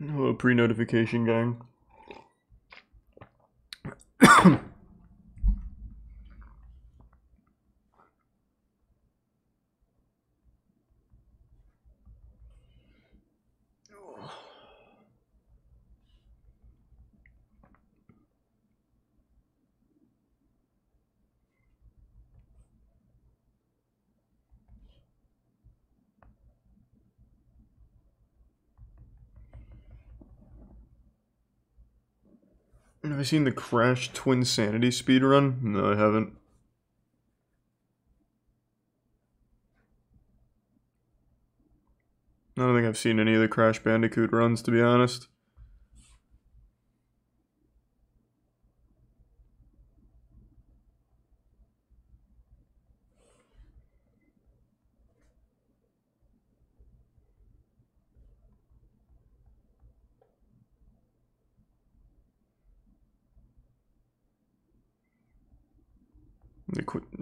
Oh, pre-notification gang. Have I seen the Crash Twinsanity speedrun? No, I haven't. I don't think I've seen any of the Crash Bandicoot runs, to be honest.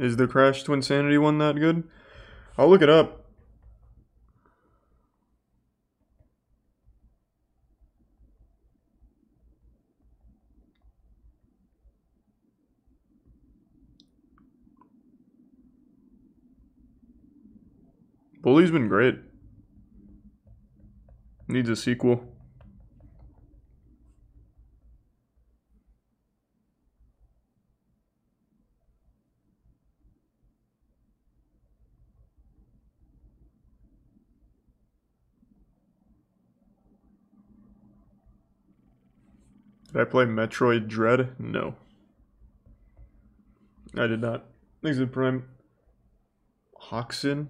Is the Crash Twinsanity one that good? I'll look it up. Bully's been great. Needs a sequel. Did I play Metroid Dread? No. I did not. Exit Prime. Hoxin?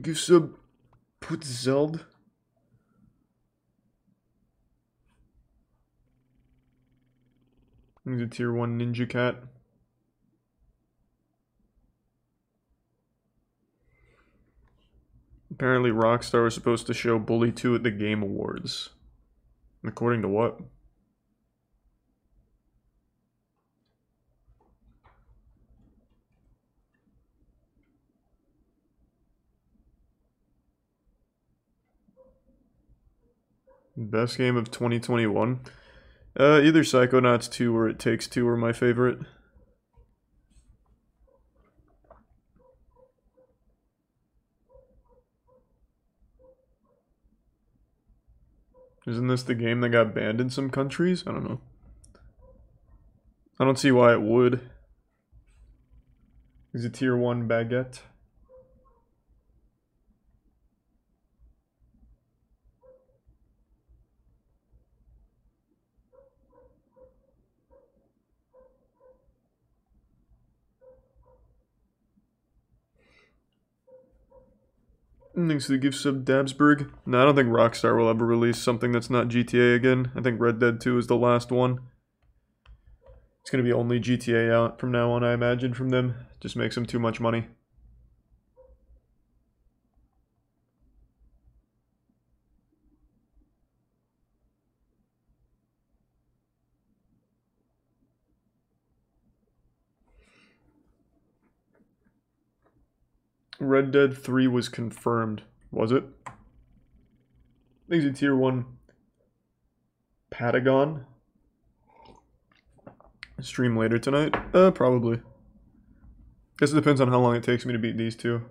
Give sub put Zeld. He's a tier 1 ninja cat. Apparently Rockstar was supposed to show Bully 2 at the Game Awards. According to what? Best game of 2021? Uh, either Psychonauts 2 or It Takes Two are my favorite. Isn't this the game that got banned in some countries? I don't know. I don't see why it would. Is it tier 1 baguette? Thanks to the gift sub Dabsberg. No, I don't think Rockstar will ever release something that's not GTA again. I think Red Dead 2 is the last one. It's going to be only GTA out from now on, I imagine, from them. Just makes them too much money. Red Dead 3 was confirmed, was it? To tier 1 Patagon. Stream later tonight? Uh, probably. Guess it depends on how long it takes me to beat these two.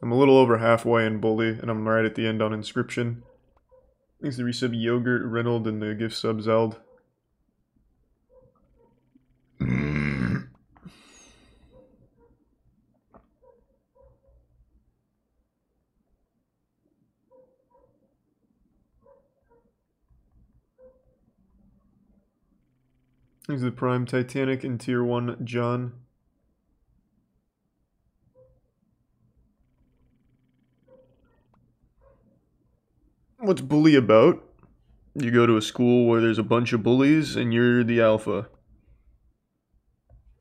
I'm a little over halfway in Bully, and I'm right at the end on Inscryption. Thanks to resub Yogurt, Reynolds, and the gift sub Zeld. To the Prime Titanic in Tier 1, John. What's Bully about? You go to a school where there's a bunch of bullies and you're the alpha.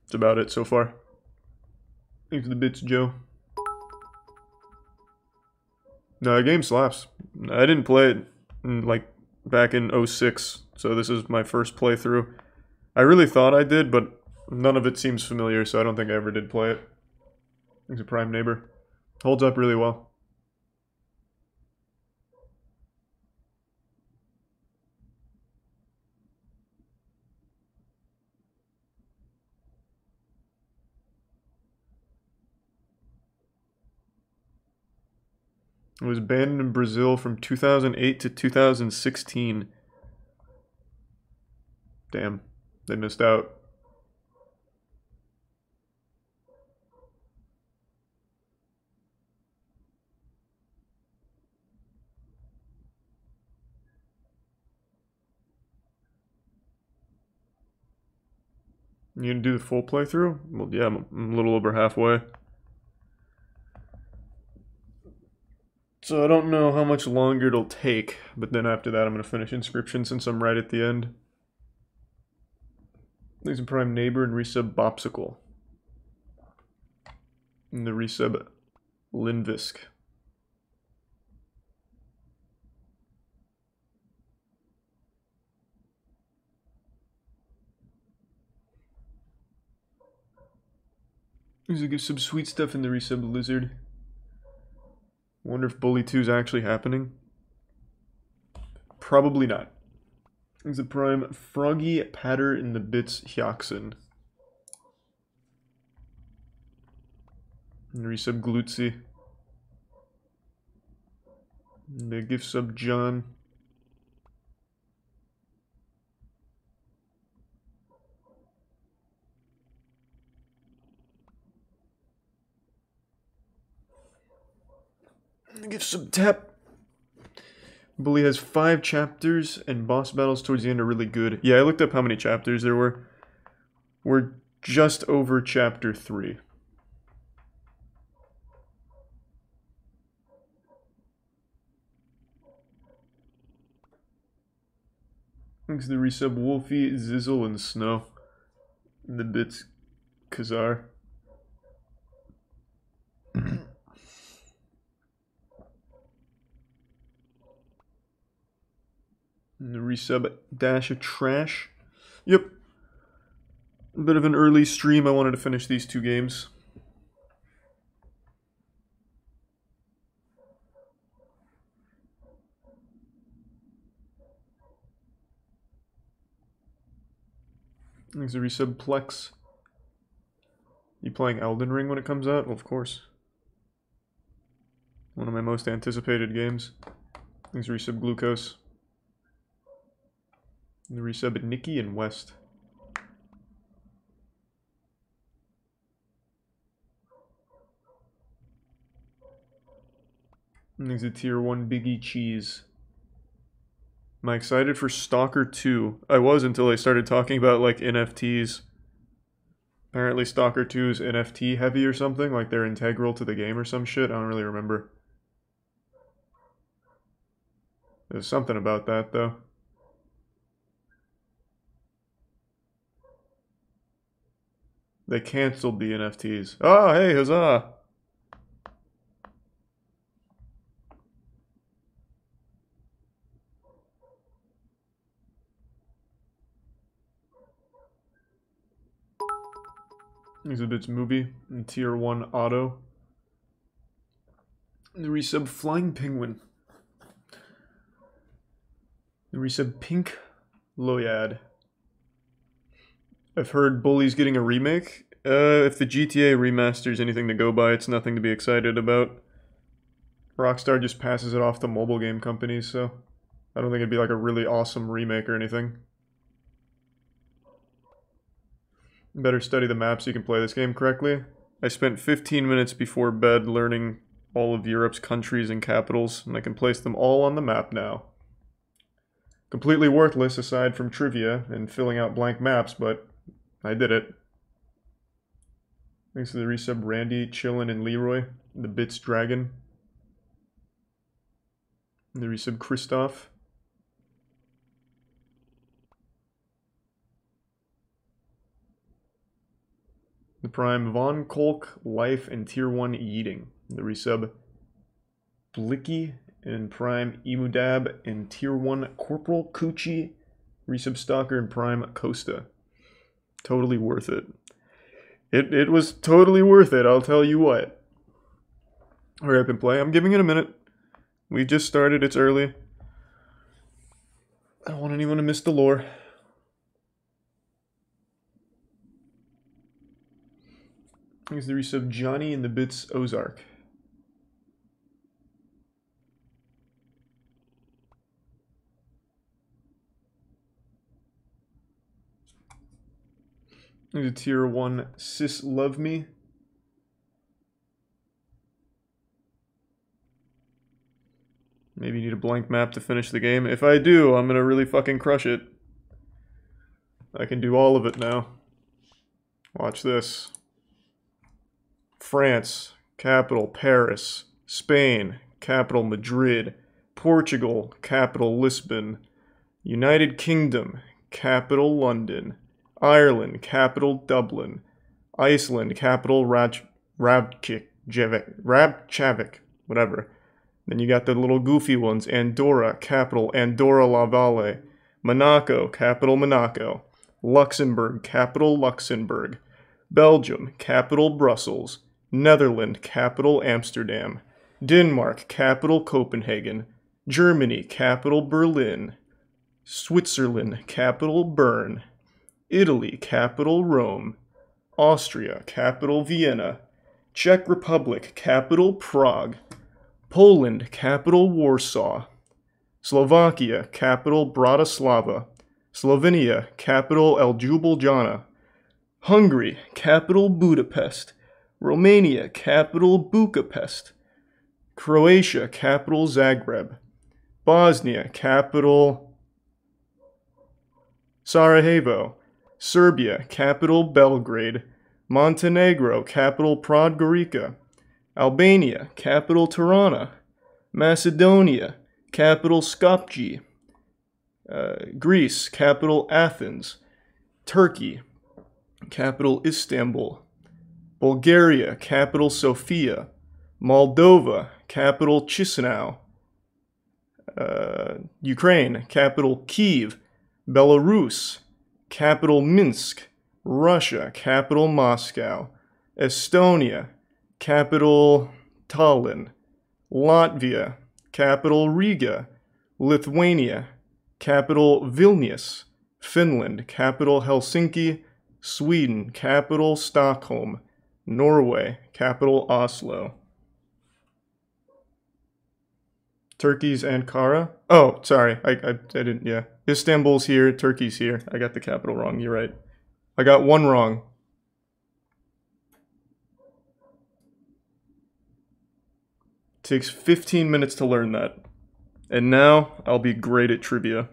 That's about it so far. Thanks for the bits, Joe. No, the game slaps. I didn't play it in, like back in 06, so this is my first playthrough. I really thought I did, but None of it seems familiar, so I don't think I ever did play it. He's a prime neighbor. Holds up really well. It was banned in Brazil from 2008 to 2016. Damn, they missed out. You gonna do the full playthrough? Well, yeah, I'm a little over halfway. So I don't know how much longer it'll take, but then after that I'm to finish Inscryption since I'm right at the end. A prime neighbor and resub Bopsicle. And the resub Linvisk. There's a some sweet stuff in the resub Lizard. Wonder if Bully 2 is actually happening. Probably not. There's a prime Froggy Patter in the Bits Hyaxin. Resub Glutzy. The gift sub John. Give some tap. Bully has five chapters, and boss battles towards the end are really good. Yeah, I looked up how many chapters there were. We're just over chapter three. Thanks to the resub Wolfie, Zizzle, and Snow. The bits Kazar. And the resub dash of trash. Yep. A bit of an early stream. I wanted to finish these two games. There's a resub Plex. You playing Elden Ring when it comes out? Well, of course. One of my most anticipated games. Thanks resub Glucose. The resub Nikki and West. There's a tier 1 Biggie Cheese. Am I excited for Stalker 2? I was until they started talking about like NFTs. Apparently Stalker 2 is NFT heavy or something, like they're integral to the game or some shit. I don't really remember. There's something about that though. They canceled the NFTs. Oh, ah, hey, huzzah! Exhibits movie in tier 1 auto. The resub Flying Penguin. The resub Pink Loyad. I've heard Bully's getting a remake. Uh, if the GTA remasters anything to go by, it's nothing to be excited about. Rockstar just passes it off to mobile game companies, so I don't think it'd be like a really awesome remake or anything. Better study the map so you can play this game correctly. I spent 15 minutes before bed learning all of Europe's countries and capitals, and I can place them all on the map now. Completely worthless aside from trivia and filling out blank maps, but I did it. Thanks to the resub Randy, Chillin, and Leroy. The Bits Dragon. The resub Christoph. The Prime Von Kolk, Life, and Tier 1 Yeeting. The resub Blicky and Prime Emudab and Tier 1 Corporal Coochie, Resub Stalker, and Prime Costa. Totally worth it. It it was totally worth it, I'll tell you what. Hurry up and play. I'm giving it a minute. We just started, it's early. I don't want anyone to miss the lore. Here's the resub Johnny and the Bits Ozark. A tier 1 Sis Love Me. Maybe need a blank map to finish the game. If I do, I'm gonna really fucking crush it. I can do all of it now. Watch this. France, capital Paris. Spain, capital Madrid. Portugal, capital Lisbon. United Kingdom, capital London. Ireland, capital Dublin. Iceland, capital Raj Rabkik, Rabchavik, whatever. Then you got the little goofy ones Andorra, capital Andorra la Valle. Monaco, capital Monaco. Luxembourg, capital Luxembourg. Belgium, capital Brussels. Netherlands, capital Amsterdam. Denmark, capital Copenhagen. Germany, capital Berlin. Switzerland, capital Bern. Italy, capital Rome, Austria, capital Vienna, Czech Republic, capital Prague, Poland, capital Warsaw, Slovakia, capital Bratislava, Slovenia, capital Ljubljana, Hungary, capital Budapest, Romania, capital Bucharest, Croatia, capital Zagreb, Bosnia, capital Sarajevo, Serbia, capital Belgrade, Montenegro, capital Podgorica, Albania, capital Tirana, Macedonia, capital Skopje, uh, Greece, capital Athens, Turkey, capital Istanbul, Bulgaria, capital Sofia, Moldova, capital Chisinau, uh, Ukraine, capital Kiev, Belarus, capital Minsk, Russia, capital Moscow, Estonia, capital Tallinn, Latvia, capital Riga, Lithuania, capital Vilnius, Finland, capital Helsinki, Sweden, capital Stockholm, Norway, capital Oslo. Turkey's Ankara. Oh, sorry, I, I, I didn't, yeah. Istanbul's here, Turkey's here. I got the capital wrong, you're right. I got one wrong. Takes 15 minutes to learn that. And now, I'll be great at trivia.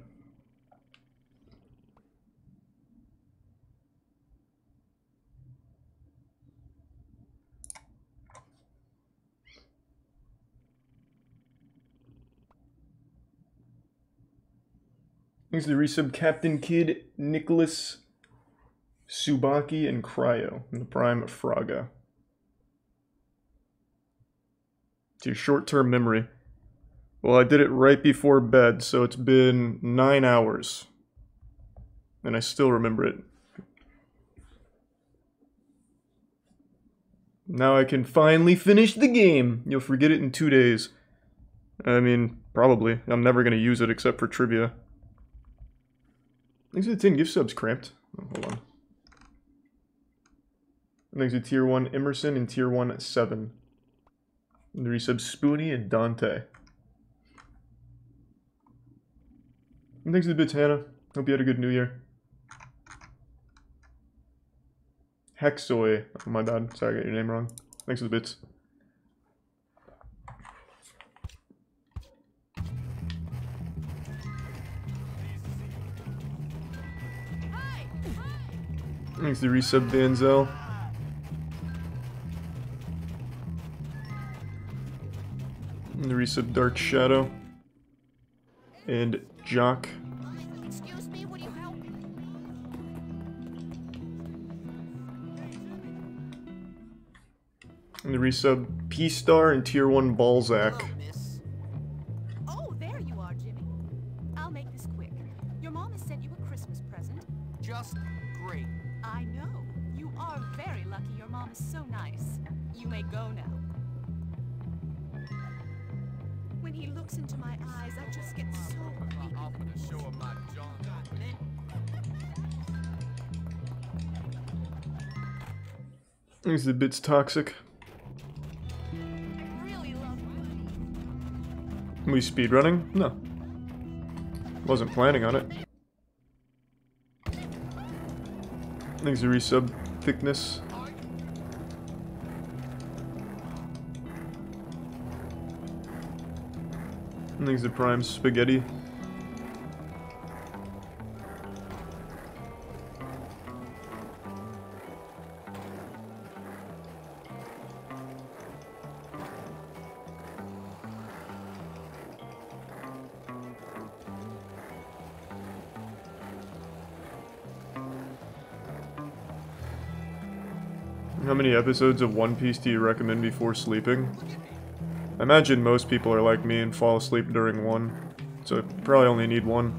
Thanks to the resub Captain Kid, Nicholas, Subaki, and Cryo in the Prime of Fraga. It's your short-term memory. Well, I did it right before bed, so it's been nine hours. And I still remember it. Now I can finally finish the game. You'll forget it in two days. I mean, probably. I'm never going to use it except for trivia. Thanks to the 10 gift subs, Cramped. Oh, hold on. Thanks to Tier 1 Emerson and Tier 1 7. And the resubs Spoony and Dante. And thanks to the bits, Hannah. Hope you had a good new year. Hexoy. Oh, my bad. Sorry, I got your name wrong. Thanks for the bits. Thanks to resub Denzel. And the resub Dark Shadow. And Jock. And the resub P-Star and Tier 1 Balzac. He's a bit toxic. Love We speedrunning? No. Wasn't planning on it. Thanks to resub thickness. Things to prime spaghetti. Episodes of One Piece do you recommend before sleeping? I imagine most people are like me and fall asleep during one, so I probably only need one.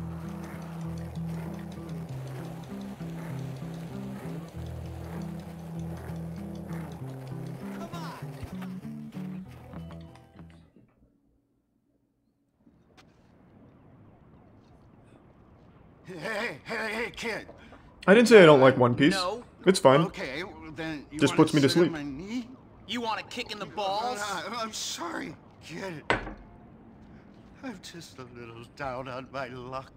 Hey, hey, hey, kid. I didn't say I don't like One Piece. No. It's fine. Okay, well, then you Just puts me to sleep. my knee? You want a kick in the balls? Uh, I'm sorry, kid. I'm just a little down on my luck.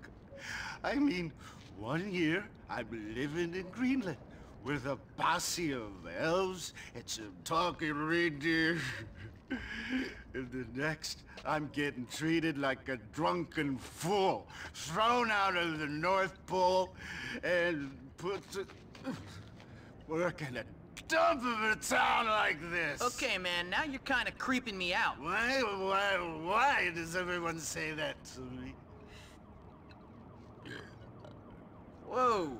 I mean, one year I'm living in Greenland with a posse of elves and some talking reindeer. and the next, I'm getting treated like a drunken fool, thrown out of the North Pole and put to work in a dump of a town like this. Okay, man, now you're kind of creeping me out. Why, why, why does everyone say that to me? Whoa,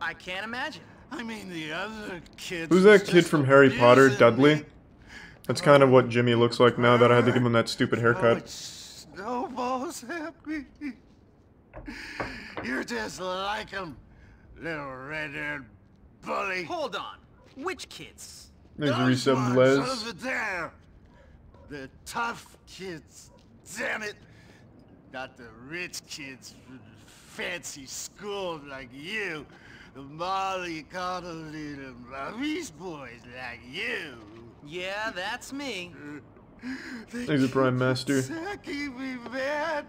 I can't imagine. I mean, the other kids. Who's that kid from Harry Potter, Dudley? me. That's kind of what Jimmy looks like now that I had to give him that stupid Oh, haircut. it snowballs at me. You're just like him, little red-haired bully. Hold on. Which kids? There's a Those resub ones Les. over there. The tough kids. Damn it. Not the rich kids from fancy schools like you. The Molly Connolly and these boys like you. Yeah, that's me. They He's prime keep master. Attacking me, man.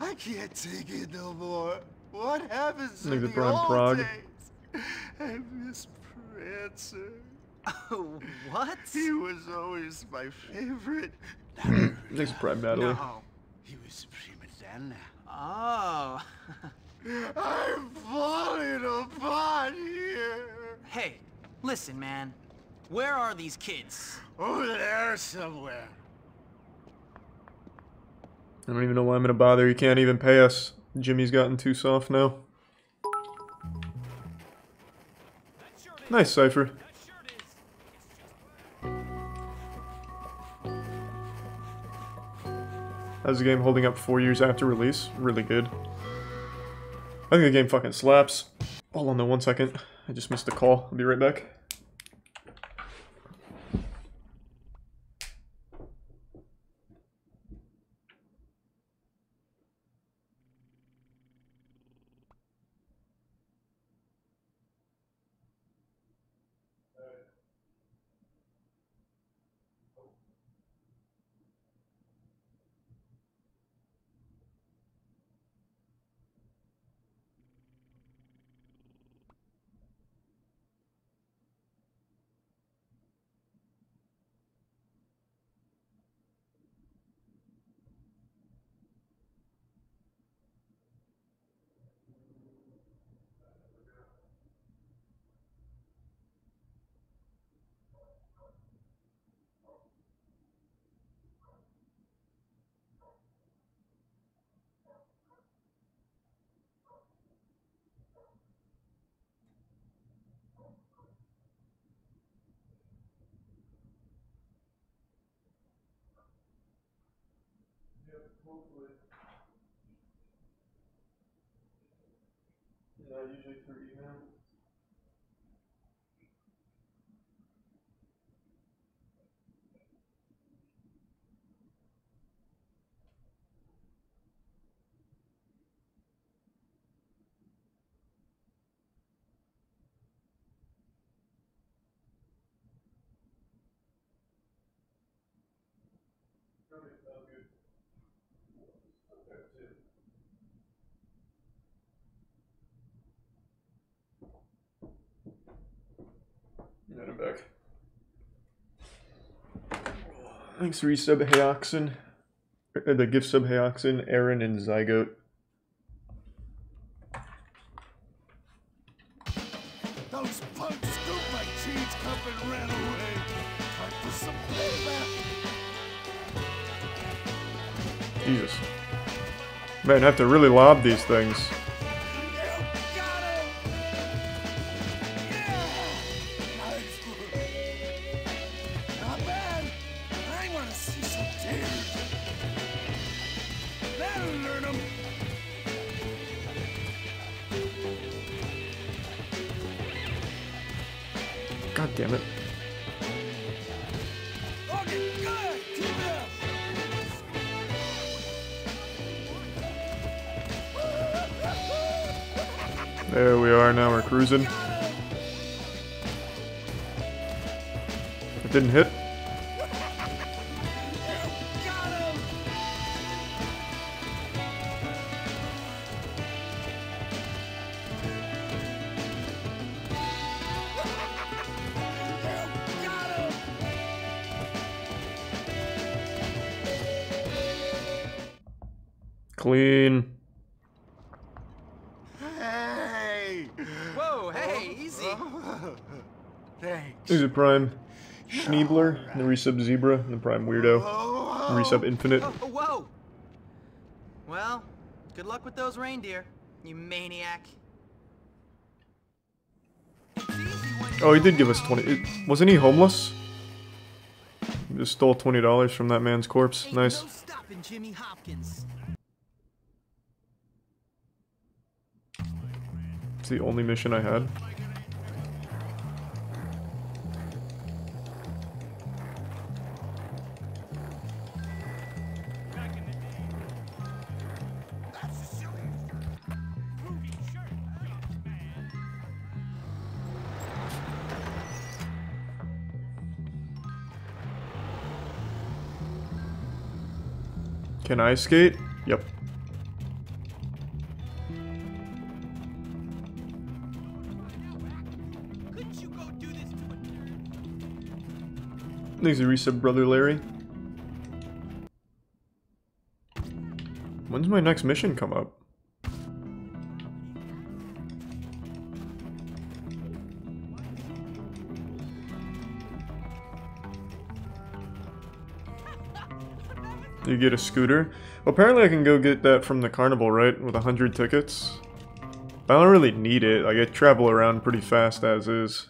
I can't take it no more. What happens He's in the prime old Prague. days? I miss Prancer. Oh, what? He was always my favorite. Thanks, Prime Natalie. No, he was a prima donna. Oh. I'm falling apart here. hey, listen, man. Where are these kids? Over there somewhere. I don't even know why I'm gonna bother. He can't even pay us. Jimmy's gotten too soft now. Nice, Cypher. How's the game holding up four years after release? Really good. I think the game fucking slaps. Hold on though, one second. I just missed a call. I'll be right back. Yeah, usually through email. Thanks resub Heoxin. Uh, The gift sub Heoxin, Aaron, and Zygote. Those punks scooped my cheese cup and ran away. Time for some payback. Jesus. Man, I have to really lob these things. Now resub Zebra, the Prime Weirdo, and resub Infinite. Oh, whoa. Well, good luck with those reindeer, you maniac. It's easy when Oh, he did give us 20. It, wasn't he homeless? He just stole $20 from that man's corpse. Ain't Nice. No stopping Jimmy Hopkins. It's the only mission I had. Can I skate? Yep. Thanks resub brother Larry. When's my next mission come up? You get a scooter? Well, apparently I can go get that from the carnival, right? With a hundred tickets. I don't really need it. Like, I travel around pretty fast as is.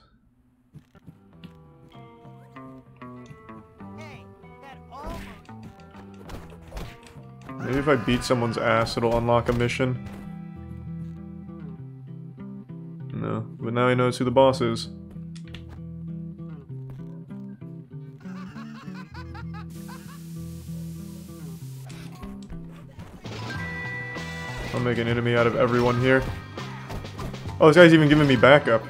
Maybe if I beat someone's ass, it'll unlock a mission. No, but now he knows who the boss is. I'll make an enemy out of everyone here. Oh, this guy's even giving me backup.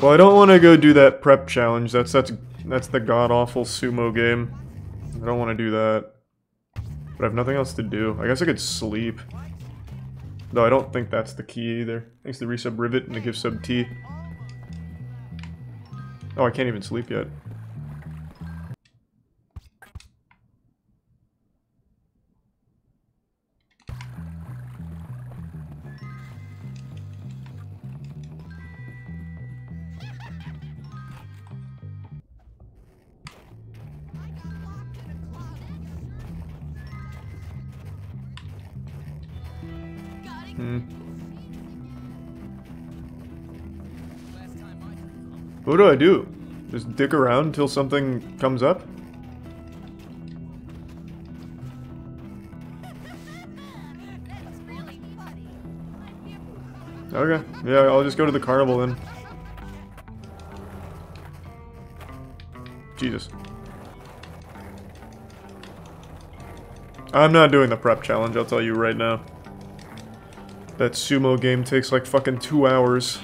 Well, I don't want to go do that prep challenge. That's that's that's the god awful sumo game. I don't want to do that. But I have nothing else to do. I guess I could sleep. Though I don't think that's the key either. Thanks to resub rivet and the give sub T. Oh, I can't even sleep yet. What do I do? Just dick around until something comes up? Okay. Yeah, I'll just go to the carnival then. Jesus. I'm not doing the prep challenge, I'll tell you right now. That sumo game takes like fucking two hours.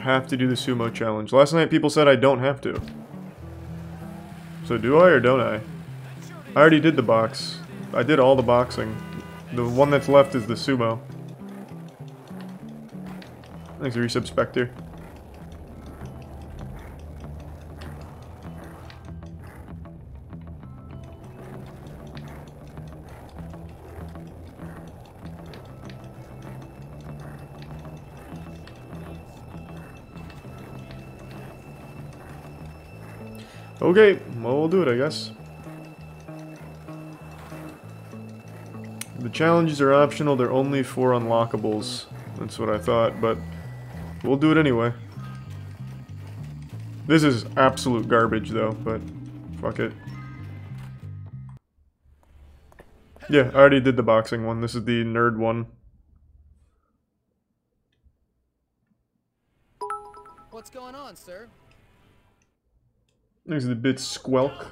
Have to do the sumo challenge. Last night people said I don't have to. So do I or don't I? I already did the box. I did all the boxing. The one that's left is the sumo. Thanks, Resub Spectre. Okay, well, we'll do it, I guess. The challenges are optional, they're only for unlockables. That's what I thought, but we'll do it anyway. This is absolute garbage, though, but fuck it. Yeah, I already did the boxing one. This is the nerd one. There's the bit squelk.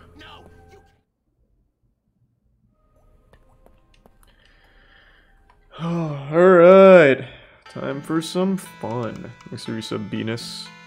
Alright. Time for some fun. Venus. Thanks for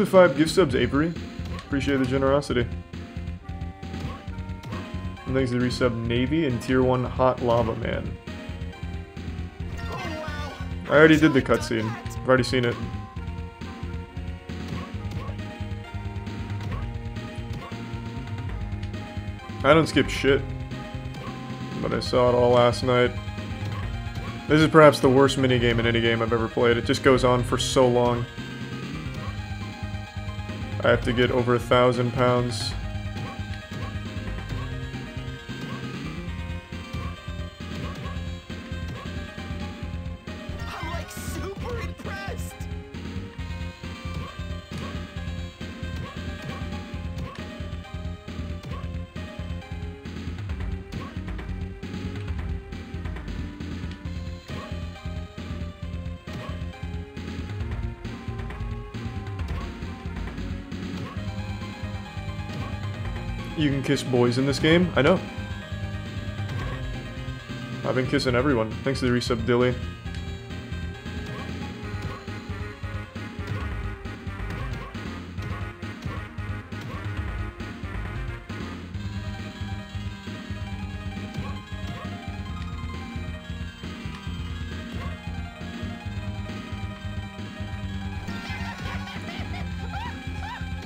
the five gift subs, Avery. Appreciate the generosity. And thanks to the resub Navy and Tier 1 Hot Lava Man. I already did the cutscene. I've already seen it. I don't skip shit. But I saw it all last night. This is perhaps the worst minigame in any game I've ever played. It just goes on for so long. I have to get over a thousand pounds. Kiss boys in this game? I know. I've been kissing everyone. Thanks to the resub Dilly.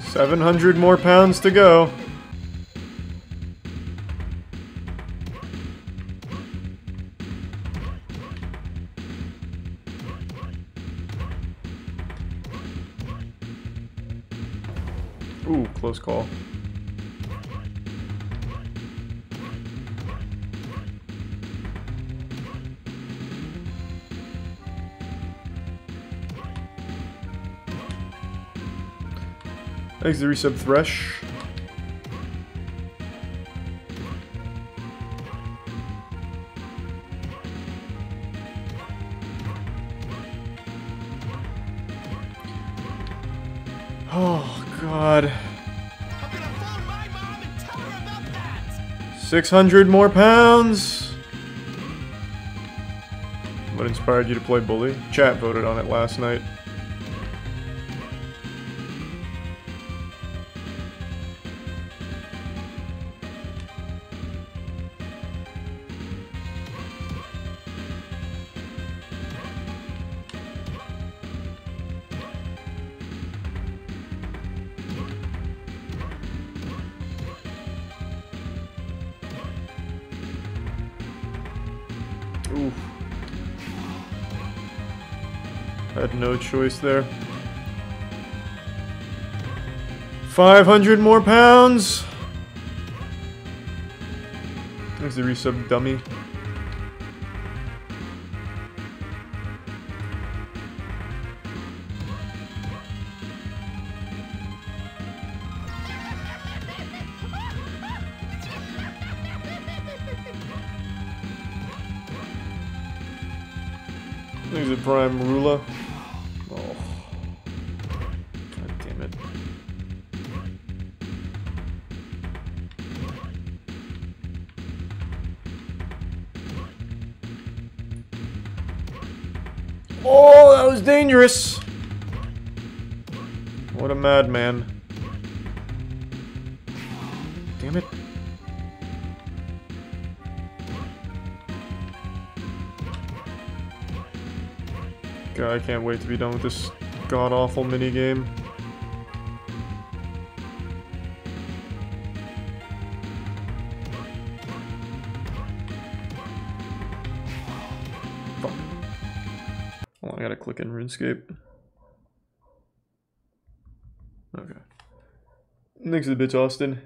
Seven hundred more pounds to go. Thanks to resub Thresh. Oh, God. I'm gonna phone my mom and tell her about that. 600 more pounds! What inspired you to play Bully? Chat voted on it last night. Choice there. 500 more pounds! There's the resub dummy. I can't wait to be done with this god-awful minigame. Fuck. Hold I gotta click in RuneScape. Okay. Thanks the bits, Austin.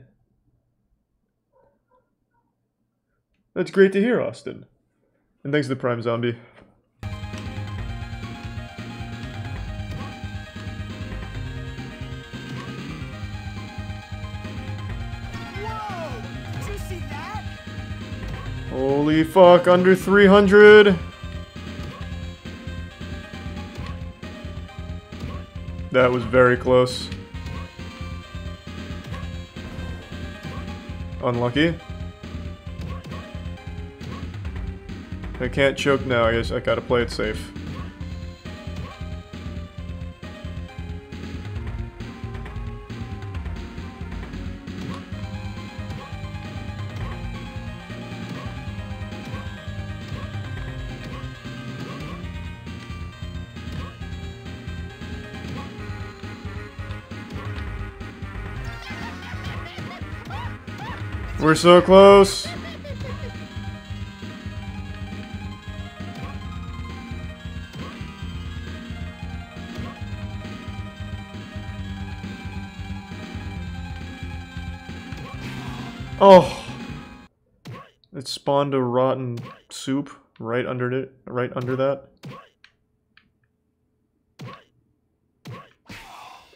That's great to hear, Austin. And thanks to the Prime Zombie. Holy fuck, under 300! That was very close. Unlucky. I can't choke now, I guess I gotta play it safe. We're so close! Oh! It spawned a rotten soup right under it, right under that.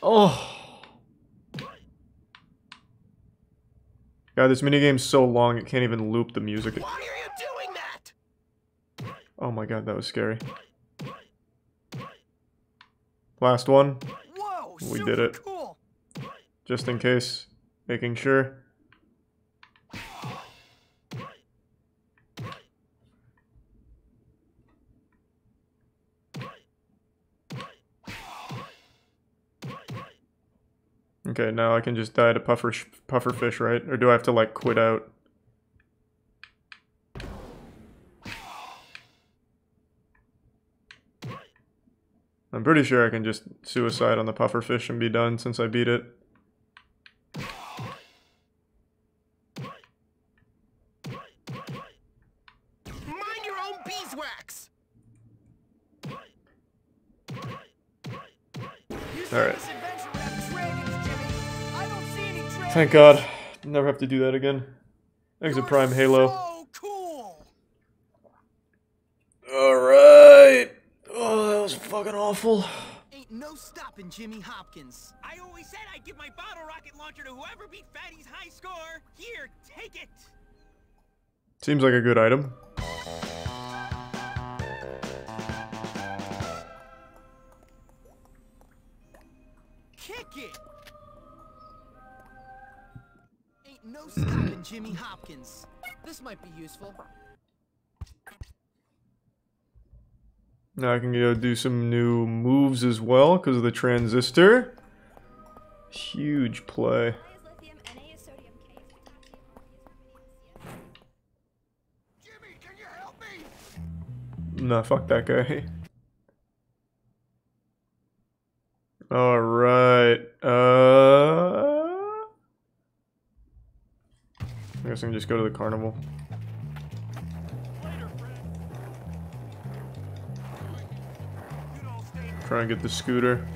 Oh! God, this minigame's so long it can't even loop the music. Why are you doing that? Oh my god, that was scary. Last one, Whoa! We did it. Cool. just in case. Making sure. Okay, now I can just die to puffer puffer fish, right? Or do I have to like quit out? I'm pretty sure I can just suicide on the puffer fish and be done since I beat it. Thank God. Never have to do that again. Thanks to You're Prime Halo. So cool. Alright. Oh, that was fucking awful. Ain't no stopping Jimmy Hopkins. I always said I'd give my bottle rocket launcher to whoever beat Fatty's high score. Here, take it. Seems like a good item. Stopping Jimmy Hopkins. This might be useful. Now I can go do some new moves as well because of the transistor. Huge play. Nah, fuck that guy. Alright. Uh. Guess I can just go to the carnival. Try and get the scooter.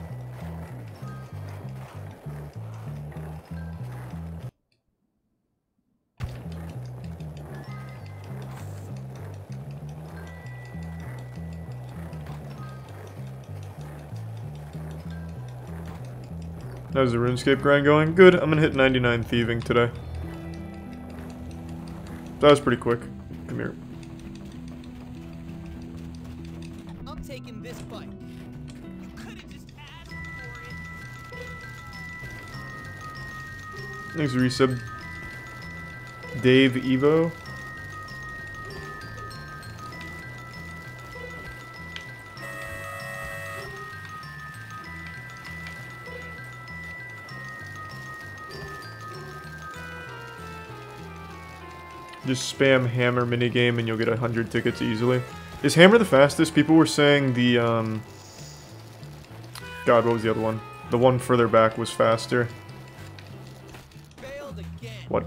How's the RuneScape grind going? Good. I'm gonna hit 99 thieving today. That was pretty quick. Come here. I'm taking this fight. You could have just asked for it. Thanks, Resub. Dave Evo. Just spam Hammer minigame and you'll get 100 tickets easily. Is Hammer the fastest? People were saying the, um... God, what was the other one? The one further back was faster. What?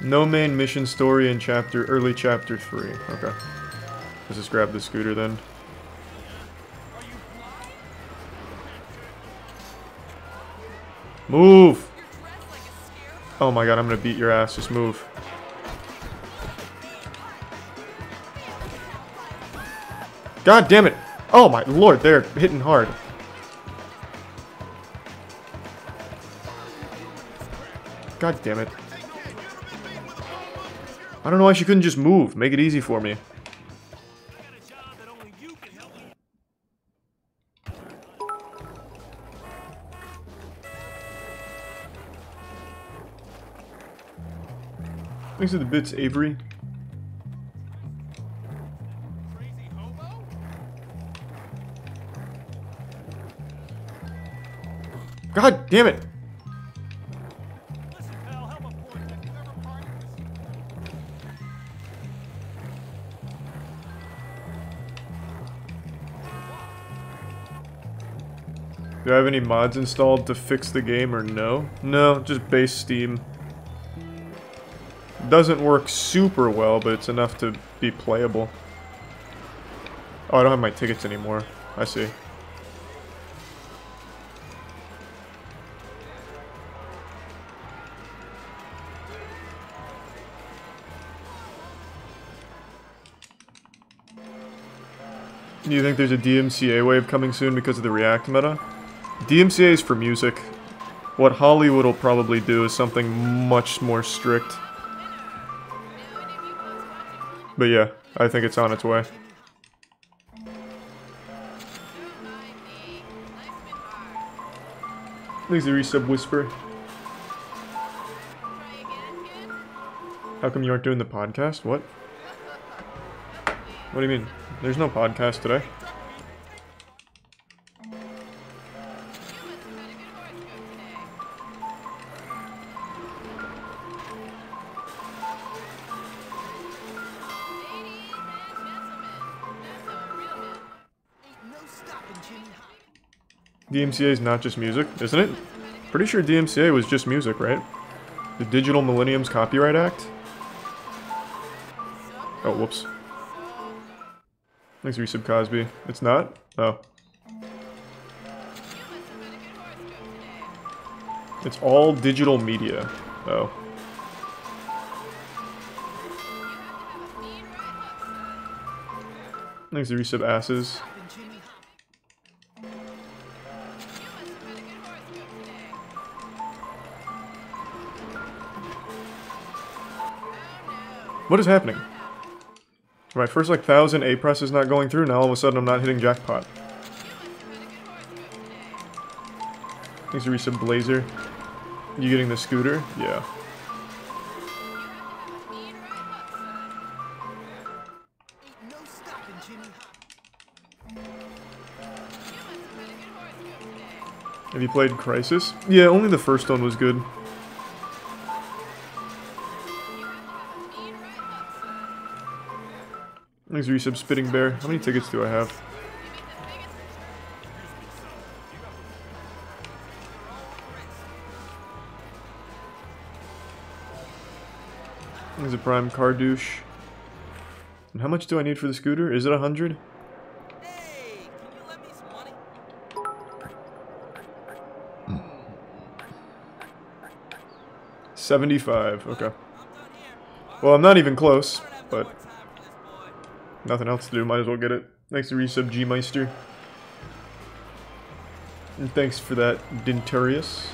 No main mission story in chapter early chapter three. Okay. Let's just grab the scooter then. Move! Oh my god, I'm gonna beat your ass. Just move. God damn it! Oh my lord, they're hitting hard. God damn it. I don't know why she couldn't just move. Make it easy for me. Thanks for the bits, Avery. God damn it! Do I have any mods installed to fix the game or no? No, just base Steam. Doesn't work super well, but it's enough to be playable. Oh, I don't have my tickets anymore. I see. Do you think there's a DMCA wave coming soon because of the React meta? DMCA is for music. What Hollywood will probably do is something much more strict. But yeah, I think it's on its way. Thanks to resub Whisper. How come you aren't doing the podcast? What? What do you mean? There's no podcast today. DMCA is not just music, isn't it? Pretty sure DMCA was just music, right? The Digital Millenniums Copyright Act? Oh, whoops. Thanks, Resub Cosby. It's not? Oh. It's all digital media. Oh. Thanks, Resub Asses. What is happening? My first like thousand A press is not going through, now all of a sudden I'm not hitting jackpot. Thanks to resub Blazer. You getting the scooter? Yeah. Have you played Crysis? Yeah, only the first one was good. Thanks resub Spitting Bear. How many tickets do I have? There's a prime car douche. And how much do I need for the scooter? Is it a hundred? Seventy-five. Okay. Well, I'm not even close, but Nothing else to do, might as well get it. Thanks to resub G-Meister. And thanks for that, Dinturius.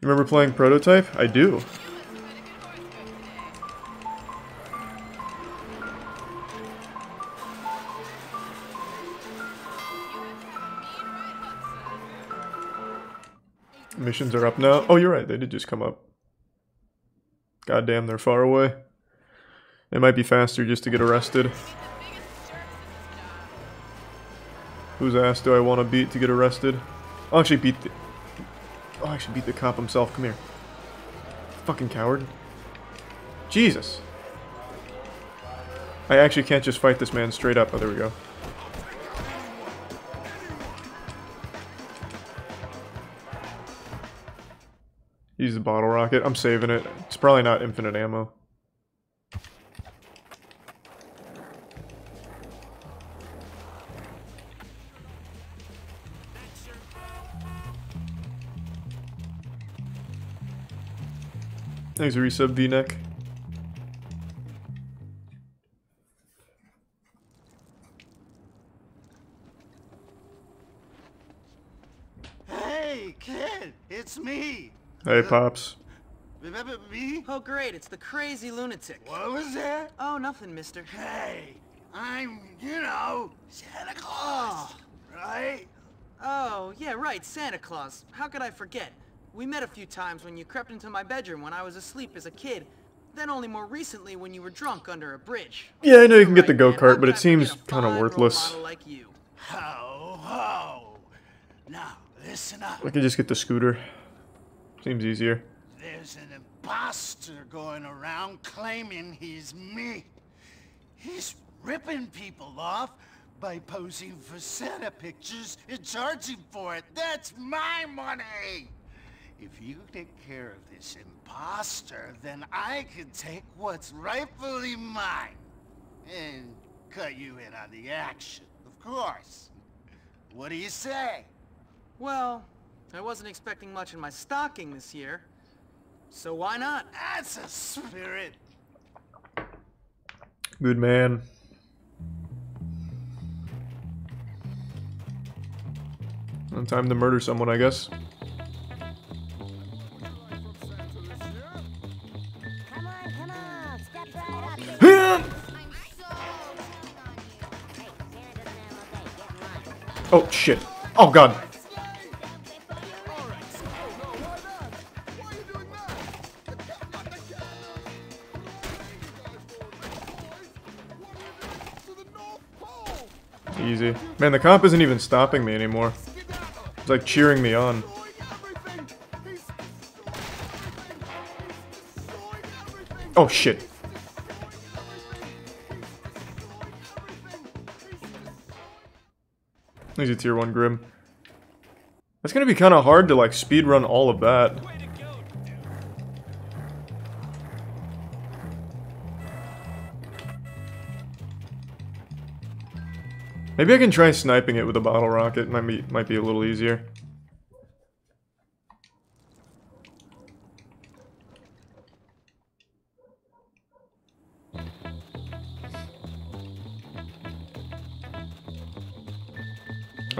Remember playing Prototype? I do. Missions are up now. Oh, you're right, they did just come up. Goddamn, they're far away. It might be faster just to get arrested. Whose ass do I want to beat to get arrested? I'll actually beat the... I'll actually beat the cop himself. Come here. Fucking coward. Jesus. I actually can't just fight this man straight up. Oh, there we go. Use the bottle rocket. I'm saving it. It's probably not infinite ammo. Thanks, resub V-neck. Hey, kid, it's me. Hey, Pops. Remember me? Oh, great, it's the crazy lunatic. What was that? Oh, nothing, mister. Hey, I'm, you know, Santa Claus, oh. right? Oh, yeah, right, Santa Claus. How could I forget? We met a few times when you crept into my bedroom when I was asleep as a kid. Then only more recently when you were drunk under a bridge. Yeah, I know you can get the go-kart, but it seems kind of worthless. model Like you. Ho, ho. Now, listen up. I could just get the scooter. Seems easier. There's an imposter going around claiming he's me. He's ripping people off by posing for Santa pictures and charging for it. That's my money! If you take care of this imposter, then I can take what's rightfully mine and cut you in on the action, of course. What do you say? Well, I wasn't expecting much in my stocking this year. So why not? That's a spirit. Good man. Well, Time to murder someone, I guess. Line. shit. Oh god. Easy. Man, the cop isn't even stopping me anymore. It's like cheering me on. Oh shit. He's a tier 1 Grim. That's gonna be kinda hard to like speedrun all of that. Maybe I can try sniping it with a bottle rocket. Might be might be a little easier.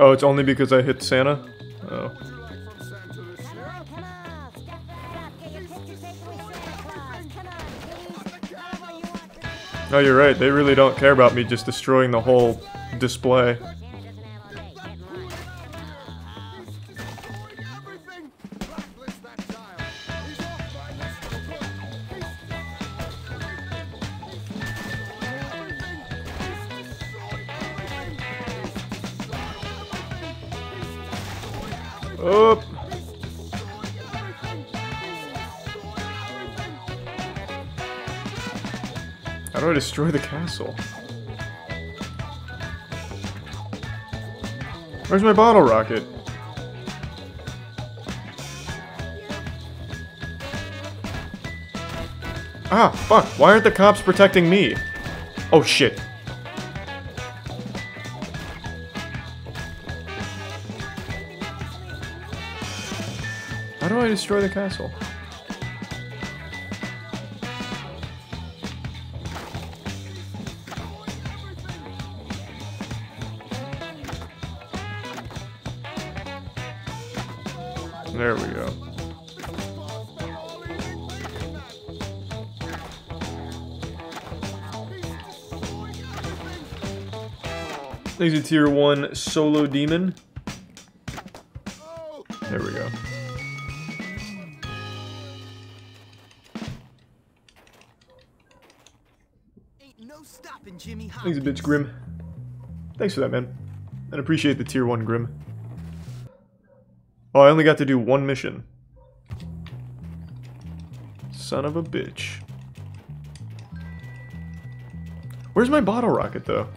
Oh, it's only because I hit Santa? Oh. No, you're right. They really don't care about me just destroying the whole display. Destroy the castle? Where's my bottle rocket? Ah, fuck. Why aren't the cops protecting me? Oh, shit. How do I destroy the castle? He's a tier 1 solo demon. There we go. He's a bitch, Grim. Thanks for that, man. And appreciate the tier 1 Grim. Oh, I only got to do one mission. Son of a bitch. Where's my bottle rocket, though?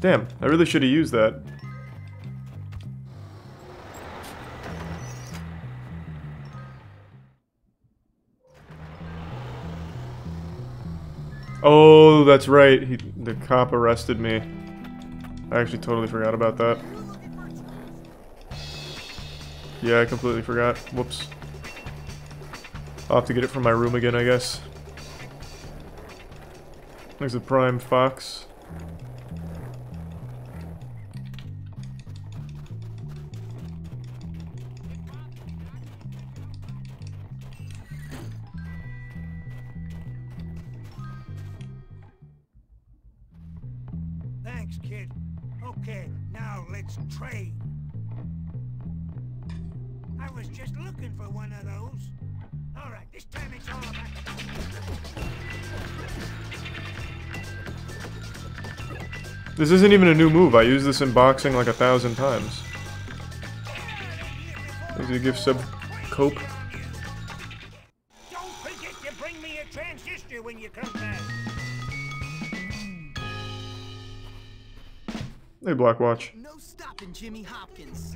Damn, I really should have used that. Oh, that's right. He, the cop arrested me. I actually totally forgot about that. Yeah, I completely forgot. Whoops. I'll have to get it from my room again, I guess. There's a prime fox. This isn't even a new move. I used this in boxing like a thousand times. Is it a gift sub cope? Don't forget to bring me a transistor when you come back. Hey, Blackwatch. No stopping Jimmy Hopkins.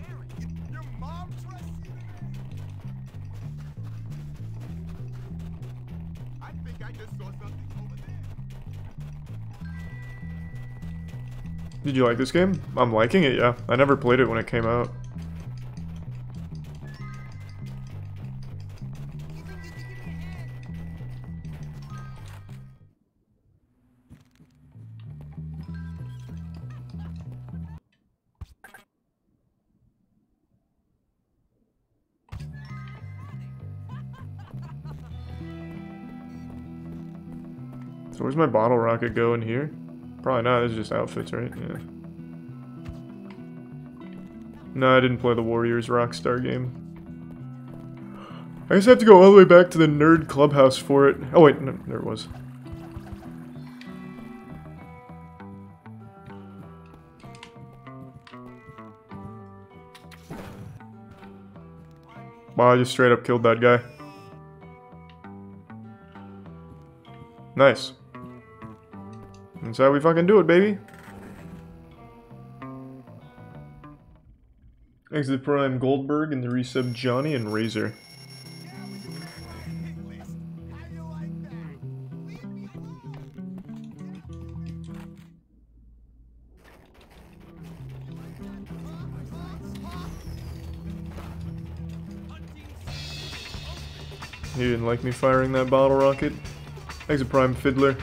Did you like this game? I'm liking it, yeah. I never played it when it came out. So where's my bottle rocket go in here? Probably not, this is just outfits, right? Yeah. No, I didn't play the Warriors Rockstar game. I guess I have to go all the way back to the Nerd Clubhouse for it. Oh wait, no, there it was. Wow, I just straight up killed that guy. Nice. That's how we fucking do it, baby. Exit Prime Goldberg and the resub Johnny and Razor. You didn't like me firing that bottle rocket. Exit Prime Fiddler.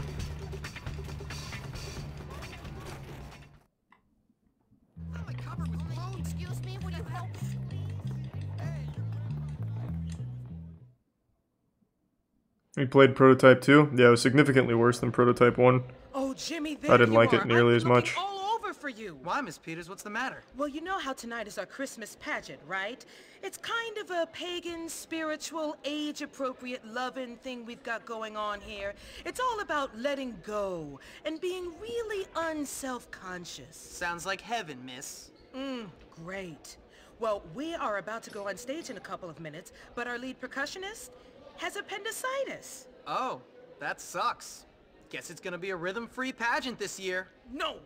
We played Prototype 2. Yeah, it was significantly worse than Prototype 1. Oh, Jimmy, there I didn't you like it are. nearly I'm as looking much. all over for you. Why, Miss Peters? What's the matter? Well, you know how tonight is our Christmas pageant, right? It's kind of a pagan, spiritual, age-appropriate loving thing we've got going on here. It's all about letting go and being really unself-conscious. Sounds like heaven, miss. Mm, great. Well, we are about to go on stage in a couple of minutes, but our lead percussionist has appendicitis. Oh, that sucks. Guess it's gonna be a rhythm-free pageant this year. No!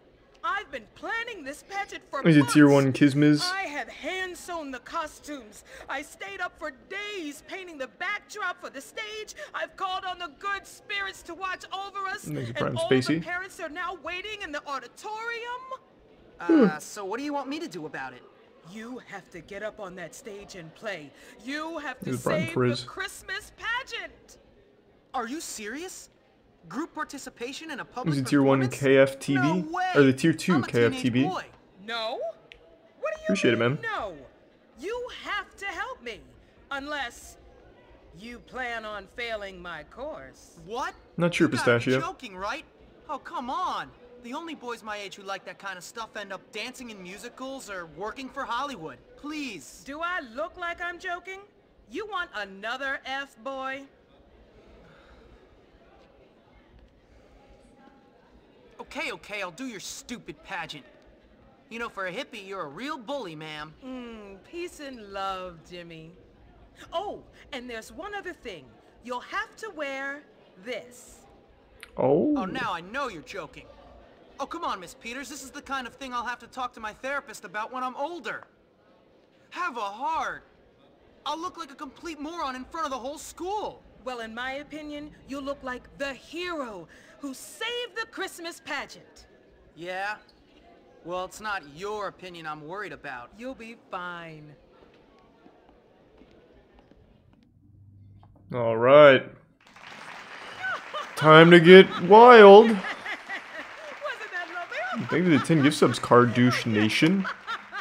I've been planning this pageant for Is it. Tier 1 Kismiz? I have hand sewn the costumes. I stayed up for days painting the backdrop for the stage. I've called on the good spirits to watch over us. Thank and Prime all the parents are now waiting in the auditorium. Uh, so what do you want me to do about it? You have to get up on that stage and play. You have to save the Christmas pageant. Are you serious? Group participation in a public Is it Tier 1 performance? KFTV? No way! Or the Tier 2 I'm a teenage KFTV? boy. No? What do you Appreciate it, man. No. You have to help me. Unless you plan on failing my course. What? Not sure, you Pistachio. joking, right? Oh, come on. The only boys my age who like that kind of stuff end up dancing in musicals or working for Hollywood. Please. Do I look like I'm joking? You want another F boy? Okay, okay, I'll do your stupid pageant. You know, for a hippie, you're a real bully, ma'am. Mm, peace and love, Jimmy. Oh, and there's one other thing. You'll have to wear this. Oh. Oh, now I know you're joking. Oh, come on, Miss Peters. This is the kind of thing I'll have to talk to my therapist about when I'm older. Have a heart. I'll look like a complete moron in front of the whole school. Well, in my opinion, you look like the hero who saved the Christmas pageant. Yeah? Well, it's not your opinion I'm worried about. You'll be fine. All right. Time to get wild. Wasn't that lovely? Thank you to the 10 gift subs, Cardouche Nation.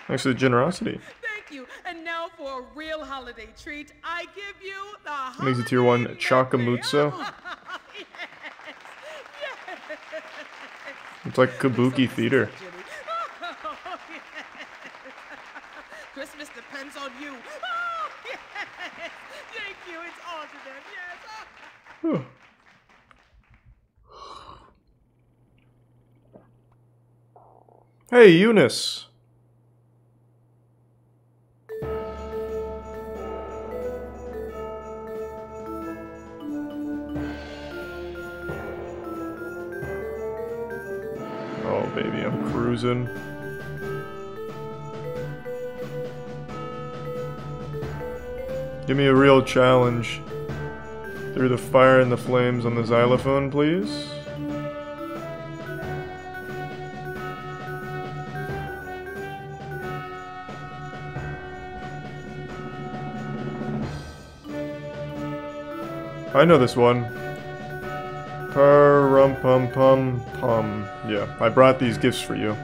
Thanks for the generosity. Thank you. And now for a real holiday treat, I give you the Thanks to tier 1, holiday Chakamutsu. yes. Yes. It's like Kabuki theater. Oh, yes. Christmas depends on you. Oh, yes. Thank you. It's all to them. Yes. Oh. Hey, Eunice. Oh, baby, I'm cruising. Give me a real challenge. Through the fire and the flames on the xylophone, please. I know this one. Parum pum pum pum. Yeah, I brought these gifts for you.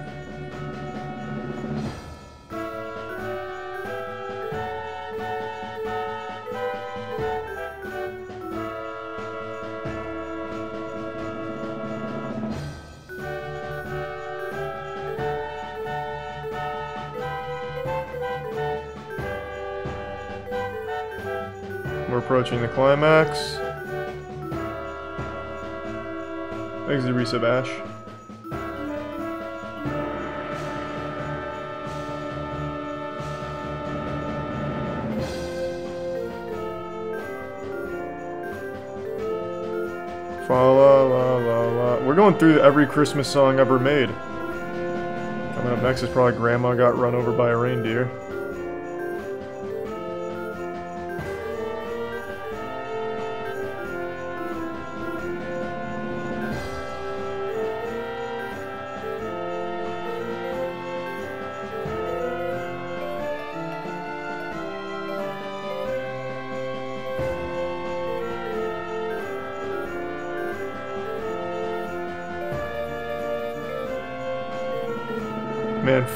We're approaching the climax. Thanks. Fa la la la la. We're going through every Christmas song ever made. Coming up next is probably Grandma Got Run Over by a Reindeer.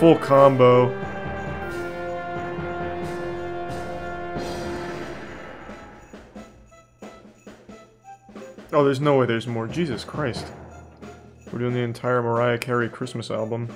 Full combo. Oh, there's no way there's more. Jesus Christ. We're doing the entire Mariah Carey Christmas album.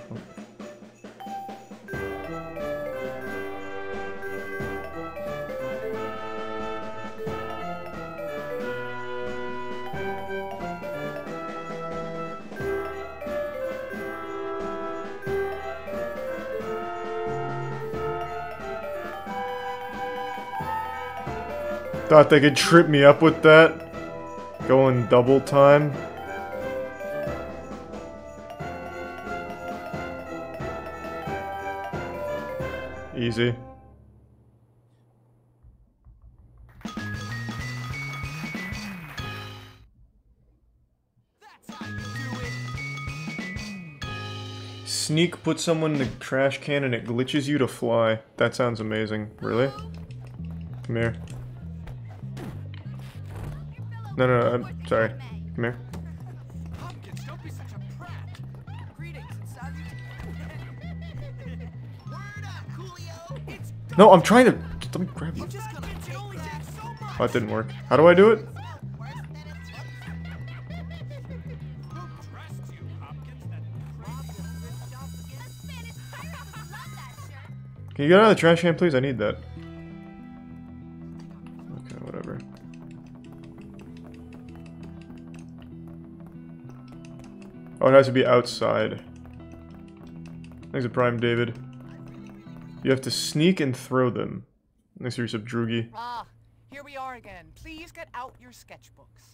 Thought they could trip me up with that. Going double time. Easy. Sneak put someone in the trash can and it glitches you to fly. That sounds amazing. Really? Come here. No, no, no, I'm sorry. Come here. No, I'm trying to. Let me grab you. Oh, it didn't work. How do I do it? That Can you get out of the trash can, please? I need that. Oh, it has to be outside. Thanks a prime, David. You have to sneak and throw them. Thanks for your sub, Droogie. Ah, here we are again. Please get out your sketchbooks.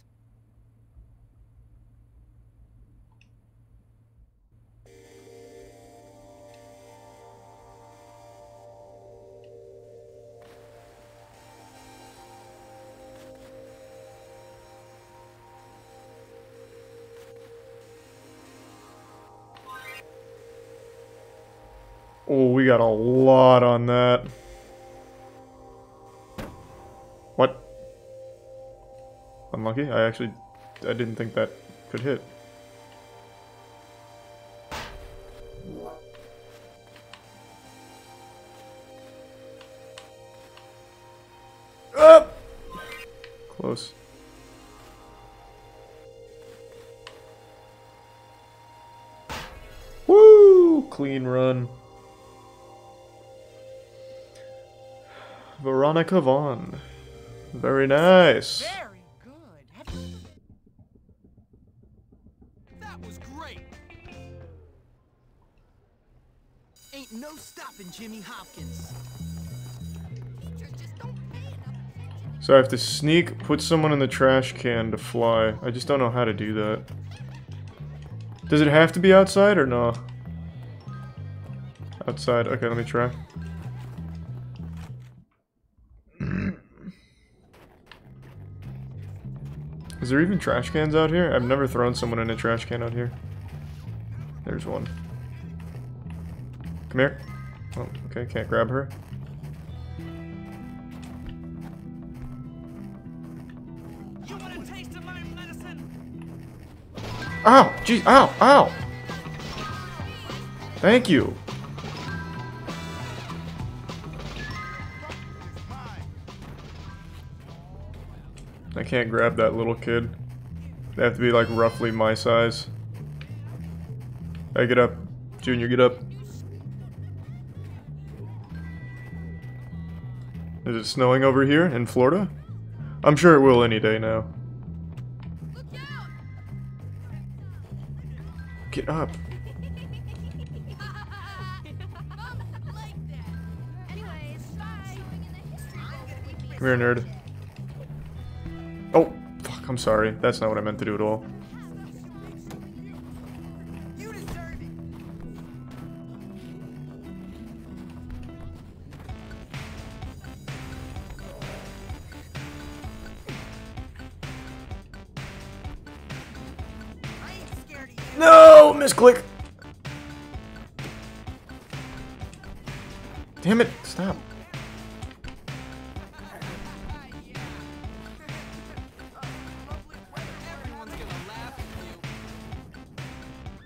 Oh, we got a lot on that. What? Unlucky? I actually... I didn't think that could hit. Up! Close. Woo! Clean run. Veronica Vaughn. Very nice. Very good. That was great. Ain't no stopping Jimmy Hopkins. So I have to sneak, put someone in the trash can to fly. I just don't know how to do that. Does it have to be outside or no? Outside. Okay, let me try. Is there even trash cans out here? I've never thrown someone in a trash can out here. There's one. Come here. Oh, okay, can't grab her. You want a taste of my medicine? Ow! Jeez, ow, ow! Thank you. Can't grab that little kid. They have to be like roughly my size. Hey, get up. Junior, get up. Is it snowing over here in Florida? I'm sure it will any day now. Get up. Come here, nerd. I'm sorry. That's not what I meant to do at all.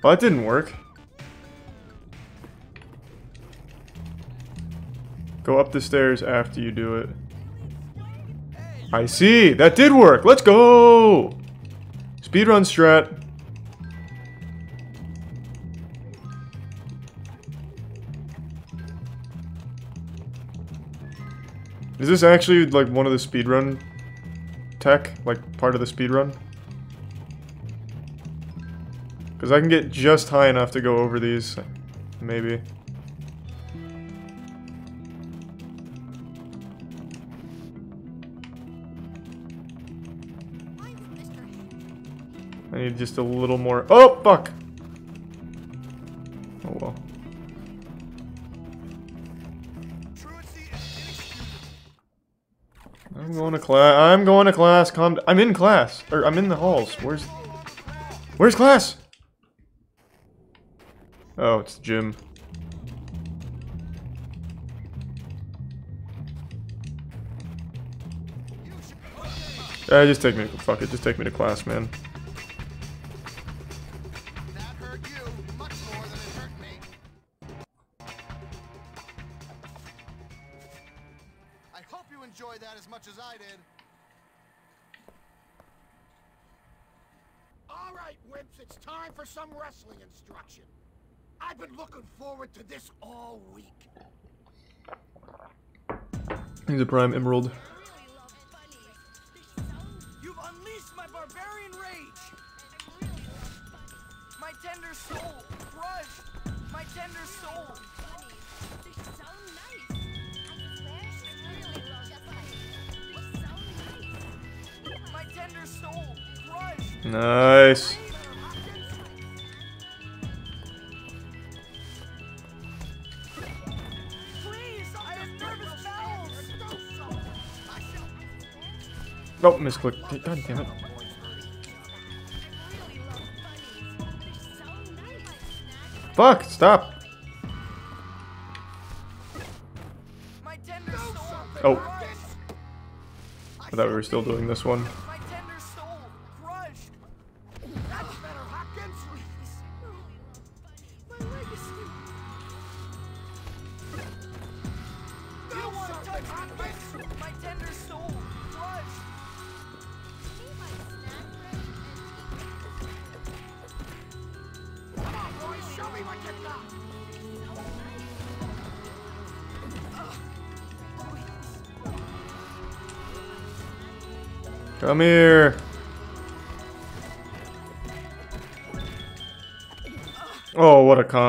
Well, that didn't work. Go up the stairs after you do it. I see! That did work! Let's go! Speedrun strat. Is this actually like one of the speedrun tech? Like part of the speedrun? Because I can get just high enough to go over these. Maybe. I need just a little more. Oh, fuck! Oh well. I'm going to class. I'm going to class. Calm. I'm in class. Or I'm in the halls. Where's? Where's class? Oh, it's the gym. Yeah, just take me. Fuck it. Just take me to class, man. Prime emerald. Oh, misclick. God damn it. Fuck, stop. My tender oh. soul. Oh. I thought we were still doing this one.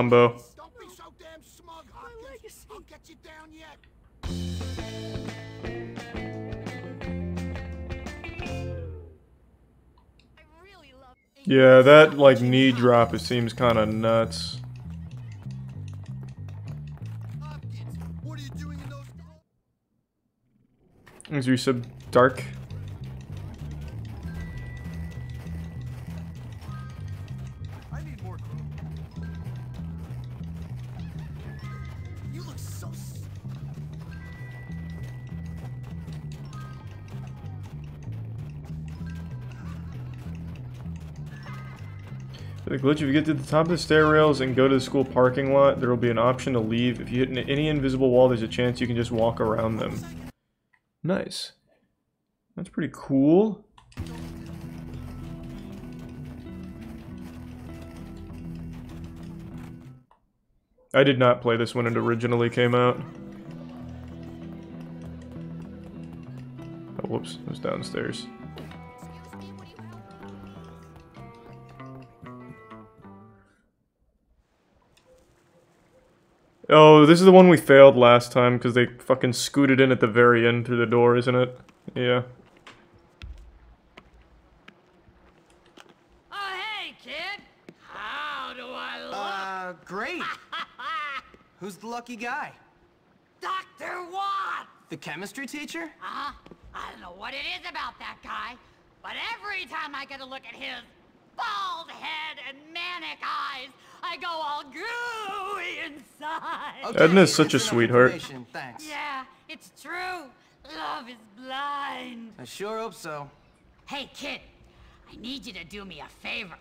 Love. Yeah, that like knee drop it seems kind of nuts. Hopkins, what are you doing in those... Is your sub dark? Glitch, if you get to the top of the stair rails and go to the school parking lot, there will be an option to leave. If you hit any invisible wall, there's a chance you can just walk around them. Nice. That's pretty cool. I did not play this when it originally came out. Oh, whoops. It was downstairs. Oh, this is the one we failed last time because they fucking scooted in at the very end through the door, isn't it? Yeah. Oh, hey, kid. How do I look? Uh, great. Who's the lucky guy? Dr. Watt! The chemistry teacher? Uh-huh. I don't know what it is about that guy, but every time I get a look at his bald head and manic eyes, I go all gooey inside. Edna's such a sweetheart. Thanks. Yeah, it's true. Love is blind. I sure hope so. Hey, kid, I need you to do me a favor.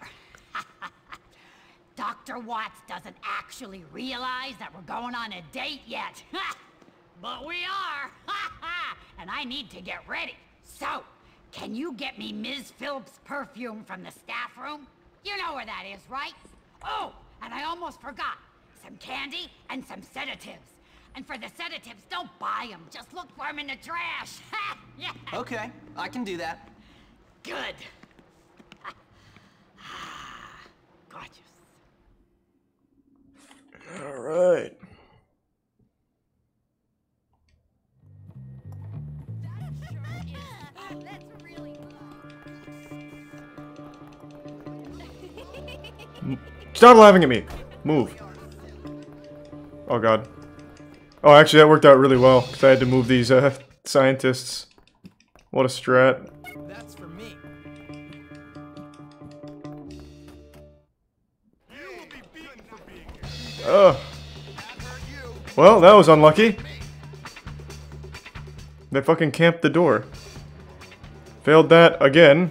Dr. Watts doesn't actually realize that we're going on a date yet. but we are. and I need to get ready. So, can you get me Ms. Phillips' perfume from the staff room? You know where that is, right? Oh, and I almost forgot. Some candy and some sedatives. And for the sedatives, don't buy them. Just look for them in the trash. yeah. Okay, I can do that. Good. Ah, gorgeous. Alright. That's really Stop laughing at me! Move. Oh god. Oh, actually that worked out really well, because I had to move these, uh, scientists. What a strat. That's for me. Ugh. Well, that was unlucky. They fucking camped the door. Failed that again.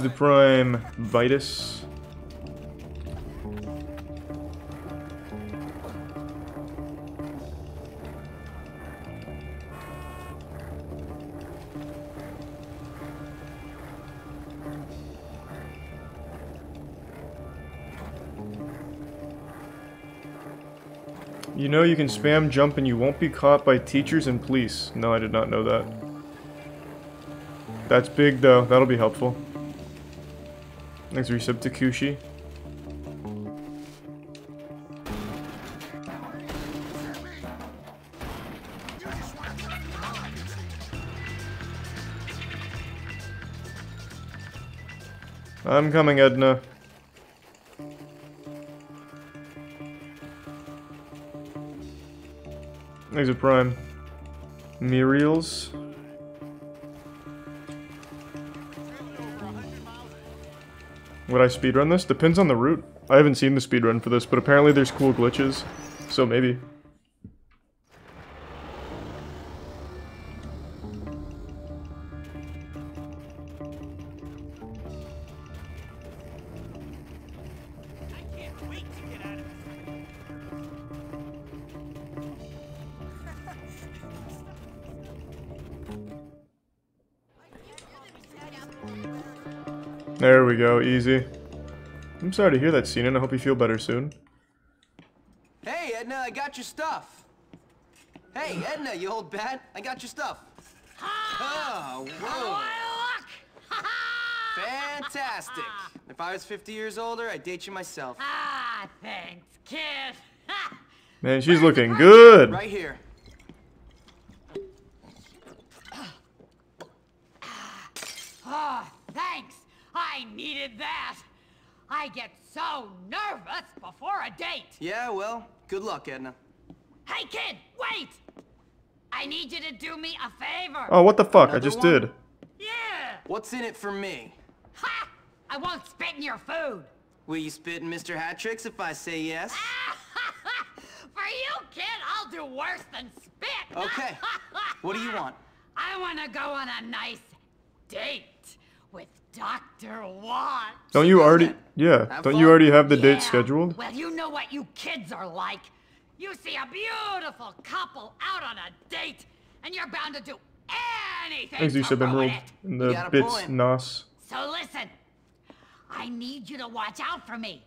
He's the prime Vitus. You know you can spam jump and you won't be caught by teachers and police. No, I did not know that. That's big though, that'll be helpful. Thanks resub Takushi. I'm coming, Edna. There's a prime. Muriel's. Would I speedrun this? Depends on the route. I haven't seen the speedrun for this, but apparently there's cool glitches. So maybe. Easy. I'm sorry to hear that, Sinan. I hope you feel better soon. Hey, Edna, I got your stuff. Hey, Edna, you old bat, I got your stuff. Oh, whoa. Fantastic. If I was 50 years older, I'd date you myself. Ah, thanks, kid. Man, she's looking good. Right here. Oh, thanks. I needed that. I get so nervous before a date. Yeah, well, good luck, Edna. Hey, kid, wait! I need you to do me a favor. Oh, what the fuck? I just one? did. Yeah! What's in it for me? Ha! I won't spit in your food. Will you spit in Mr. Hattrick's if I say yes? For you, kid, I'll do worse than spit. Okay. What do you want? I want to go on a nice date with Dr. Watt. Don't you already... Yeah, Have don't fun. you already have the date scheduled? Well, you know what you kids are like. You see a beautiful couple out on a date, and you're bound to do anything Thanks, you to said ruin Emerald. it. In the bits point. nos. So listen, I need you to watch out for me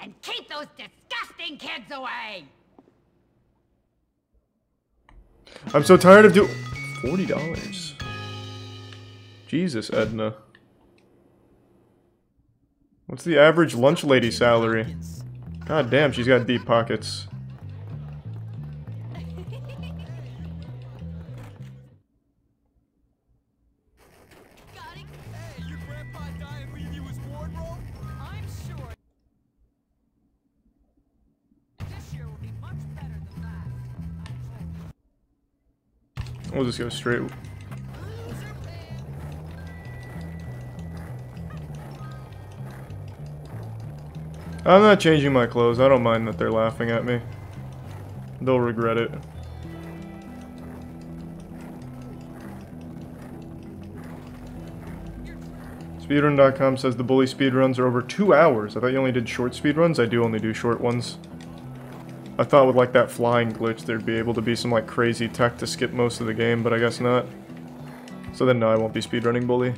and keep those disgusting kids away. I'm so tired of doing $40. Jesus, Edna. What's the average lunch lady salary? God damn, she's got deep pockets. We'll just go straight. I'm not changing my clothes. I don't mind that they're laughing at me. They'll regret it. Speedrun.com says the bully speedruns are over two hours. I thought you only did short speedruns. I do only do short ones. I thought with like that flying glitch there'd be able to be some like crazy tech to skip most of the game, but I guess not. So then no, I won't be speedrunning bully.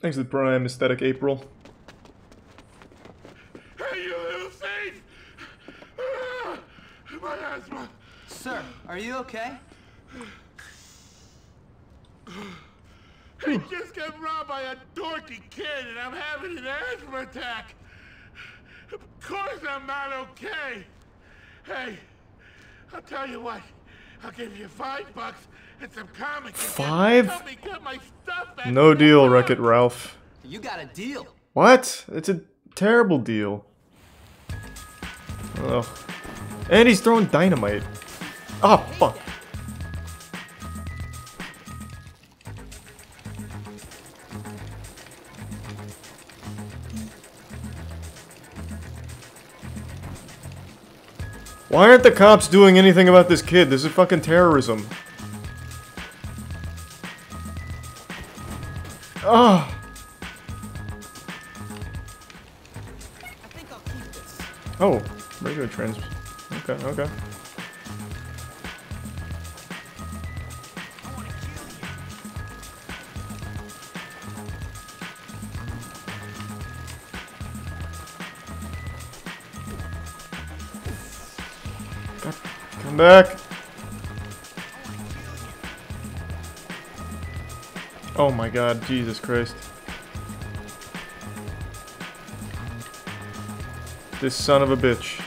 Thanks to the Prime Aesthetic April. Hey, you little thief! Ah, my asthma. Sir, are you okay? I just got robbed by a dorky kid and I'm having an asthma attack. Of course I'm not okay. Hey, I'll tell you what. I'll give you five bucks and some comics. Five? Help me get my stuff back. No deal, Come Wreck It. Ralph. You got a deal. What? It's a terrible deal. Ugh. And he's throwing dynamite. Oh, fuck. Why aren't the cops doing anything about this kid? This is fucking terrorism. Oh. I think I'll keep this. Oh, regular trans. Okay, okay. God, Come back. Oh my god, Jesus Christ. This son of a bitch.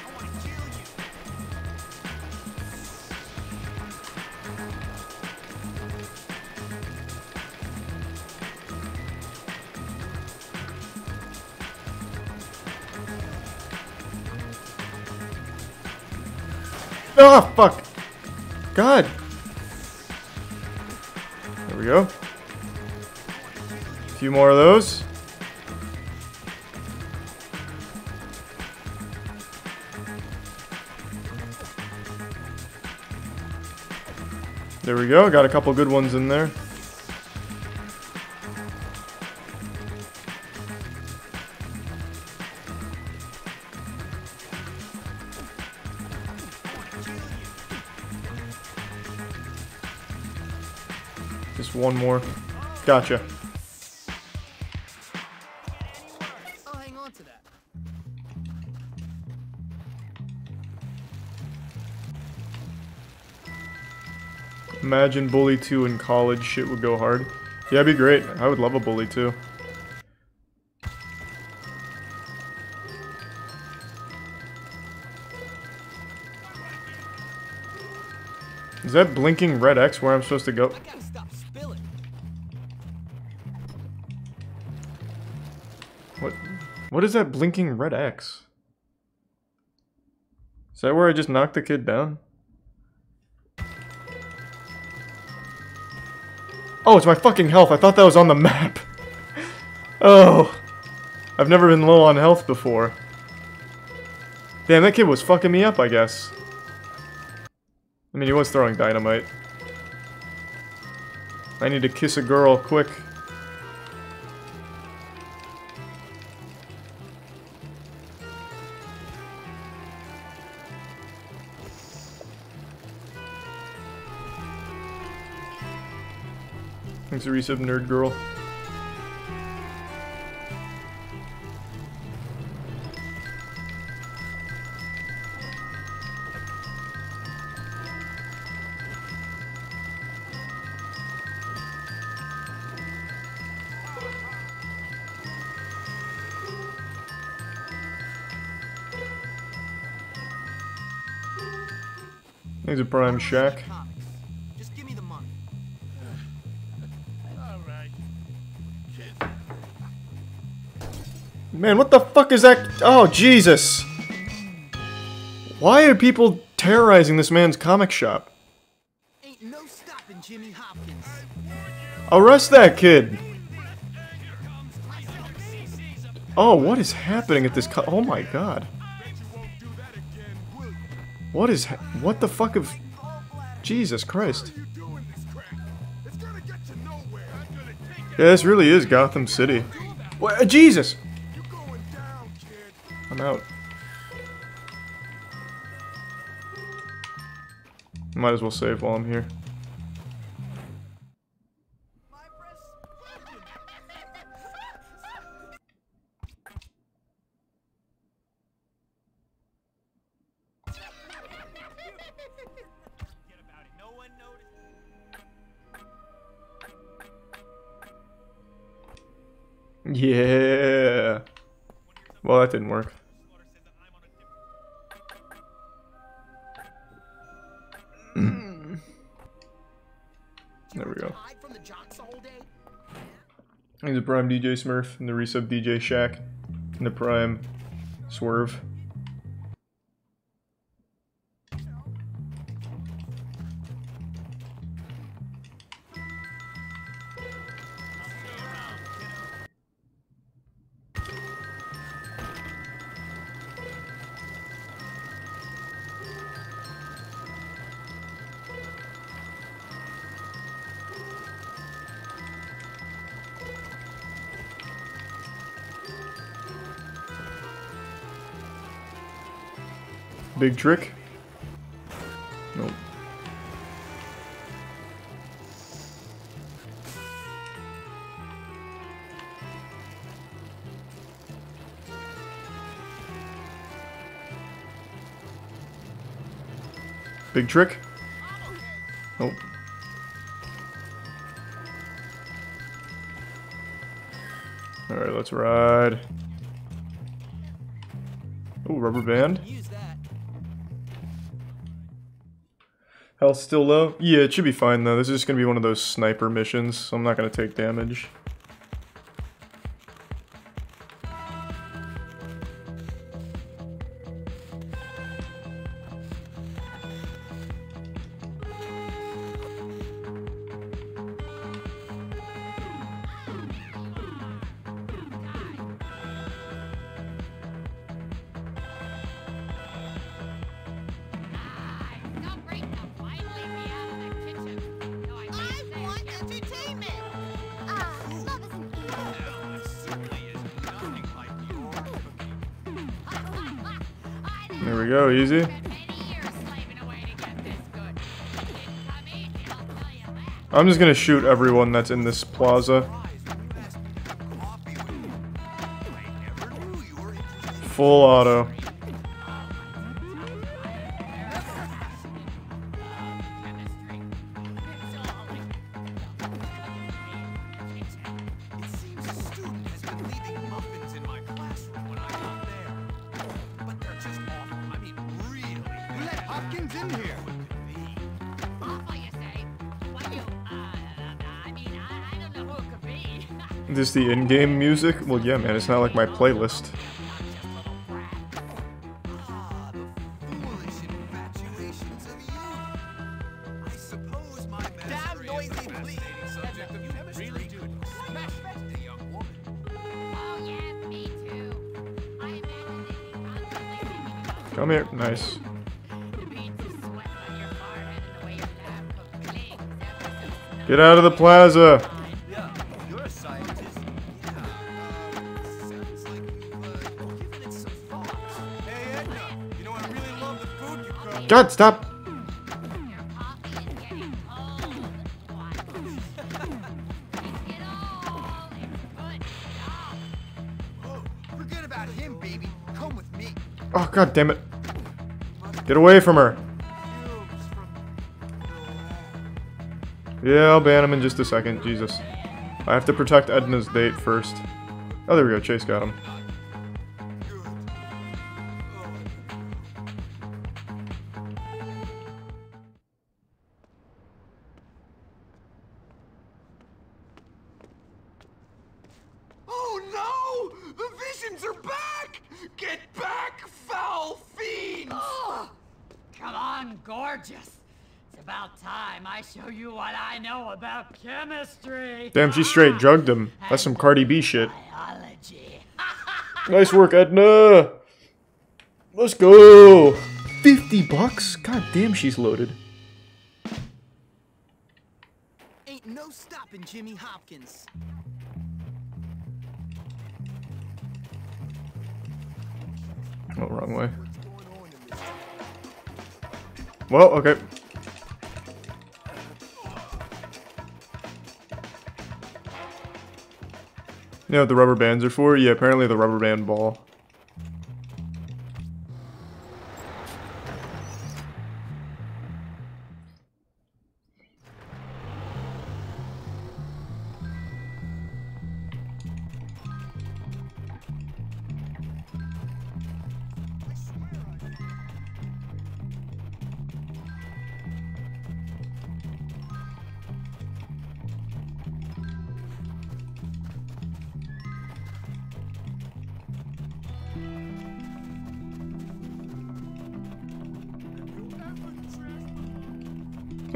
Oh, fuck. God. There we go. A few more of those. There we go. Got a couple good ones in there. One more. Gotcha. Imagine Bully 2 in college. Shit would go hard. Yeah, it'd be great. I would love a Bully 2. Is that blinking red X where I'm supposed to go? What is that blinking red X? Is that where I just knocked the kid down? Oh, it's my fucking health. I thought that was on the map. oh. I've never been low on health before. Damn, that kid was fucking me up, I guess. I mean, he was throwing dynamite. I need to kiss a girl, quick. Thanks, nerd girl. Thanks, a prime shack. Man, what the fuck is that? Oh, Jesus! Why are people terrorizing this man's comic shop? No. Arrest that kid! Oh, what is happening at this Oh my god. What is ha- What the fuck of... Jesus Christ. Yeah, this really is Gotham City. What? Jesus! Might as well save while I'm here. The Prime DJ Smurf and the resub DJ Shack and the Prime Swerve. Big trick. Nope. Big trick. Nope. Alright, let's ride. Oh, rubber band. Health still low? Yeah, it should be fine though. This is just gonna be one of those sniper missions, so I'm not gonna take damage. I'm just gonna shoot everyone that's in this plaza. Full auto. In-game music? Well, yeah, man. It's not like my playlist. Come here. Nice. Get out of the plaza. God, stop. Oh, god damn it. Get away from her. Yeah, I'll ban him in just a second. Jesus. I have to protect Edna's date first. Oh, there we go. Chase got him. No! Are back! Get back, foul fiends! Ah! Come on, gorgeous. It's about time I show you what I know about chemistry. Damn, she straight drugged him. That's some Cardi B shit. Biology. Nice work, Edna. Let's go. 50 bucks? God damn, she's loaded. Ain't no stopping Jimmy Hopkins. Oh, wrong way. Well, okay. You know what the rubber bands are for? Yeah, apparently the rubber band ball.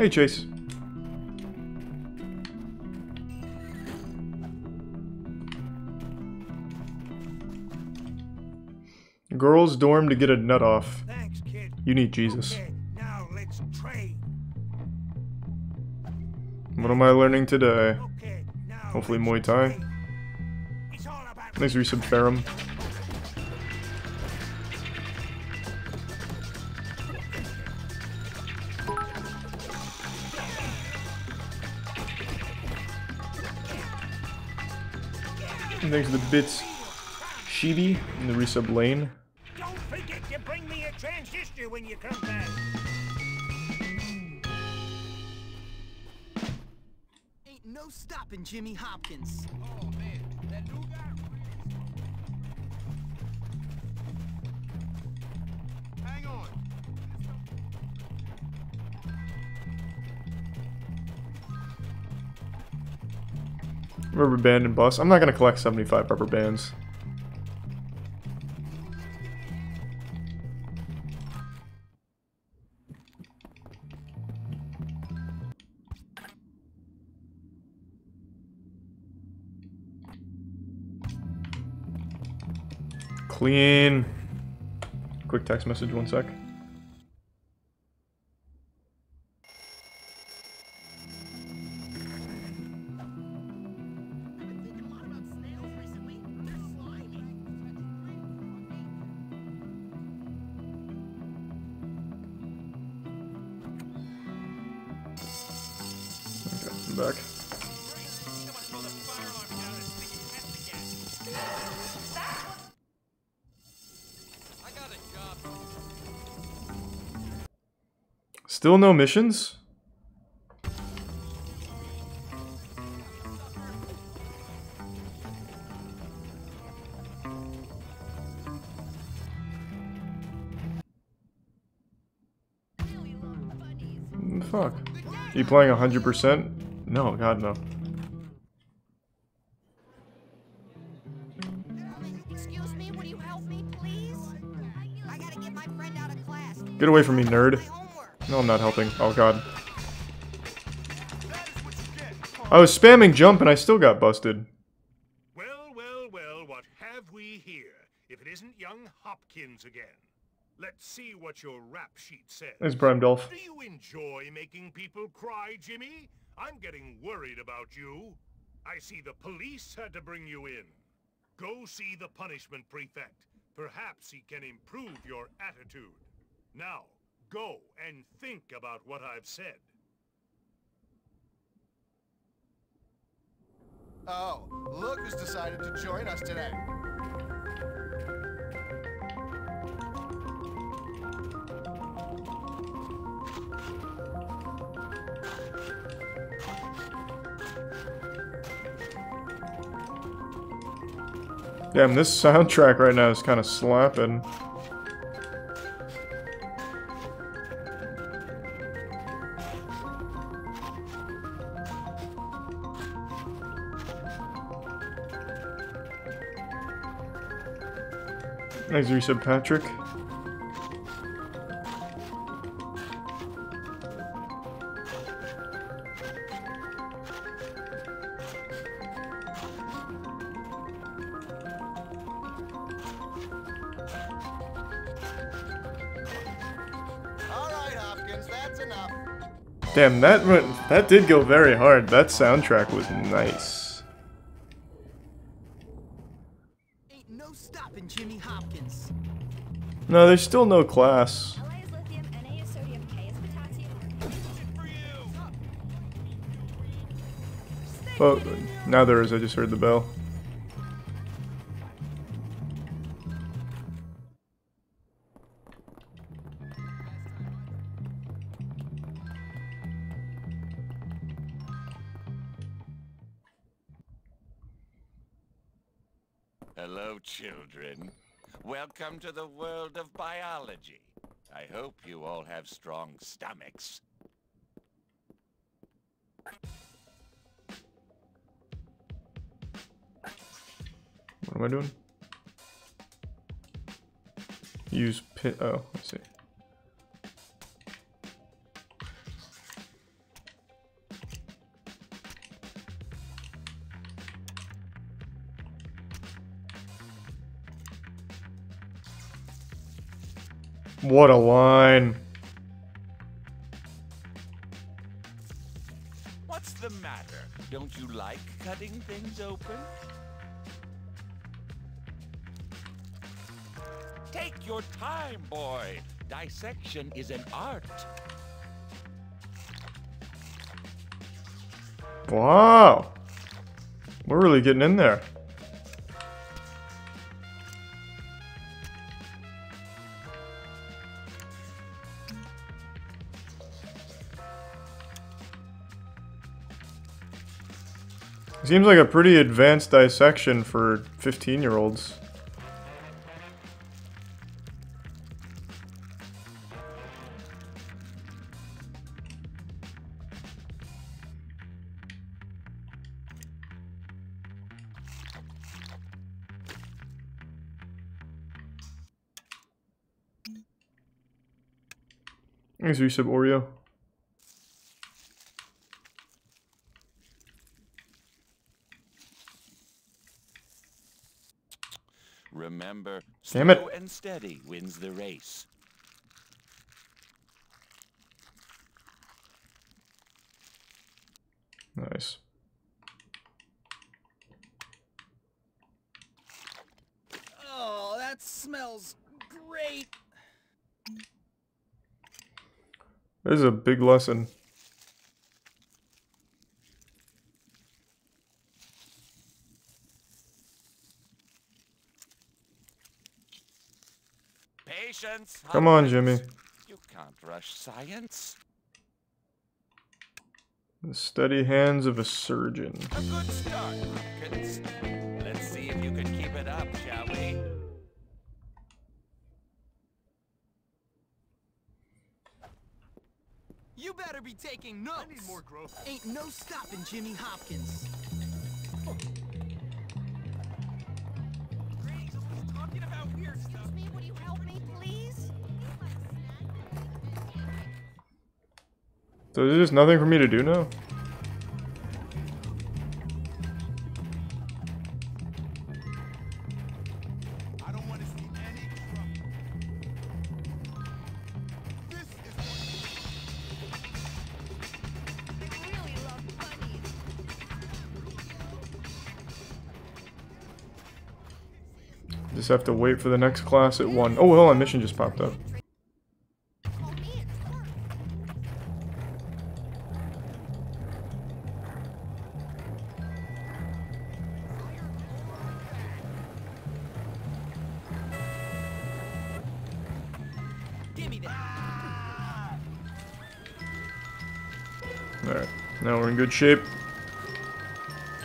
Hey, Chase. Girls' dorm to get a nut off. Thanks, kid. You need Jesus. Okay, now let's. What am I learning today? Okay, Hopefully Muay Thai. it's all about Thanks, resub Ferrum. Thanks to the bits Shibi in the resub lane. Don't forget to bring me a transistor when you come back. Ain't no stopping Jimmy Hopkins. Oh Rubber band and bus. I'm not gonna collect 75 rubber bands. Clean. Quick text message, one sec. Still no missions? Fuck. you playing 100%? No, god no. Excuse me, will you help me, please? I gotta get my friend out of class. Get away from me, nerd. No, I'm not helping. Oh god. I was spamming jump and I still got busted. Well, well, well, what have we here? If it isn't young Hopkins again. Let's see what your rap sheet says. It's Prime Dolph. Do you enjoy making people cry, Jimmy? I'm getting worried about you. I see the police had to bring you in. Go see the punishment prefect. Perhaps he can improve your attitude. Now, go and think about what I've said. Oh, look who's decided to join us today. Damn, this soundtrack right now is kind of slapping. Nice resub, Patrick. All right, Hopkins, that's enough. Damn, that went, that did go very hard. That soundtrack was nice. No, there's still no class. Oh, now there is. I just heard the bell. Strong stomachs. What am I doing? Use pit. Oh, I see. What a line. Don't you like cutting things open? Take your time, boy. Dissection is an art. Wow. We're really getting in there. Seems like a pretty advanced dissection for 15 year olds. Thanks, resub Oreo. Remember, Damn it. slow and steady wins the race. Nice. Oh, that smells great. This is a big lesson. Patience. Come on, Jimmy. You can't rush science. The steady hands of a surgeon. A good start, Hopkins. Let's see if you can keep it up, shall we? You better be taking notes. I need more growth. Ain't no stopping Jimmy Hopkins. Talking So there's just nothing for me to do now? I don't want to see any trouble. This is I really love bunnies. Just have to wait for the next class at 1. Oh, hold on, mission just popped up. Good shape.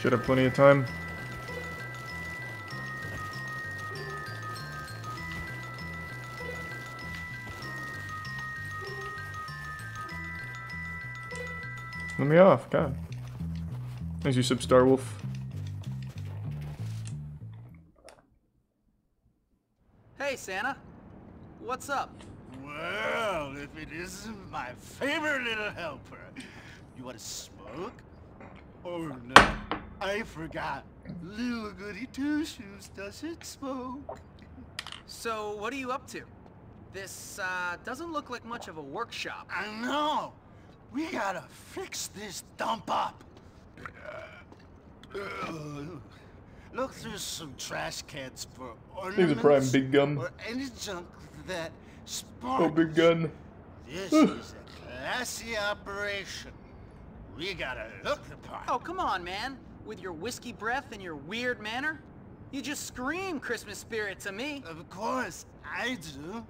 Should have plenty of time. Let me off, God. Thanks, you sub Star Wolf. Hey, Santa. What's up? Well, if it isn't my favorite little helper. You want to smoke? Oh no, I forgot. Little goody two shoes doesn't smoke. So, what are you up to? This, uh, doesn't look like much of a workshop. I know. We gotta fix this dump up. Look through some trash cans for ornaments He's a prime big gun. or any junk that sparks. Oh, big gun. This is a classy operation. We gotta look the part. Oh, come on, man. With your whiskey breath and your weird manner? You just scream Christmas spirit to me. Of course, I do.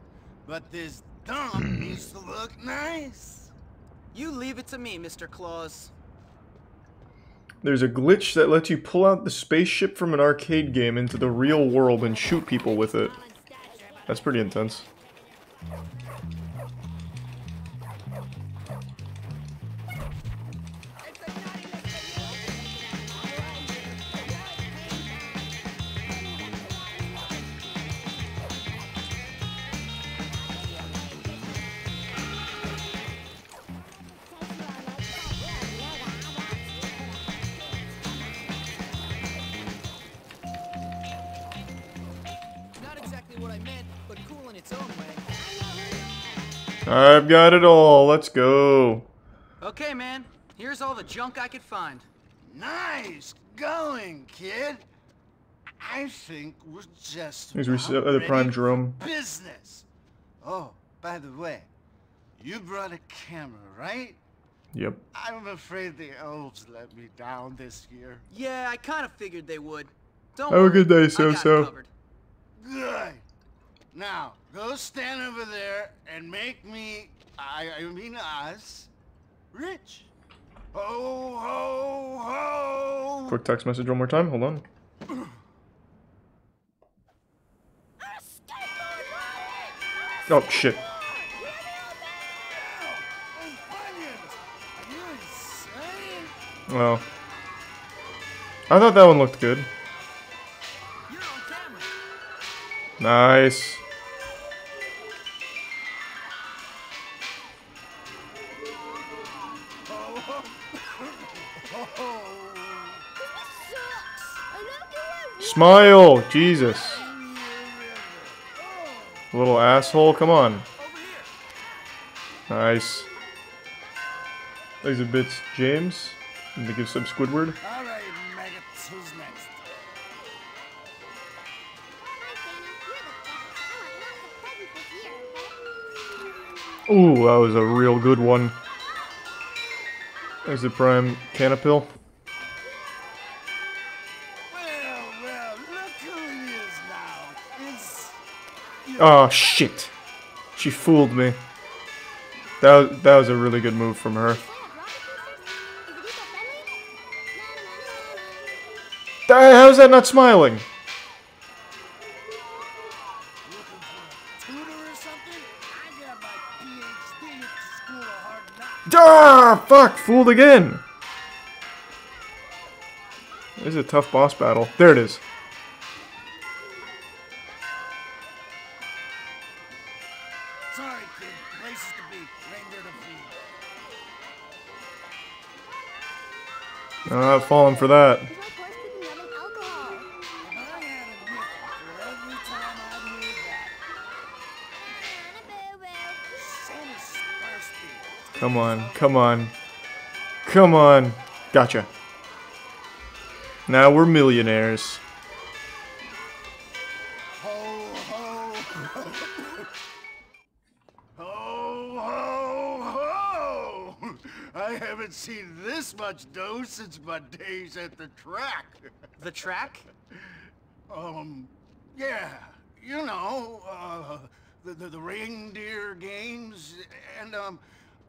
But this dump needs to look nice. You leave it to me, Mr. Claus. There's a glitch that lets you pull out the spaceship from an arcade game into the real world and shoot people with it. That's pretty intense. I've got it all. Let's go. Okay, man. Here's all the junk I could find. Nice going, kid. I think we're just Here's reset about uh, the Prime for Jerome. business. Oh, by the way, you brought a camera, right? Yep. I'm afraid the elves let me down this year. Yeah, I kind of figured they would. Don't Have a good day, I So-So. Good. Now, go stand over there and make me, I, I mean us, rich. Ho, ho, ho! quick text message one more time. Hold on. Oh shit. Well. I thought that one looked good. Nice. Smile! Jesus. Little asshole, come on. Nice. These are bits, James. And to give some Squidward. All right, maggots, who's next? Ooh, that was a real good one. There's the prime Canapil. Oh shit. She fooled me. That was, that was a really good move from her. How's that not smiling? Ah, fuck, fooled again. This is a tough boss battle. There it is. Not falling for that. Come on, come on. Come on. Gotcha. Now we're millionaires. The track. The track? Um, yeah, you know, uh, the, the, the reindeer games, and, um...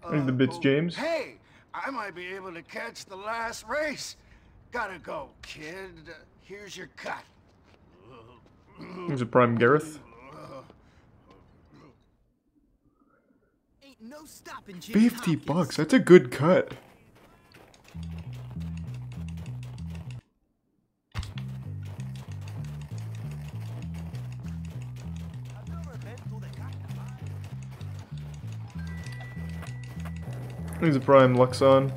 There's the bits, oh, James. Hey, I might be able to catch the last race. Gotta go, kid. Here's your cut. Here's a prime Gareth. Ain't no stopping 50 Hopkins. bucks. That's a good cut. Here's a prime Luxon.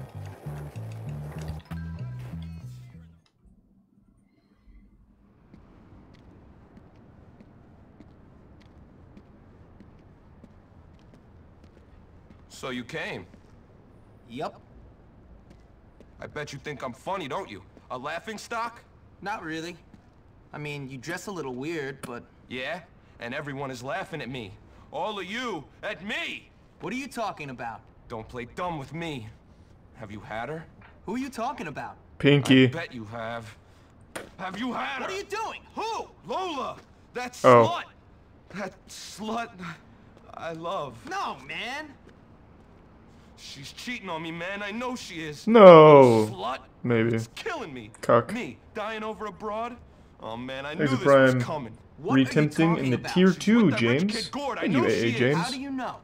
So you came. Yup. I bet you think I'm funny, don't you? A laughing stock? Not really. I mean, you dress a little weird, but... Yeah? And everyone is laughing at me. All of you at me! What are you talking about? Don't play dumb with me. Have you had her? Who are you talking about? Pinky. I bet you have. Have you had her? What are you doing? Who? Lola! That Oh. slut! That slut I love. No, man. She's cheating on me, man. I know she is. No. Slut. Maybe. It's killing me. Cuck. Me, dying over abroad. Oh, man, I There's knew a this was coming. What are you retempting in the about? tier 2, with that rich James. Gord. I Thank you, know AA. James. How do you know?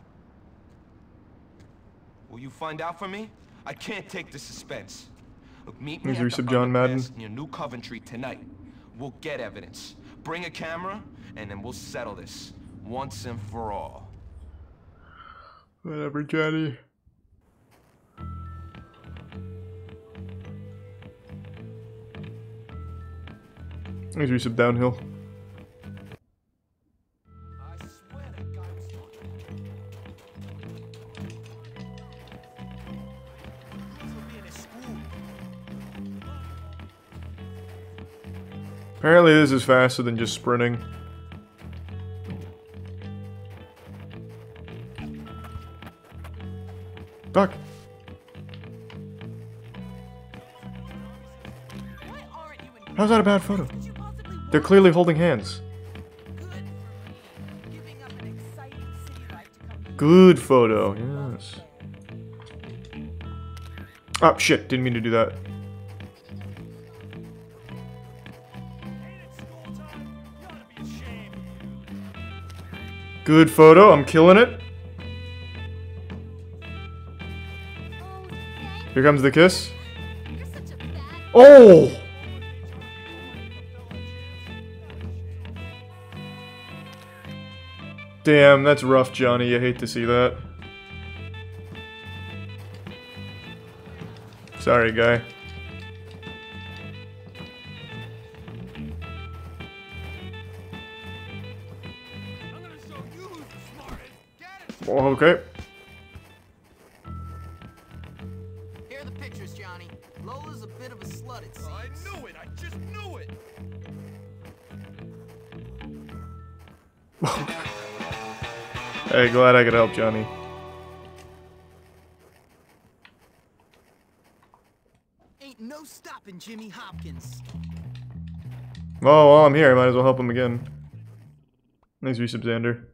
Will you find out for me? I can't take the suspense. Look, meet me Here's at Reese the of John Madden. near New Coventry tonight. We'll get evidence. Bring a camera, and then we'll settle this once and for all. Whatever, Johnny. Here's Reese of Downhill. Apparently this is faster than just sprinting. Duck. How's that a bad photo? They're clearly holding hands. Good photo, yes. Oh shit, didn't mean to do that. Good photo. I'm killing it. Here comes the kiss. Oh! Damn, that's rough, Johnny. You hate to see that. Sorry, guy. Okay. Here are the pictures, Johnny. Lola's a bit of a slut, it oh, seems. I knew it! I just knew it! Hey, glad I could help, Johnny. Ain't no stopping Jimmy Hopkins. Oh, while I'm here, I might as well help him again. Thanks, Resub Xander.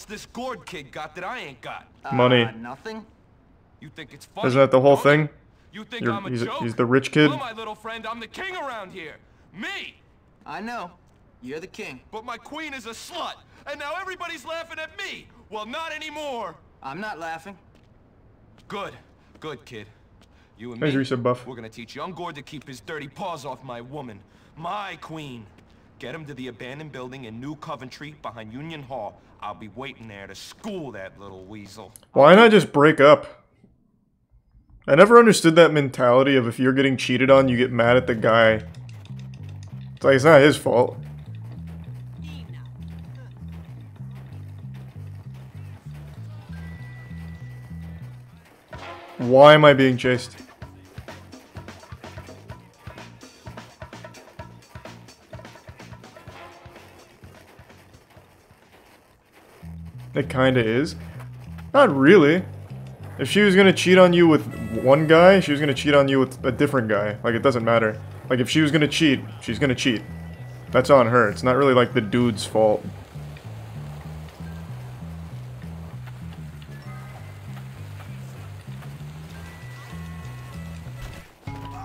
What's this Gord kid got that I ain't got? Money. Uh, nothing? You think it's funny? Isn't that the whole don't thing? You think You're- I'm a he's, joke? he's the rich kid? Well, my little friend, I'm the king around here. Me! I know. You're the king. But my queen is a slut, and now everybody's laughing at me. Well, not anymore. I'm not laughing. Good, good kid. You and Thanks, me, Buff. we're gonna teach young Gord to keep his dirty paws off my woman, my queen. Get him to the abandoned building in New Coventry behind Union Hall. I'll be waiting there to school that little weasel. Why not just break up? I never understood that mentality of if you're getting cheated on, you get mad at the guy. It's like, it's not his fault. Why am I being chased? It kinda is. Not really. If she was gonna cheat on you with one guy, she was gonna cheat on you with a different guy. Like, it doesn't matter. Like, if she was gonna cheat, she's gonna cheat. That's on her. It's not really like the dude's fault.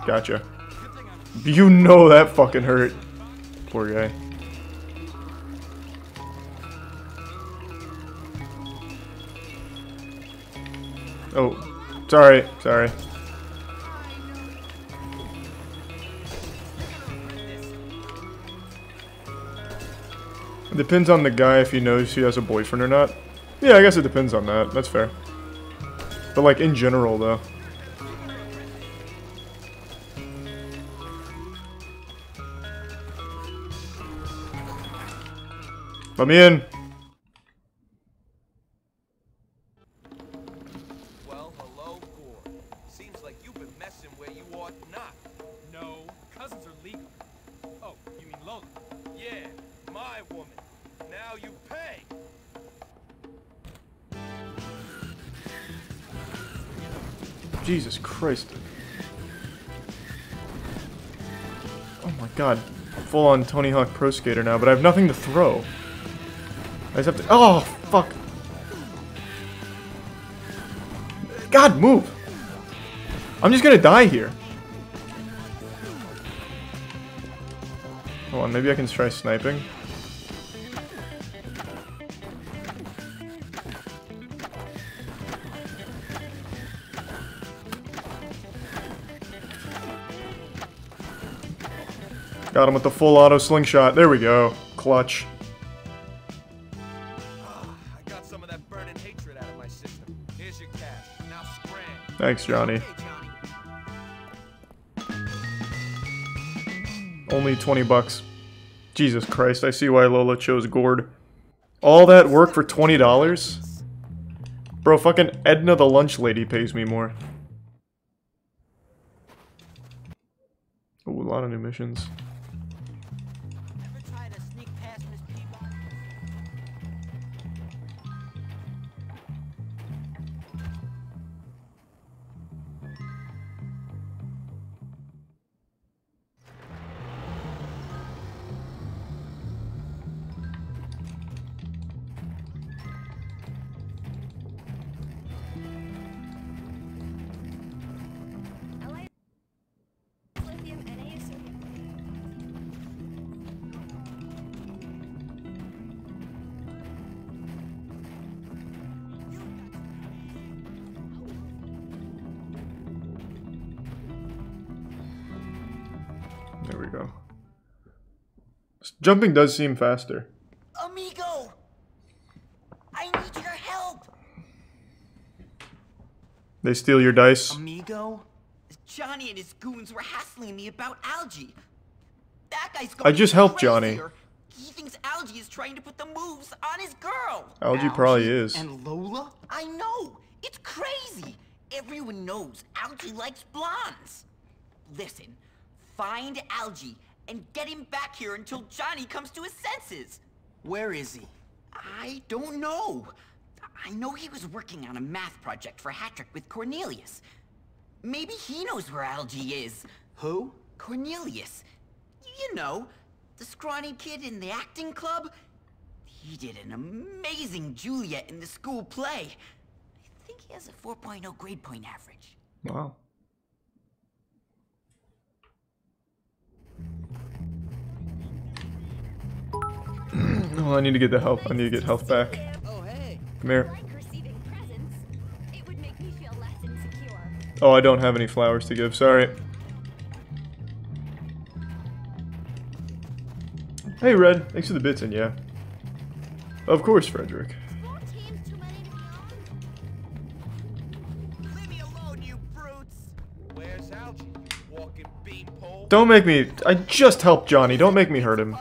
Gotcha. You know that fucking hurt. Poor guy. Oh, sorry, sorry. It depends on the guy if he knows he has a boyfriend or not. Yeah, I guess it depends on that. That's fair. But like in general though. Let me in. Full on Tony Hawk Pro Skater now, but I have nothing to throw. I just have to. Oh, fuck. God, move! I'm just gonna die here. Hold on, maybe I can try sniping. Got him with the full auto slingshot. There we go. Clutch. I got some of that burning hatred out of my system. Here's your cash. Now scram. Thanks, Johnny. Only 20 bucks. Jesus Christ, I see why Lola chose Gord. All that work for $20? Bro, fucking Edna the lunch lady pays me more. Ooh, a lot of new missions. Jumping does seem faster. Amigo! I need your help! They steal your dice. Amigo? Johnny and his goons were hassling me about Algie. That guy's going I going just helped Johnny. crazier. He thinks Algie is trying to put the moves on his girl. Algie probably is. And Lola? I know. It's crazy. Everyone knows Algie likes blondes. Listen, find Algie and get him back here until Johnny comes to his senses. Where is he? I don't know. I know he was working on a math project for Hattrick with Cornelius. Maybe he knows where Algie is. Who? Cornelius. You know, the scrawny kid in the acting club. He did an amazing Juliet in the school play. I think he has a 4.0 grade point average. Wow. Well, I need to get the health. I need to get health back. Oh, hey. Come here. Like receiving presents. It would make me feel less insecure. Oh, I don't have any flowers to give. Sorry. Hey, Red. Thanks for the bits, and yeah. Of course, Frederick. Leave me alone, you brutes! Where's Algie? Walking beanpole? Don't make me. I just helped Johnny. Don't make me hurt him.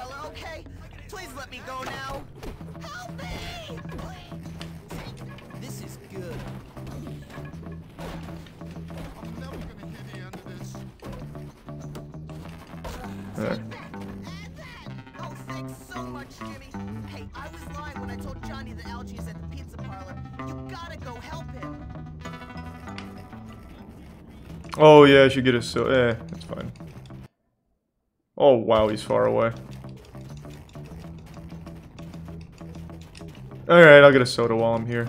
Oh yeah, I should get a so. Eh, that's fine. Oh wow, he's far away. All right, I'll get a soda while I'm here.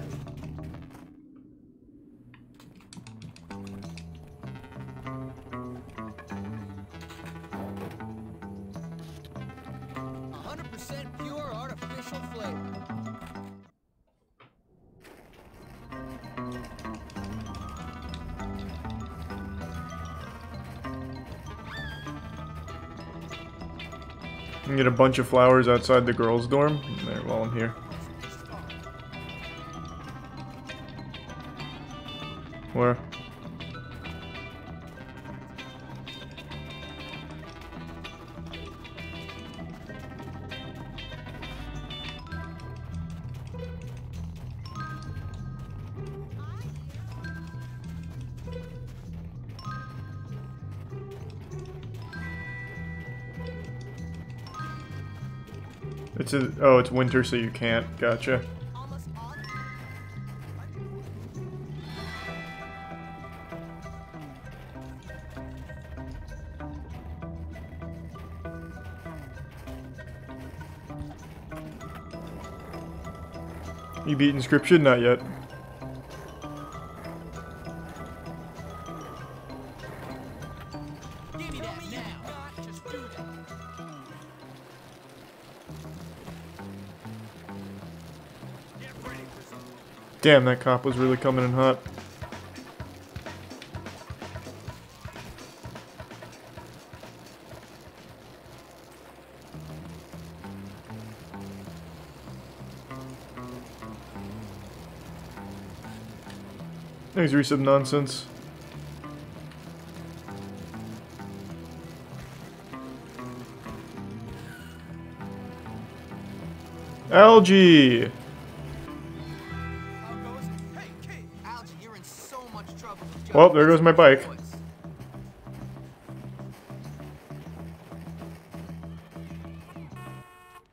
Can get a bunch of flowers outside the girls' dorm. There, while I'm here. Where? A, oh, it's winter, so you can't. Gotcha. You beat Inscryption? Not yet. Damn, that cop was really coming in hot. Thanks, resub nonsense. Algie! Well, there goes my bike.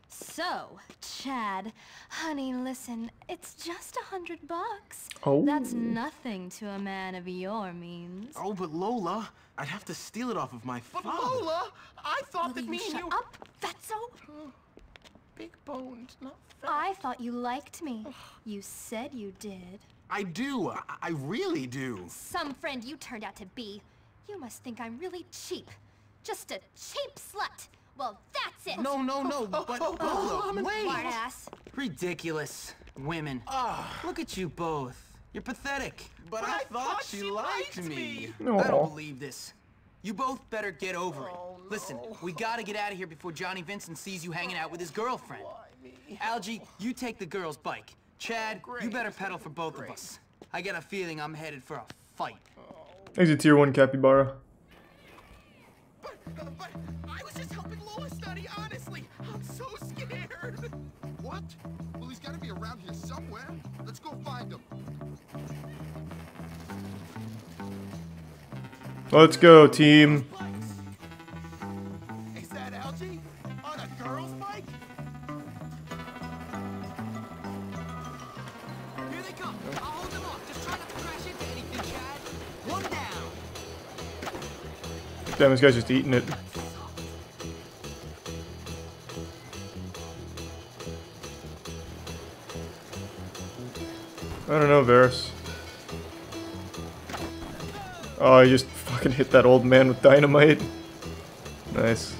So, Chad, honey, listen, it's just a hundred bucks. Oh. That's nothing to a man of your means. Oh, but Lola, I'd have to steal it off of my But father. Lola, I thought that Will me you and shut you. up, fatso? Hmm. Big boned, not I thought you liked me. You said you did. I do. I, I really do. Some friend you turned out to be. You must think I'm really cheap. Just a cheap slut. Well, that's it. No, no, no, oh, but oh, Lola, oh, wait. Smartass. Ridiculous. Women. Ah. Look at you both. You're pathetic. But, But I, I thought, thought she she liked liked me. me. I don't believe this. You both better get over it. Listen, we gotta get out of here before Johnny Vincent sees you hanging out with his girlfriend. Algie, you take the girl's bike. Chad, oh, you better pedal for both of us. I get a feeling I'm headed for a fight. Oh. Thanks a tier 1 capybara. But I was just helping Lois study, honestly. I'm so scared. What? Well, he's got to be around here somewhere. Let's go find him. Let's go, team. Damn, this guy's just eating it. I don't know, Varys. Oh, I just fucking hit that old man with dynamite. Nice.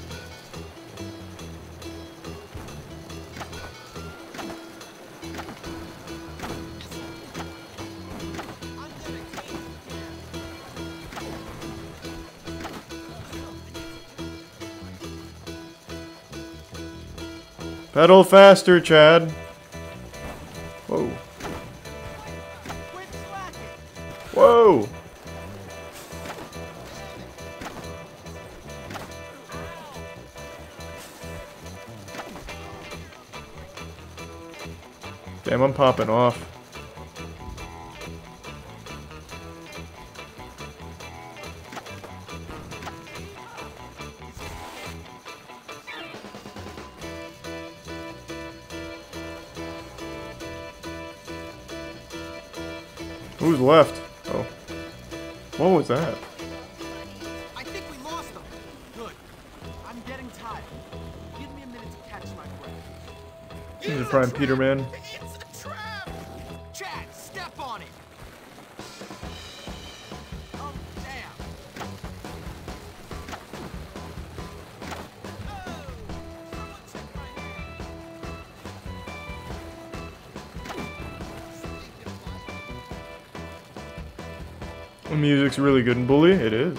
Pedal faster, Chad. Whoa. Whoa! Damn, I'm popping off. Peter man. Chad, step on it. Oh, damn. The music's really good in Bully. It is.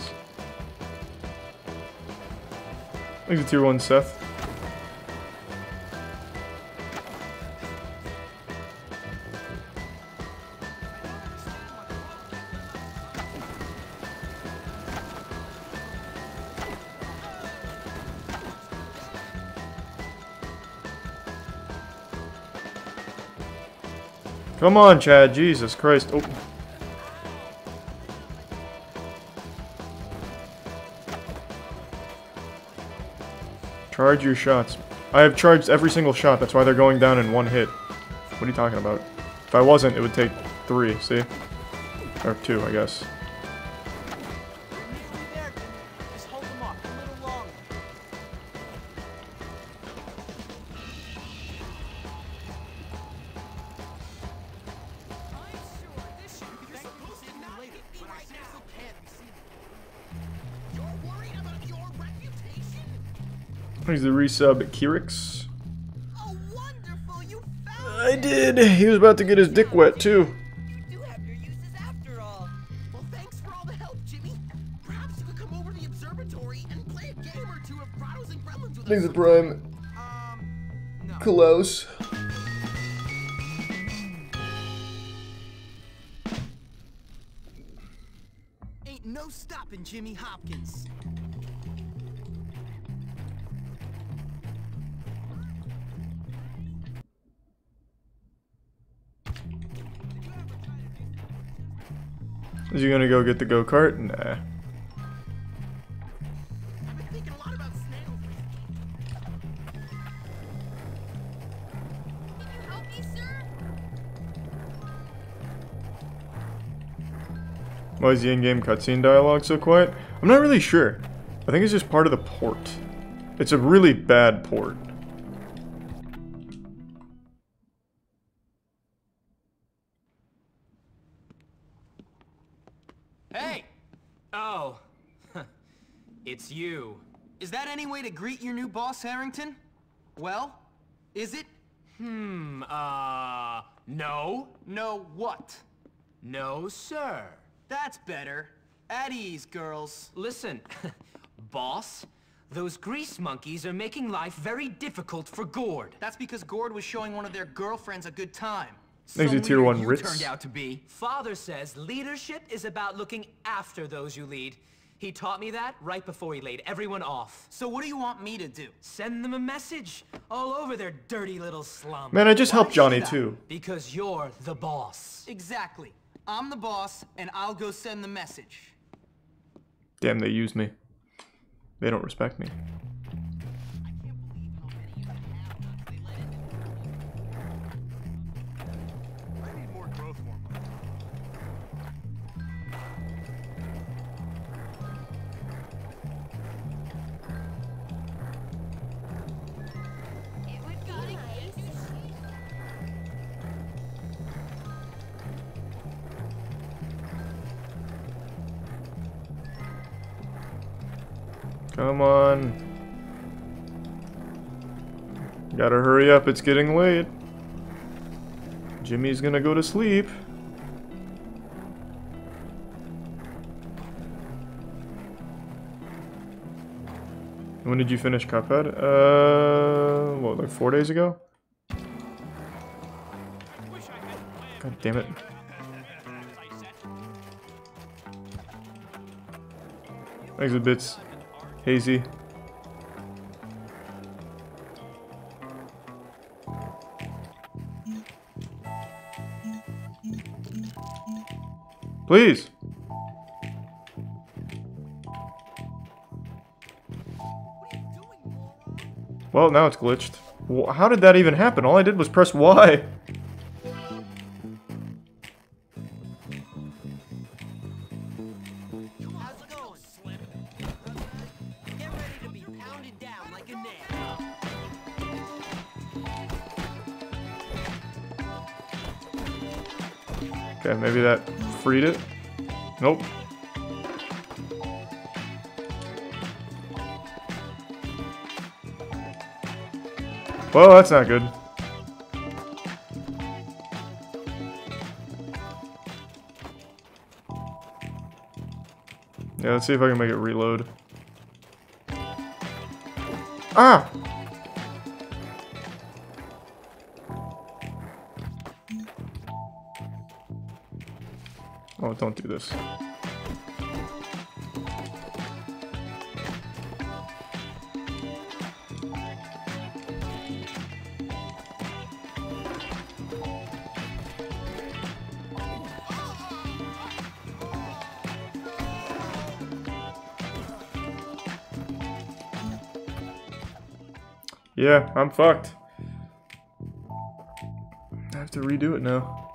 To tier 1 Seth. Come on, Chad. Jesus Christ. Oh. Charge your shots. I have charged every single shot. That's why they're going down in one hit. What are you talking about? If I wasn't, it would take three, see? Or two, I guess. He's the resub at Kirix. I did. He was about to get his dick wet too. Well, thanks for all the help, Jimmy. Perhaps you could come over to the observatory and play a game or two of Grottos and Gremlins with Thanks us. the prime. Um, Close. Ain't no stopping Jimmy Hopkins. Is he gonna go get the go kart? Nah. Why is the in-game cutscene dialogue so quiet? I'm not really sure. I think it's just part of the port. It's a really bad port. You. Is that any way to greet your new boss, Harrington? Well, is it? Hmm, uh, no. No what? No, sir. That's better. At ease, girls. Listen, boss, those grease monkeys are making life very difficult for Gord. That's because Gord was showing one of their girlfriends a good time. Thanks to tier one you Ritz. turned out to be. Father says leadership is about looking after those you lead. He taught me that right before he laid everyone off. So what do you want me to do? Send them a message all over their dirty little slum. Man, I just Why helped Johnny too. Because you're the boss. Exactly. I'm the boss, and I'll go send the message. Damn, they use me. They don't respect me. Come on. Gotta hurry up, it's getting late. Jimmy's gonna go to sleep. When did you finish Cuphead? Uh, what, like four days ago? God damn it. Exhibits. Hazy. Please. Well, now it's glitched. How did that even happen? All I did was press Y. freed it. Nope. Well, that's not good. Yeah, let's see if I can make it reload. Ah! Don't do this. Yeah, I'm fucked. I have to redo it now.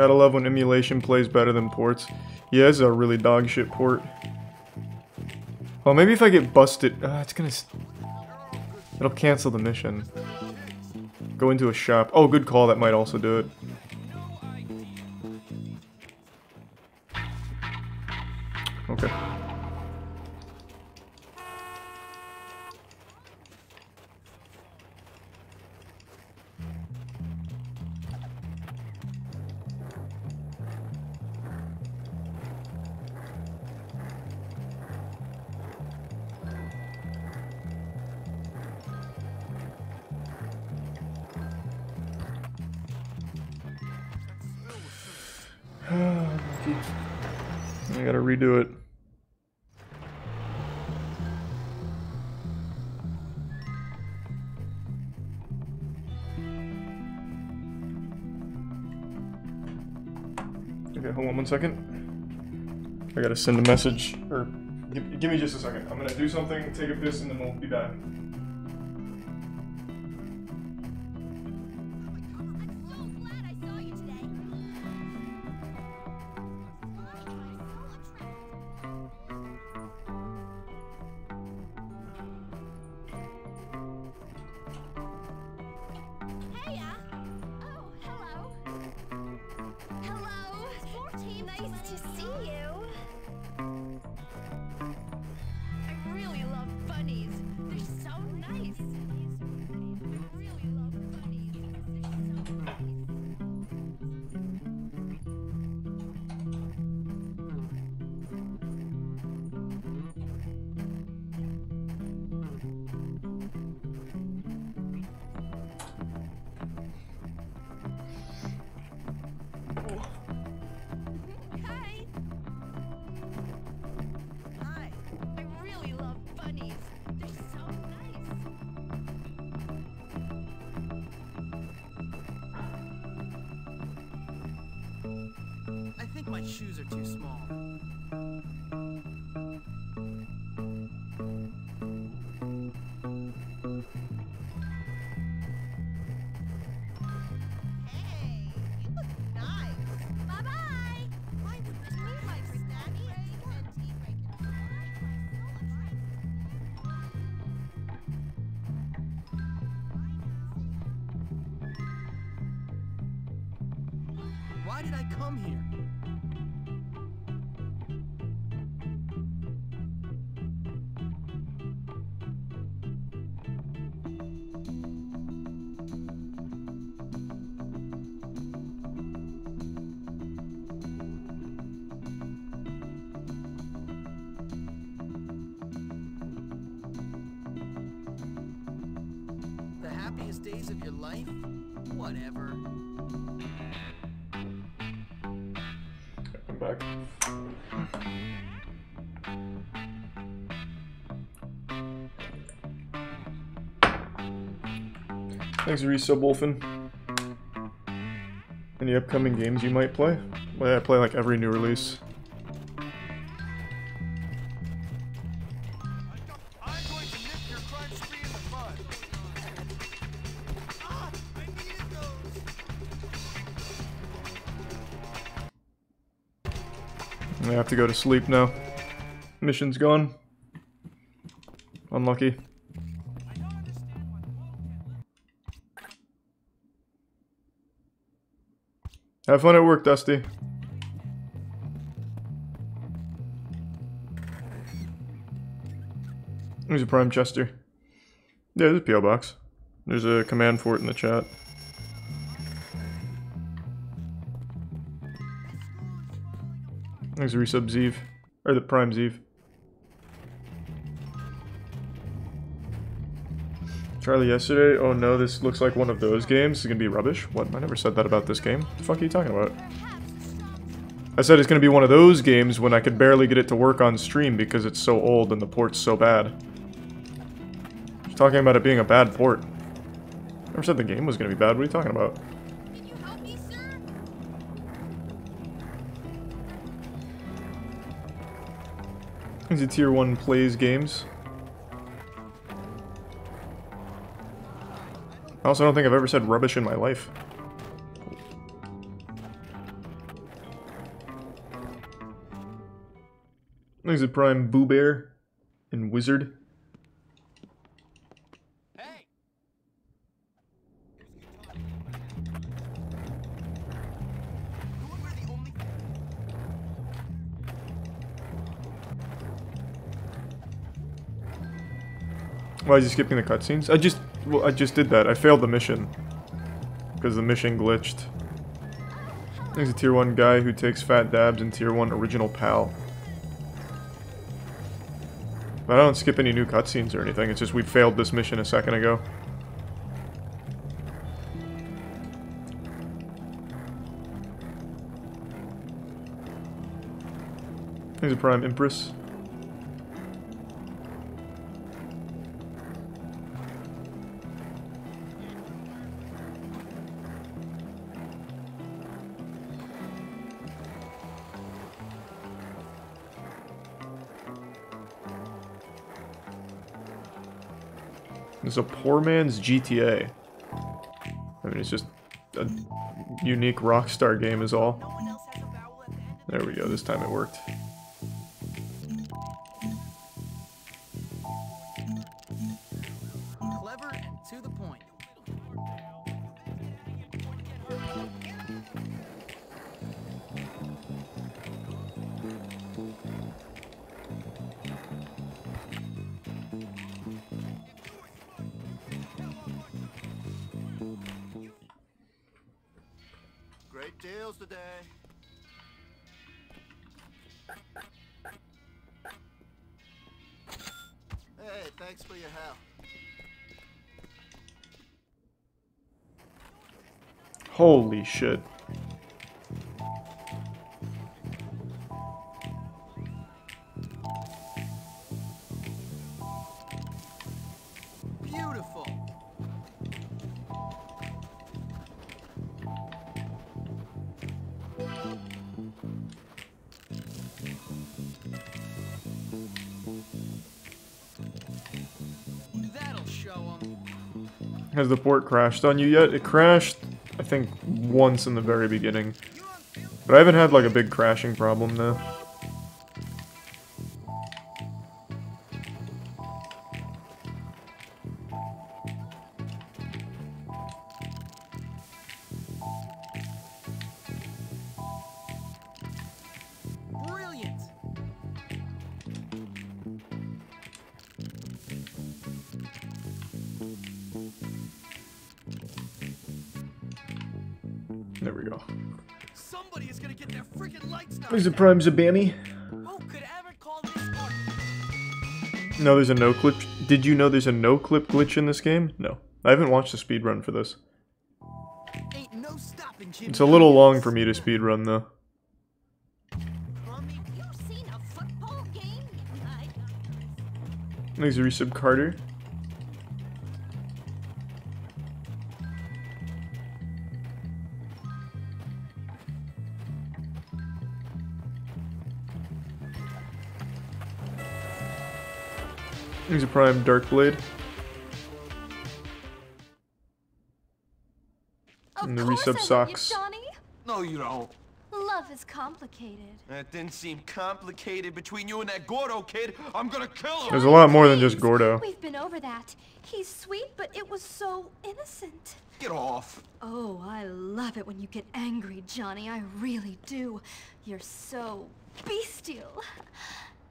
Gotta love when emulation plays better than ports. Yeah, it's a really dog shit port. Well, maybe if I get busted, uh, it's gonna... It'll cancel the mission. Go into a shop. Oh, good call. That might also do it. Second. I gotta send a message. Or, give, give me just a second. I'm gonna do something, take a piss, and then we'll be back. Thanks, Wolfen. Any upcoming games you might play? Well, I play like every new release. I have to go to sleep now. Mission's gone. Unlucky. Have fun at work, Dusty. There's a Prime Chester. Yeah, there's a P.O. Box. There's a command for it in the chat. There's a resub Zeeve. Or the Prime Zeeve. Charlie yesterday? Oh no, this looks like one of those games. It's gonna be rubbish. What? I never said that about this game. What the fuck are you talking about? I said it's gonna be one of those games when I could barely get it to work on stream because it's so old and the port's so bad. Just talking about it being a bad port. Never said the game was gonna be bad. What are you talking about? Is it tier 1 plays games? Also don't think I've ever said rubbish in my life. Is it Prime Boo Bear and Wizard? Why is he skipping the cutscenes? I just, well, I just did that. I failed the mission. Because the mission glitched. There's a tier 1 guy who takes fat dabs and tier 1 original pal. But I don't skip any new cutscenes or anything, it's just we failed this mission a second ago. There's a Prime Empress. It's a poor man's GTA. I mean, it's just a unique Rockstar game is all. There we go, this time it worked. Has the port crashed on you yet? It crashed, I think, once in the very beginning. But I haven't had like a big crashing problem though. Knocked There's a art? No, there's a no clip. Did you know there's a no clip glitch in this game? No. I haven't watched a speedrun for this. It's a little long for me to speedrun though. There's a resub Carter. There's a prime Dark Blade. And the resub socks. No, you don't. Love is complicated. That didn't seem complicated between you and that Gordo kid. I'm gonna kill him. There's a lot more than just Gordo. We've been over that. He's sweet, but it was so innocent. Get off. Oh, I love it when you get angry, Johnny. I really do. You're so bestial.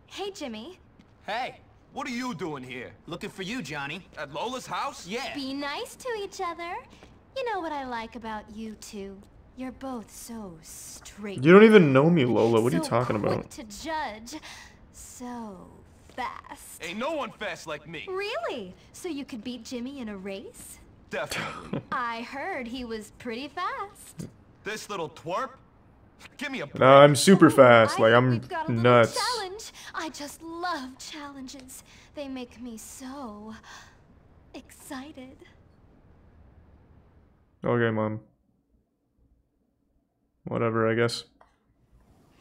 Hey, Jimmy. Hey. What are you doing here? Looking for you, Johnny. At Lola's house? Yeah. Be nice to each other. You know what I like about you two? You're both so straight. You don't even know me, Lola. What are you so talking quick about? to judge. So fast. Ain't no one fast like me. Really? So you could beat Jimmy in a race? Definitely. I heard he was pretty fast. this little twerp? Give me a No, I'm super oh, fast. Like, I'm We've got a little nuts. challenge. I just love challenges. They make me so excited. Okay, mom. Whatever, I guess.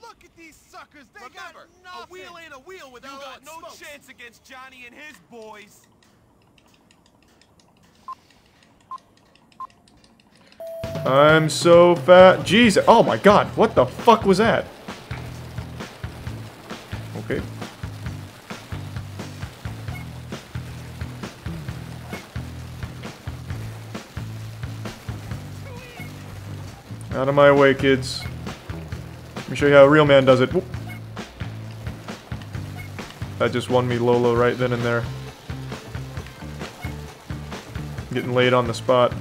Look at these suckers. They Remember, got a wheel ain't a wheel without You got no smokes. chance against Johnny and his boys. I'm so fat. Jesus. Oh my god. What the fuck was that? Okay. Out of my way, kids. Let me show you how a real man does it. Whoop. That just won me Lolo right then and there. Getting laid on the spot.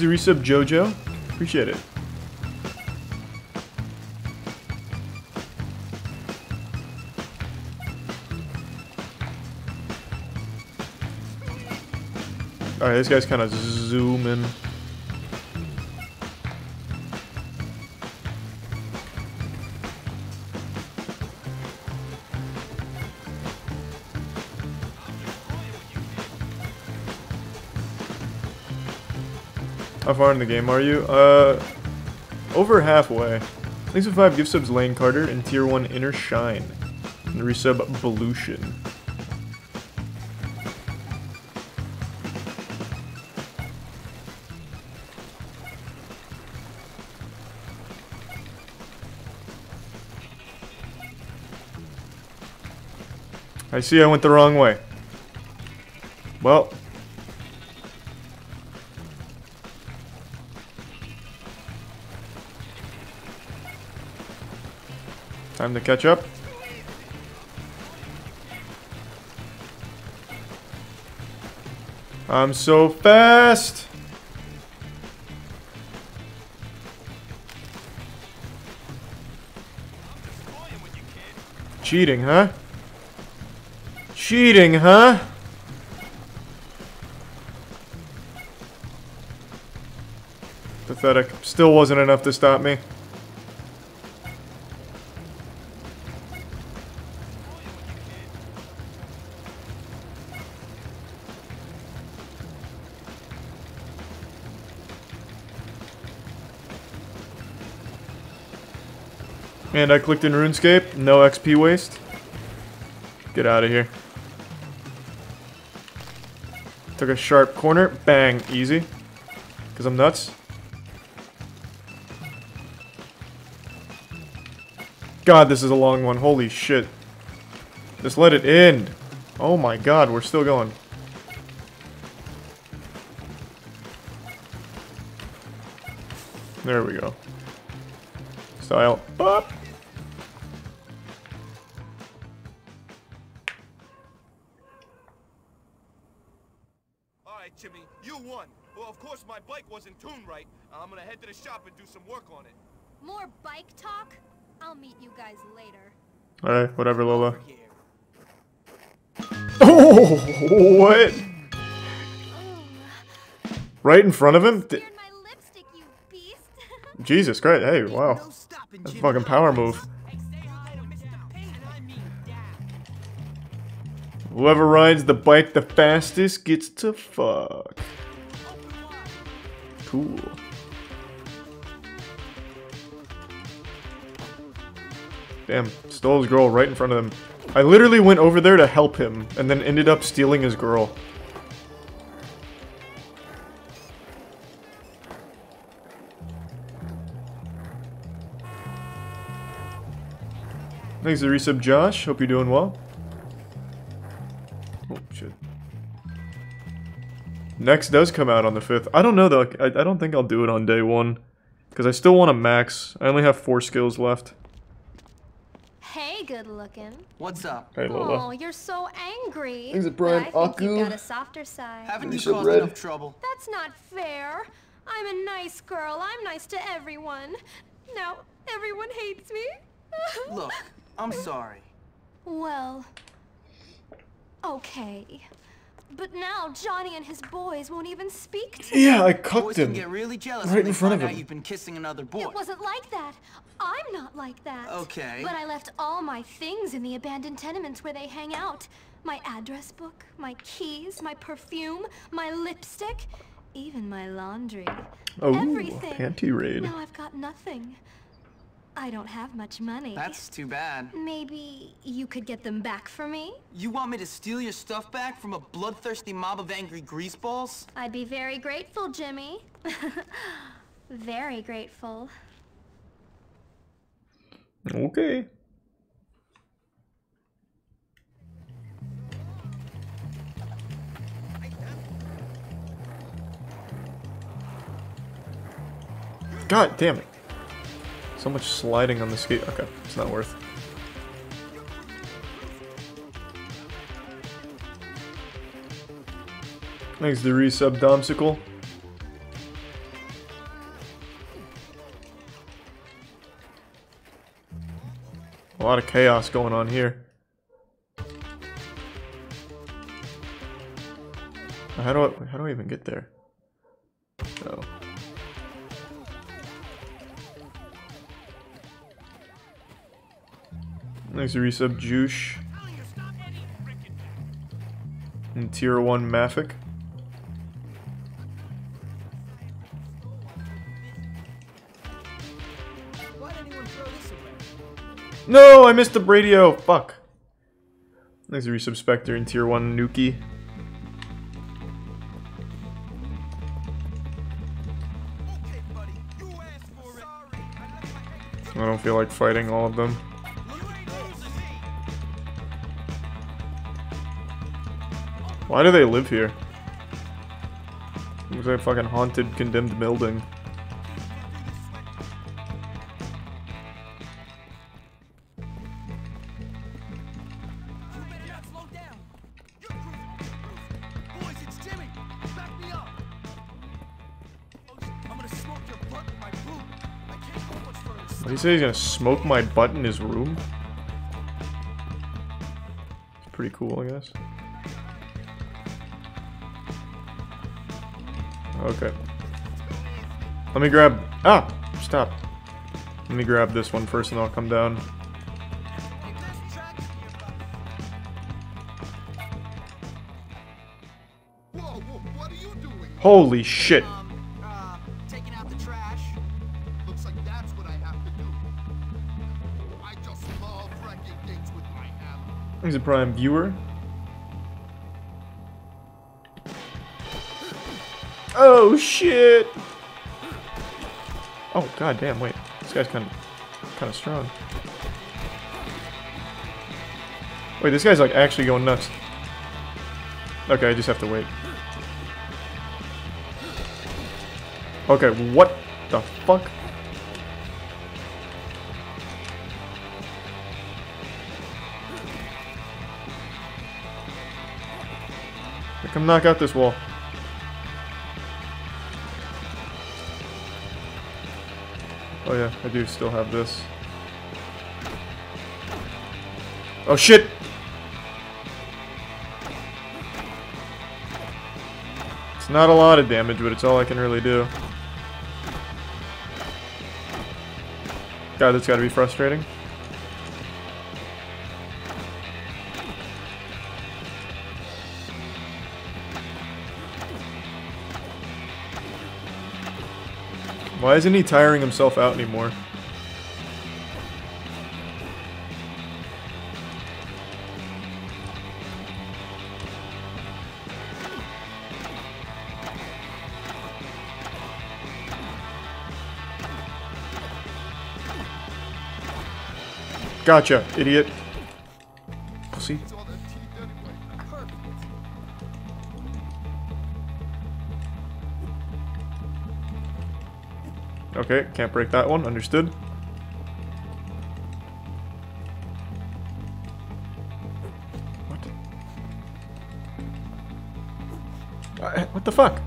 To resub Jojo. Appreciate it. Alright, this guy's kind of zooming. How far in the game are you? Uh, over halfway. Thanks for 5 gift subs Lane Carter and Tier 1 Inner Shine. And resub Belution. I see I went the wrong way. Well. Time to catch up. I'm so fast! Cheating, huh? Cheating, huh? Pathetic. Still wasn't enough to stop me. And I clicked in RuneScape. No XP waste. Get out of here. Took a sharp corner. Bang. Easy. Because I'm nuts. God, this is a long one. Holy shit. Just let it end. Oh my god, we're still going. There we go. Style. Bop. And do some work on it. More bike talk? I'll meet you guys later. Alright, whatever, Lola. Oh, what? Oh. Right in front of him? D- Jesus Christ, hey, wow. That's a fucking power move. Whoever rides the bike the fastest gets to fuck. Cool. Damn, stole his girl right in front of him. I literally went over there to help him, and then ended up stealing his girl. Thanks to resub Josh, hope you're doing well. Oh, shit. Next does come out on the 5th. I don't know though, I, I don't think I'll do it on day one. Because I still want to max. I only have 4 skills left. Hey, good looking. What's up? Hey, Lola. Oh, you're so angry. Thanks, Brian But I think Aku. you've got a softer side. Haven't you caused enough trouble? That's not fair. I'm a nice girl. I'm nice to everyone. Now, everyone hates me. Look, I'm sorry. Well, okay. But now Johnny and his boys won't even speak to me. Yeah, I cucked Boys him. can get really jealous Right in front of find out him. you've been kissing another boy. It wasn't like that. I'm not like that. Okay. But I left all my things in the abandoned tenements where they hang out. My address book, my keys, my perfume, my lipstick, even my laundry. Oh, Everything. panty raid. Now I've got nothing. I don't have much money. That's too bad. Maybe you could get them back for me? You want me to steal your stuff back from a bloodthirsty mob of angry greaseballs? I'd be very grateful, Jimmy. very grateful. Okay. God damn it. So much sliding on the skate. Okay, it's not worth. Thanks to resub Domsicle. A lot of chaos going on here. How do I how do I even get there? Oh. To resub Juice. And tier 1 Maffic. No, I missed the radio. Oh, fuck. Thanks to resub Spectre and tier 1 Nuki. I don't feel like fighting all of them. Why do they live here? Looks like a fucking haunted, condemned building. Say he's gonna smoke my butt in his room? It's pretty cool, I guess. Okay. Let me grab... Ah! Stop. Let me grab this one first and I'll come down. Holy shit. He's a Prime viewer. Oh shit! Oh god damn! Wait, this guy's kind of kind of strong. Wait, this guy's like actually going nuts. Okay, I just have to wait. Okay, what the fuck? Come knock out this wall. Oh yeah, I do still have this. Oh shit! It's not a lot of damage, but it's all I can really do. God, that's gotta be frustrating. Why isn't he tiring himself out anymore? Gotcha, idiot. Okay, can't break that one, understood. What? Uh, what the fuck?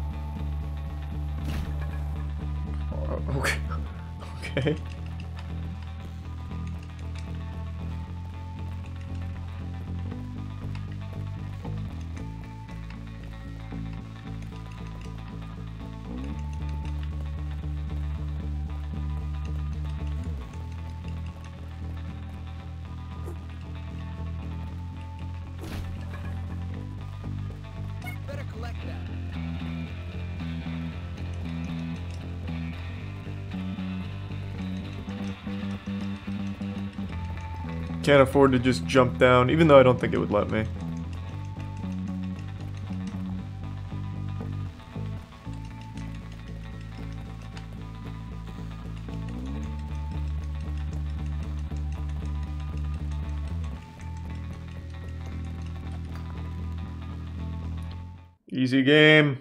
Can't afford to just jump down, even though I don't think it would let me. Easy game.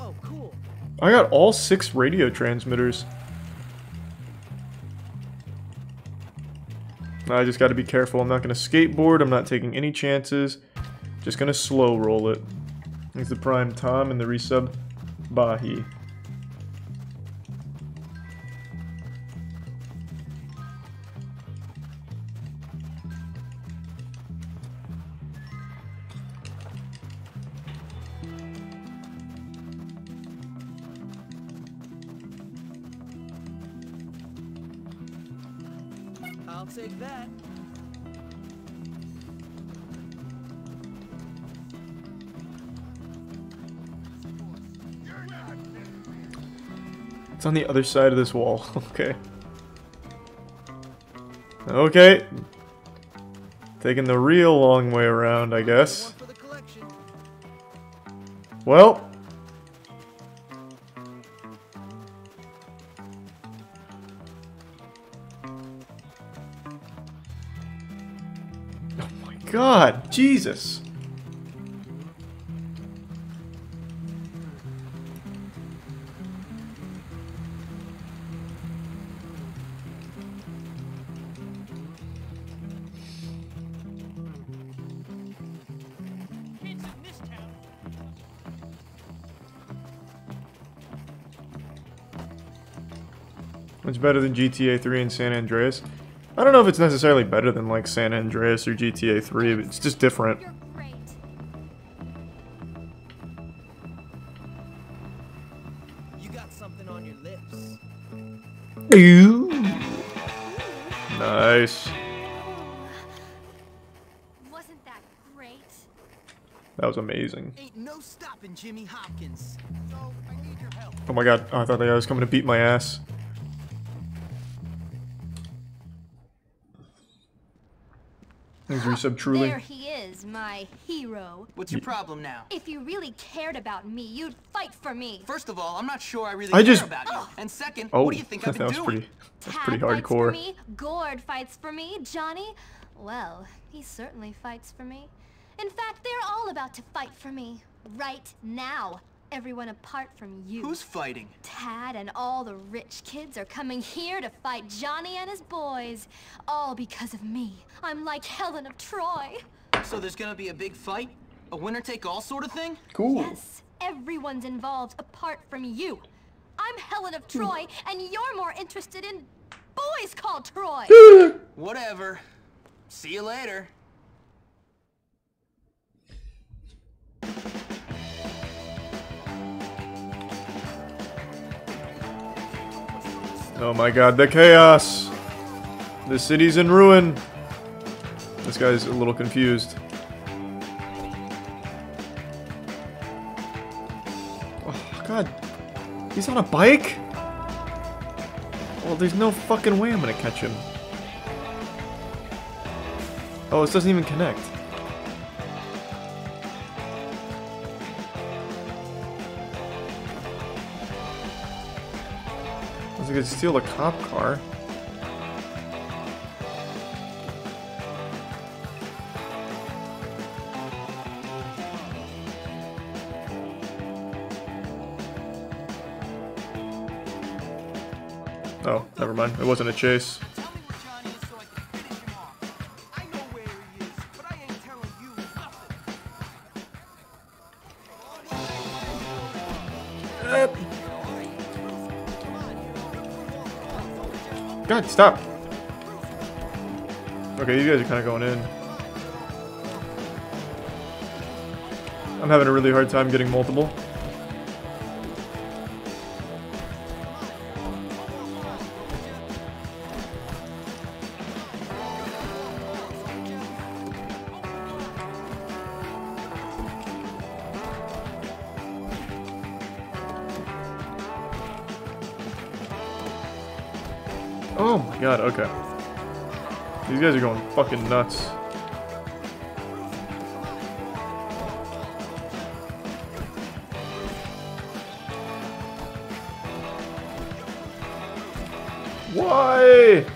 Oh, cool. I got all six radio transmitters. I just got to be careful. I'm not going to skateboard. I'm not taking any chances. Just going to slow roll it. He's the prime Tom and the resub Bahi. It's on the other side of this wall. okay. Okay. Taking the real long way around, I guess. Well. Oh my god, Jesus. Better than GTA 3 and San Andreas. I don't know if it's necessarily better than like San Andreas or GTA 3, but it's just different. You got something on your lips. Ooh. Nice. Wasn't that great? That was amazing. Ain't no stopping Jimmy Hopkins. So I need your help. Oh my god, oh, I thought that guy was coming to beat my ass. Thanks, truly. There he is, my hero. What's your problem now? If you really cared about me, you'd fight for me. First of all, I'm not sure I really I care just- about you. And second, Oh, what do you think I've been that been was doing? pretty. That's Tad pretty fights for hardcore. me. Gord fights for me. Johnny, well, he certainly fights for me. In fact, they're all about to fight for me. Right now. Everyone apart from you. Who's fighting? Tad and all the rich kids are coming here to fight Johnny and his boys. All because of me. I'm like Helen of Troy. So there's gonna be a big fight? A winner-take-all sort of thing? Cool. Yes, everyone's involved apart from you. I'm Helen of Troy, hmm. and you're more interested in boys called Troy. Whatever. See you later. Oh my god, the chaos! The city's in ruin! This guy's a little confused. Oh god. He's on a bike? Well, there's no fucking way I'm gonna catch him. Oh, this doesn't even connect. Was gonna steal a cop car. Oh, never mind. It wasn't a chase. Stop. Okay, you guys are kind of going in. I'm having a really hard time getting multiple. Guys are going fucking nuts. Why?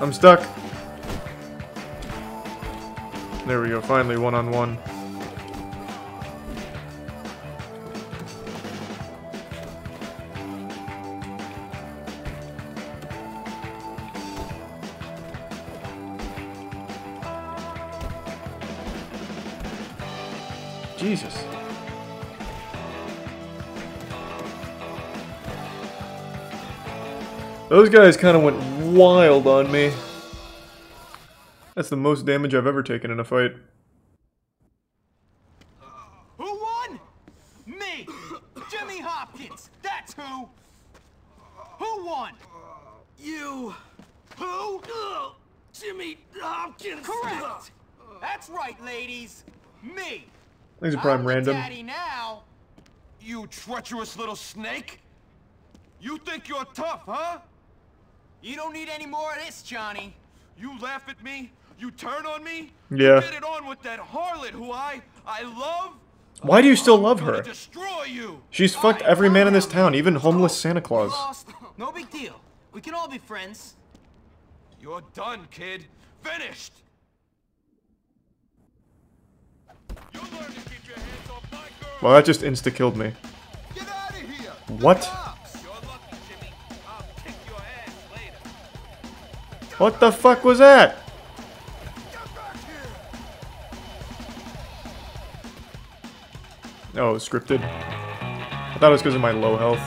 I'm stuck. There we go, finally one on one. Those guys kind of went wild on me. That's the most damage I've ever taken in a fight. Who won? Me! Jimmy Hopkins! That's who! Who won? You. Who? Jimmy Hopkins! Correct! That's right, ladies! Me! Things are prime I'm random. daddy now! You treacherous little snake! You think you're tough, huh? You don't need any more of this, Johnny. You laugh at me? You turn on me? Yeah. You get it on with that harlot who I I love? Why do you still love her? Destroy you! She's fucked every man in this town, even homeless Santa Claus. No big deal. We can all be friends. You're done, kid. Finished! Well, that just insta-killed me. What? What the fuck was that? Oh, scripted. I thought it was because of my low health.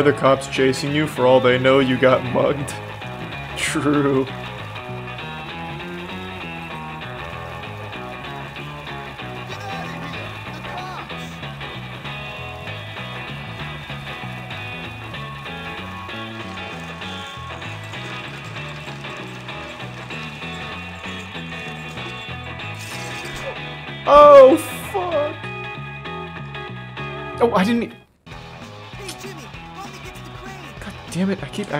Are the cops chasing you? For all they know, you got mugged. True.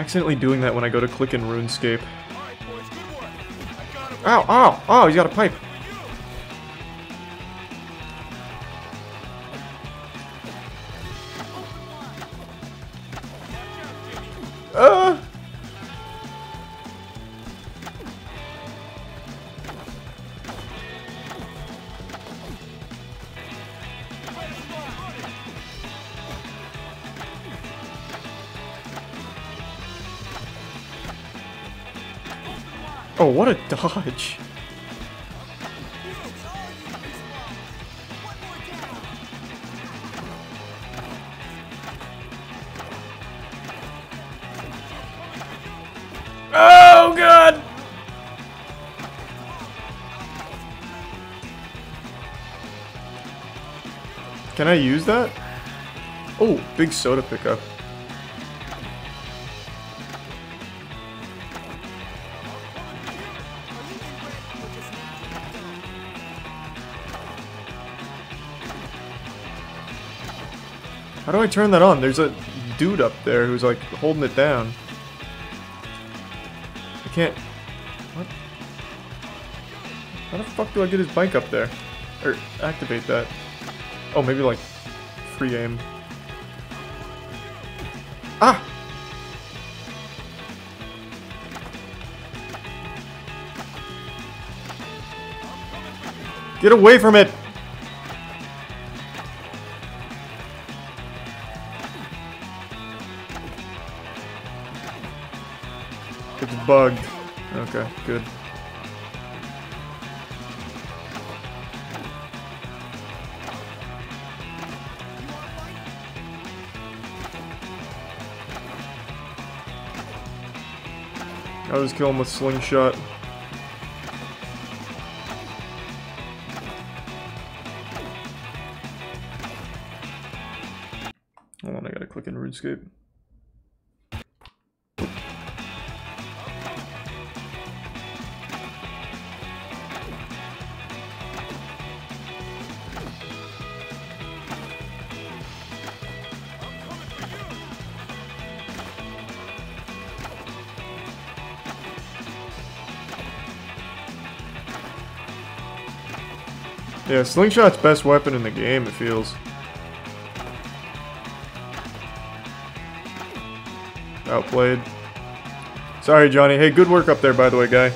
Accidentally doing that when I go to click in RuneScape. Ow, ow, oh, he's got a pipe. Oh, what a dodge. Oh, God! Can I use that? Oh, big soda pickup. Turn that on? There's a dude up there who's like holding it down. I can't. What? How the fuck do I get his bike up there? Or activate that? Oh, maybe like free aim. Ah! Get away from it! Good. I'll just kill him with slingshot. Yeah, slingshot's best weapon in the game, it feels. Outplayed. Sorry, Johnny. Hey, good work up there, by the way, guy.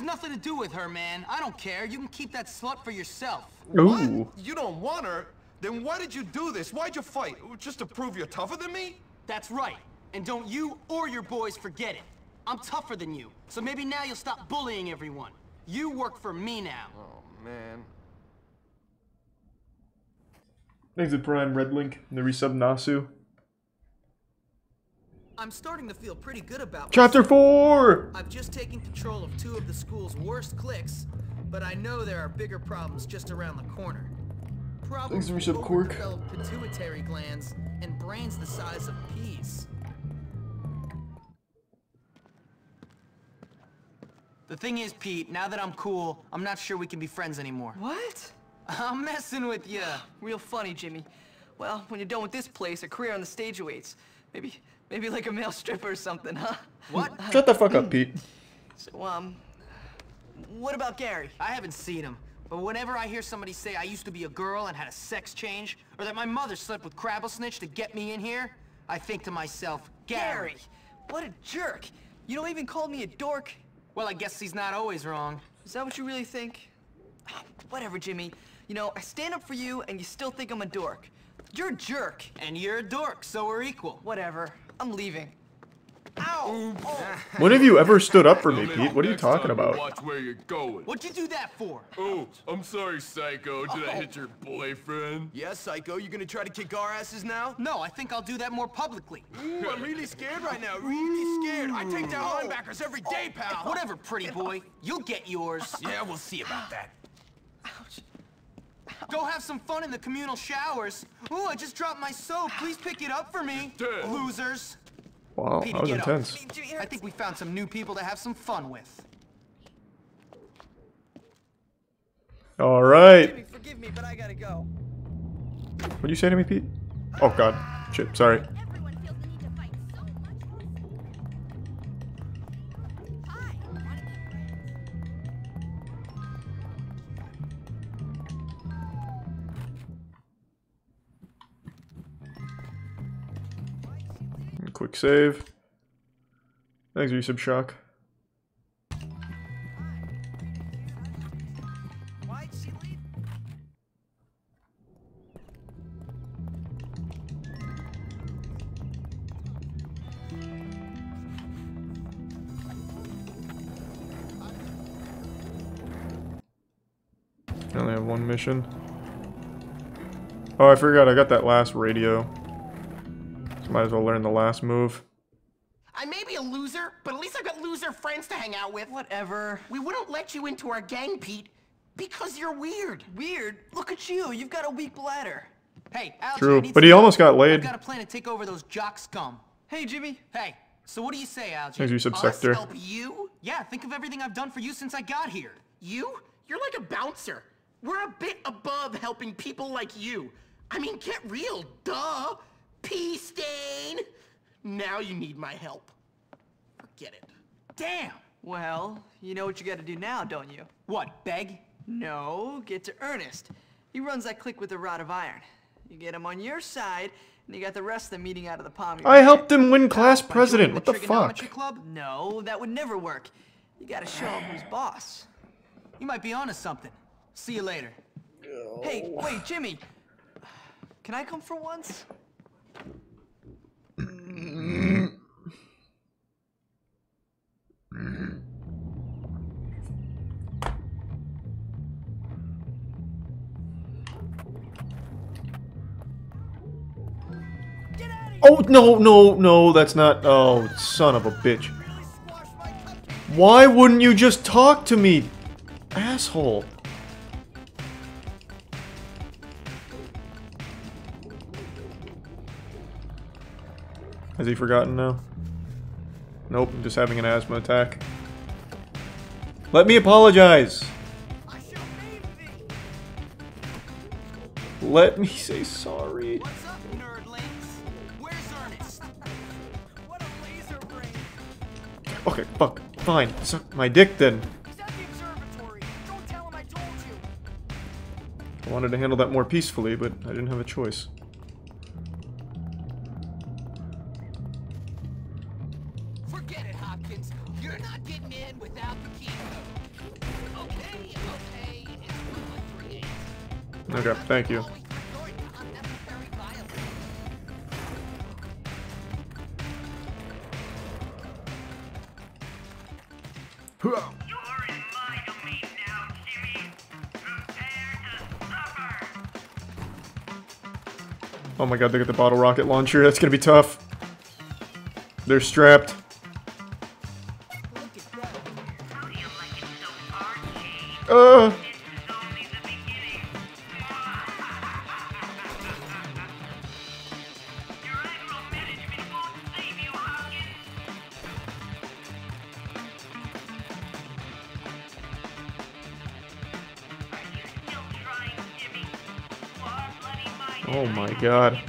Has nothing to do with her, man. I don't care. You can keep that slut for yourself. Ooh. You don't want her? Then why did you do this? Why'd you fight? Just to prove you're tougher than me? That's right. And don't you or your boys forget it. I'm tougher than you. So maybe now you'll stop bullying everyone. You work for me now. Oh, man. Thanks to Prime Red Link and the resub Nasu. I'm starting to feel pretty good about Chapter myself. 4! I've just taken control of two of the school's worst cliques, but I know there are bigger problems just around the corner. Problems Thanks for with resub, Cork. pituitary glands and brains the size of peas. The thing is, Pete, now that I'm cool, I'm not sure we can be friends anymore. What? I'm messing with you. Real funny, Jimmy. Well, when you're done with this place, a career on the stage awaits. Maybe, maybe like a male stripper or something, huh? What? Shut the fuck up, Pete. So, um, what about Gary? I haven't seen him, but whenever I hear somebody say I used to be a girl and had a sex change, or that my mother slept with Crabblesnitch to get me in here, I think to myself, Gary. What a jerk! You don't even call me a dork. Well, I guess he's not always wrong. Is that what you really think? Whatever, Jimmy. You know, I stand up for you, and you still think I'm a dork. You're a jerk. And you're a dork, so we're equal. Whatever. I'm leaving. Oh. When have you ever stood up for me, Pete? What are you talking about? Watch where you're going. What'd you do that for? Oh, I'm sorry, Psycho. Did I oh. hit your boyfriend? Yeah, Psycho, you gonna try to kick our asses now? No, I think I'll do that more publicly. Ooh, I'm really scared right now. Really scared. I take down linebackers every day, pal. Whatever, pretty boy. You'll get yours. Yeah, we'll see about that. Go have some fun in the communal showers. Ooh, I just dropped my soap. Please pick it up for me. Losers. Wow, Petey, that was get up. intense. I think we found some new people to have some fun with. All right. Forgive me, but I gotta go. What do you say to me, Pete? Oh God, shit. Sorry. Quick save. Thanks, resub shock. I only have one mission. Oh, I forgot. I got that last radio. So might as well learn the last move. I may be a loser, but at least I've got loser friends to hang out with. Whatever. We wouldn't let you into our gang, Pete, because you're weird. Weird? Look at you. You've got a weak bladder. Hey, Algie, True, I need but he almost got laid. I've got a plan to take over those jock scum. Hey, Jimmy. Hey, so what do you say, Algie? Thanks, you subsector. help you? Yeah, think of everything I've done for you since I got here. You? You're like a bouncer. We're a bit above helping people like you. I mean, get real, duh. Pea stain. Now you need my help. Forget it. Damn! Well, you know what you gotta do now, don't you? What, beg? No, get to Ernest. He runs that clique with a rod of iron. You get him on your side, and you got the rest of the meeting out of the palm of your I hand. helped him win class president. What the fuck? Club? No, that would never work. You gotta show him who's boss. You might be onto something. See you later. Hey, wait, Jimmy. Can I come for once? Oh no, no, no, that's not. Oh, son of a bitch. Why wouldn't you just talk to me, asshole? Has he forgotten now? Nope, I'm just having an asthma attack. Let me apologize. Let me say sorry. What's up, nerdlings? Where's Ernest? What a laser brain. Okay, fuck. Fine. Suck my dick then. He's at the observatory. Don't tell him I told you. I wanted to handle that more peacefully, but I didn't have a choice. Okay, thank you. Oh my god, they got the bottle rocket launcher. That's gonna be tough. They're strapped. God.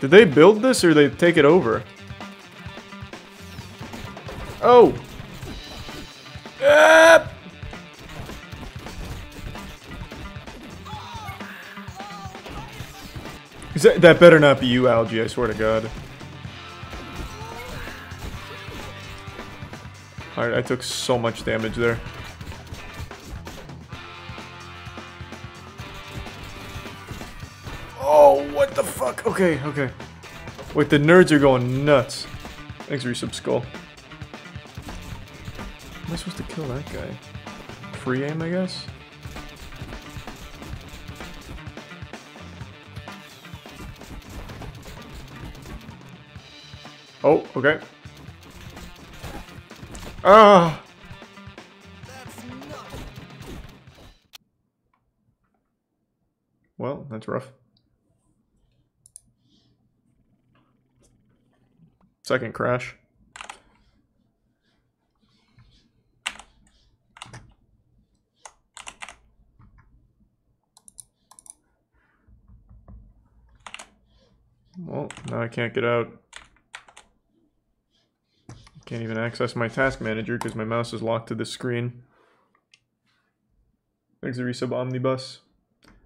Did they build this or they take it over? Oh! Ah! That, that better not be you, Algie, I swear to god. I took so much damage there. Oh, what the fuck? Okay, okay. Wait, the nerds are going nuts. Thanks, Resub Skull. Am I supposed to kill that guy? Free aim, I guess? Oh, okay. Ah! Well, that's rough. Second crash. Well, now I can't get out. Can't even access my task manager because my mouse is locked to the screen. Thanks, resub Omnibus.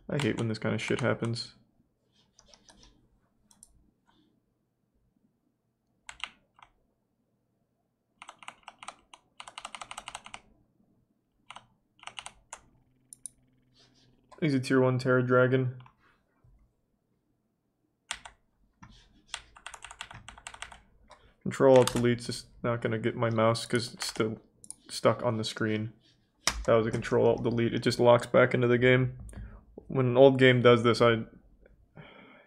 I hate when this kind of shit happens. He's a tier 1 Terra Dragon. Control Alt Delete's just not gonna get my mouse because it's still stuck on the screen. That was a Control Alt Delete. It just locks back into the game. When an old game does this, I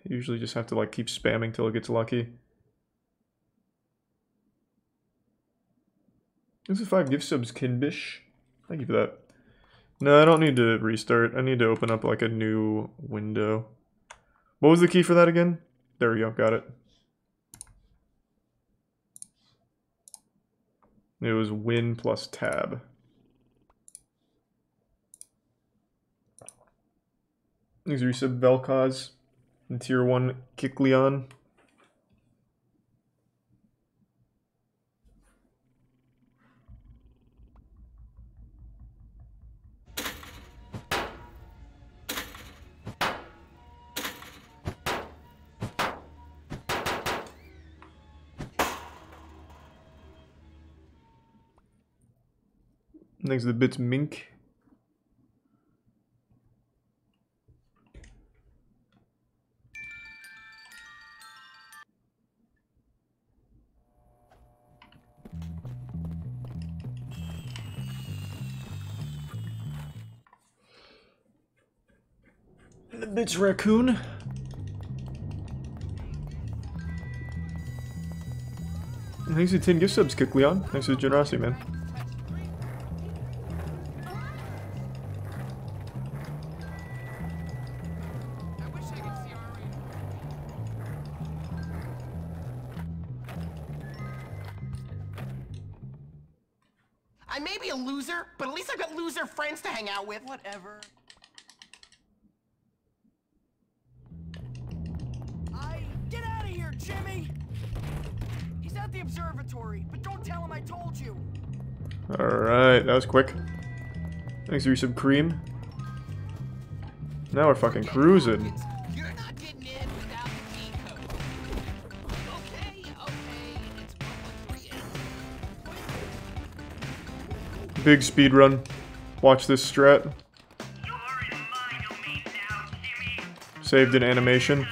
usually just have to like keep spamming till it gets lucky. This is five gift subs, Kinbish. Thank you for that. No, I don't need to restart. I need to open up like a new window. What was the key for that again? There we go, got it. It was win plus tab. These are sub Vel'Koz and tier 1 Kicleon. Next the bits mink. The bits raccoon. Thanks for 10 gift subs, Kick Leon. Thanks for the generosity, man. Thanks for some cream. Now we're fucking cruising. Big speed run. Watch this strat. Saved an animation.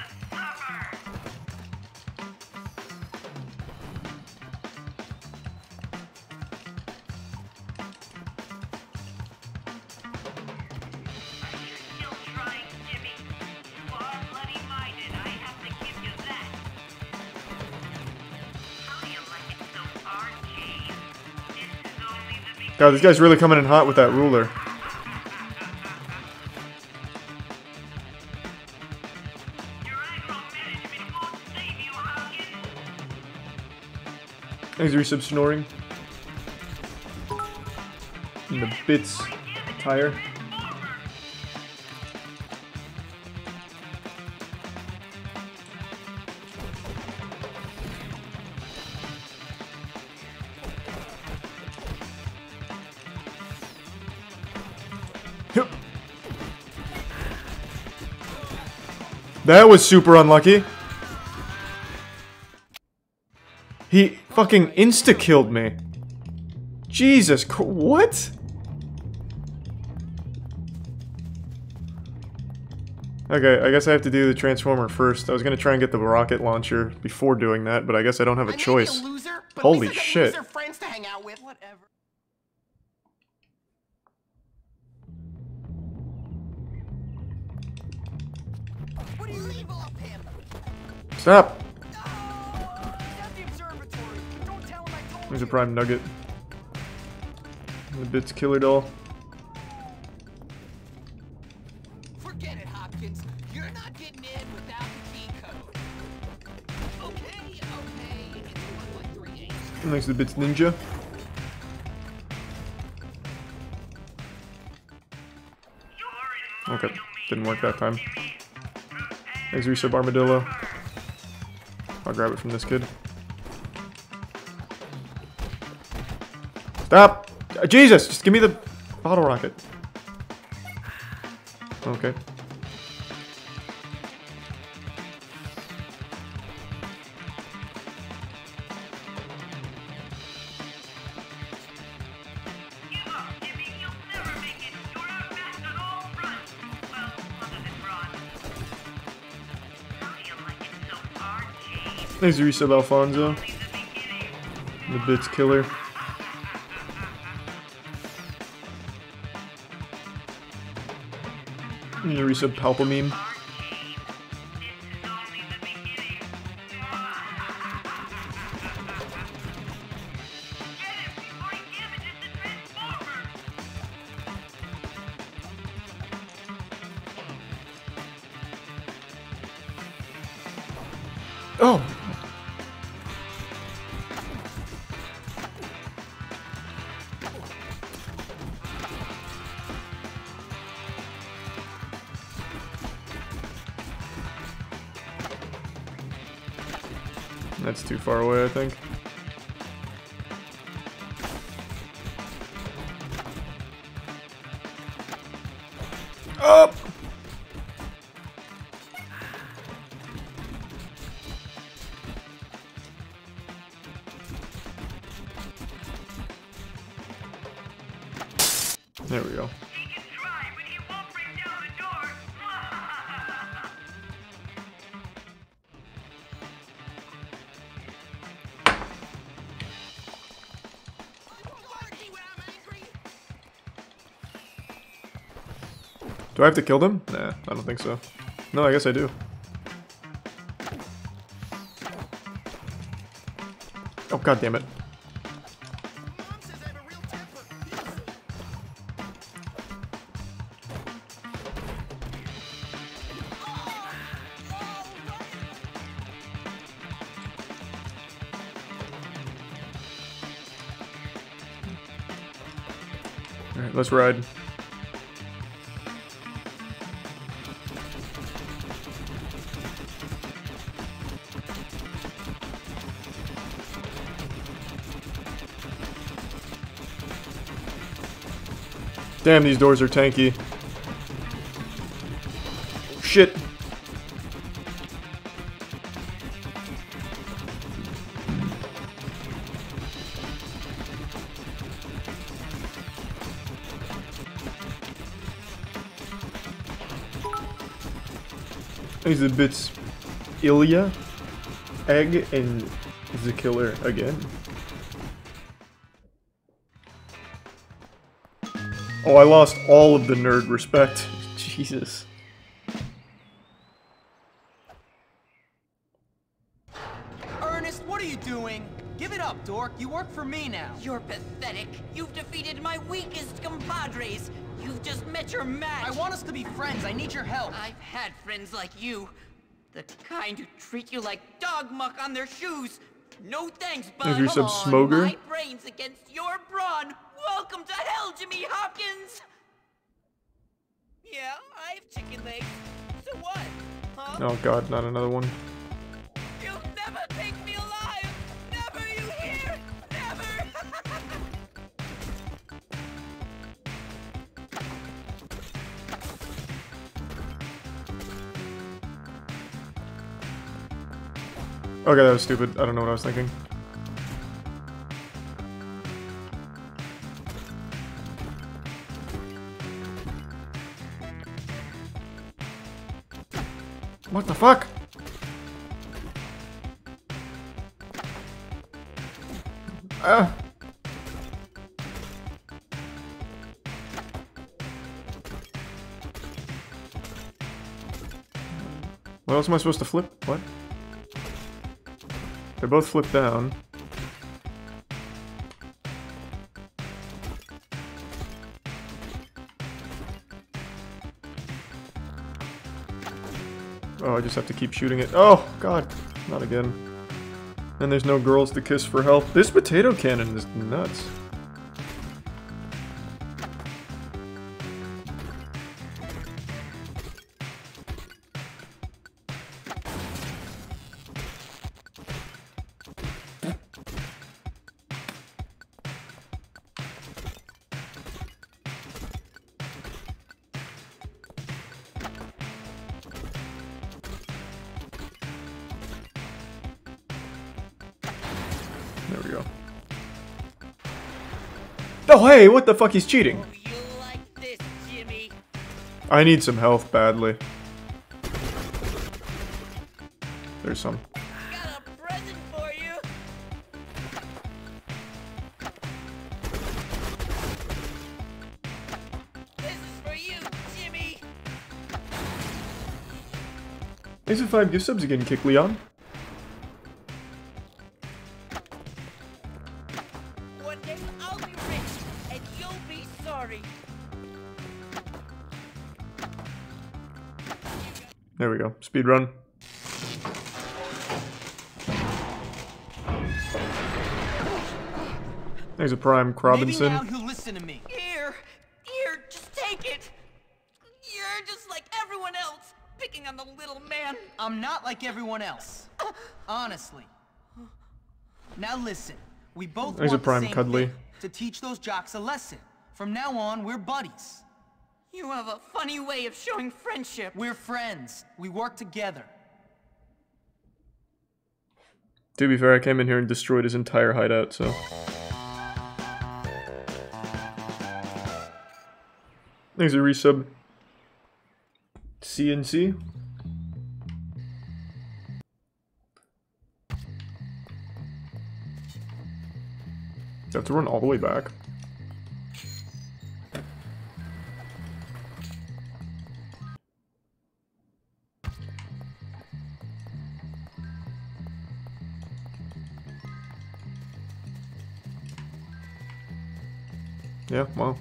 God, this guy's really coming in hot with that ruler. Thanks, resub snoring. The bits tire. That was super unlucky. He fucking insta-killed me. Jesus, what? Okay, I guess I have to do the transformer first. I was gonna try and get the rocket launcher before doing that, but I guess I don't have a choice. loser, Holy shit. Stop! There's a prime nugget. The bits killer doll. Forget it, Hopkins. You're not getting in without the key code. Okay, okay. It's 1138. Next to the bits ninja. Okay, didn't work that time. Thanks, resub armadillo. I'll grab it from this kid. Stop! Jesus! Just give me the bottle rocket. Okay. Thanks, resub Alfonso. The bits killer. And the resub. Oh! Too far away, I think. Do I have to kill them? Nah, I don't think so. No, I guess I do. Oh, god damn it. Alright, let's ride. Damn, these doors are tanky. Shit. These are bits Ilya, Egg, and the killer again. Oh, I lost all of the nerd respect. Jesus. Ernest, what are you doing? Give it up, dork. You work for me now. You're pathetic. You've defeated my weakest compadres. You've just met your match. I want us to be friends. I need your help. I've had friends like you. The kind who treat you like dog muck on their shoes. No thanks, bud. Have you some sub Oh god, not another one. You'll never take me alive. Never, you hear? Never. Okay, that was stupid. I don't know what I was thinking. Else am I supposed to flip? What? They're both flipped down. Oh, I just have to keep shooting it. Oh, God. Not again. And there's no girls to kiss for help. This potato cannon is nuts. Hey, what the fuck? He's cheating. I need some health badly. There's some. Thanks for five gift subs again, Kick Leon. There we go. Speed run. There's a prime Robinson. Maybe now you'll listen to me. Here, here, just take it. You're just like everyone else, picking on the little man. I'm not like everyone else. Honestly. Now listen. We both There's a want the prime same cuddly. thing, to teach those jocks a lesson. From now on, we're buddies. You have a funny way of showing friendship. We're friends. We work together. To be fair, I came in here and destroyed his entire hideout, so. There's a resub. CNC. You have to run all the way back. Yeah, well.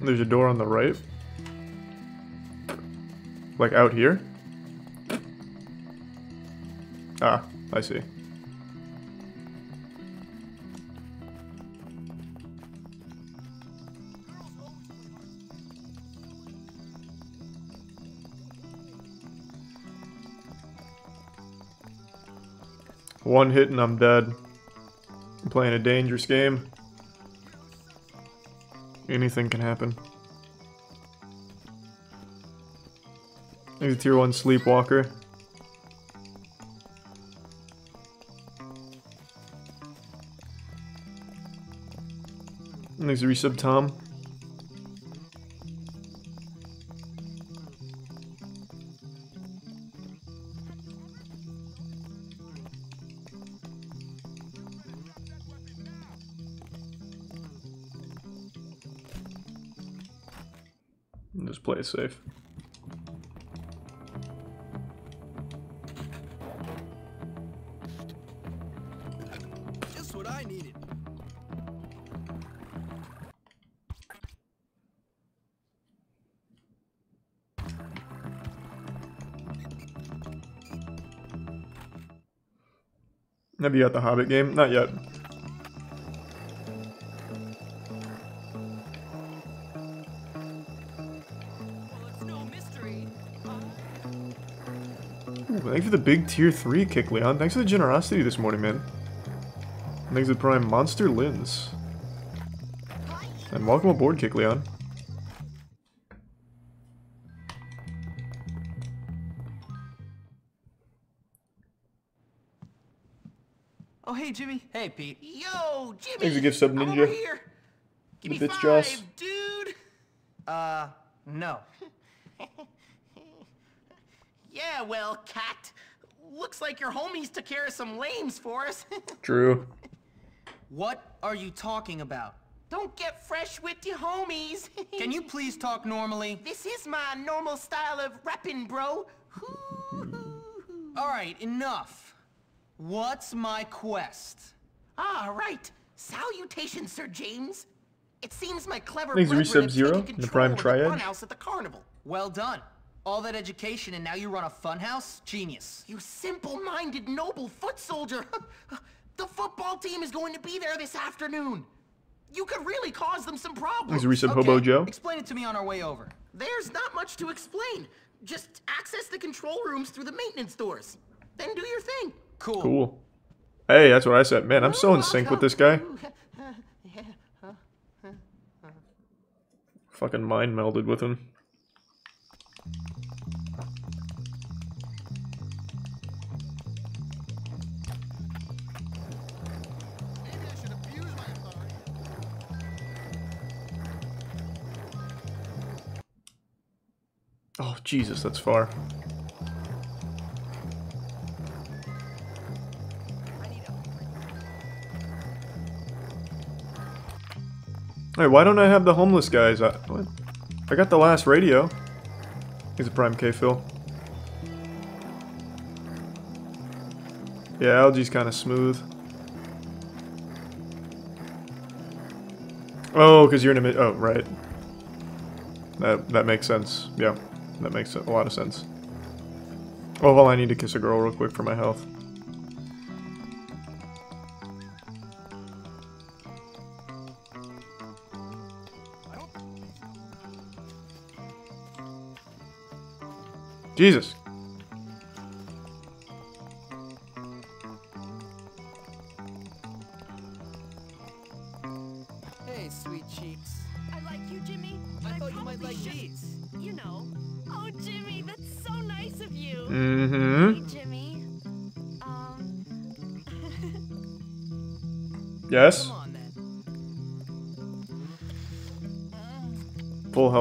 There's a door on the right. Like out here? Ah, I see. One hit and I'm dead. I'm playing a dangerous game. Anything can happen. There's a tier 1 sleepwalker. A resub Tom. Safe. Just what I needed. Have you got the Hobbit game? Not yet. Ooh, thanks for the big tier 3 kick, Leon. Thanks for the generosity this morning, man. And Thanks for the prime Monster Lens. And welcome aboard, Kick Leon. Oh, hey, Jimmy. Hey, Pete. Yo, Jimmy. Thanks for gift sub, I'm Ninja. over here. Give The me bitch five, Joss. dude. Uh, no. Yeah, well, cat. Looks like your homies took care of some lames for us. True. What are you talking about? Don't get fresh with your homies. Can you please talk normally? This is my normal style of rapping, bro. All right, enough. What's my quest? Ah, right. Salutations, Sir James. It seems my clever Thanks, brethren have Resub-Zero in the control Prime of the Triad. funhouse at the carnival. Well done. All that education and now you run a funhouse? Genius. You simple-minded noble foot soldier. the football team is going to be there this afternoon. You could really cause them some problems. Thanks, Resub Hobo Joe. Explain it to me on our way over. There's not much to explain. Just access the control rooms through the maintenance doors. Then do your thing. Cool. Cool. Hey, that's what I said. Man, I'm so in sync with this guy. Fucking mind melded with him. Jesus, that's far. Hey, why don't I have the homeless guys? I, what? I got the last radio. He's a prime K Phil. Yeah, Algie's kind of smooth. Oh, because you're in a. Oh, right. That that makes sense. Yeah, that makes a lot of sense. Oh, well, I need to kiss a girl real quick for my health. Jesus.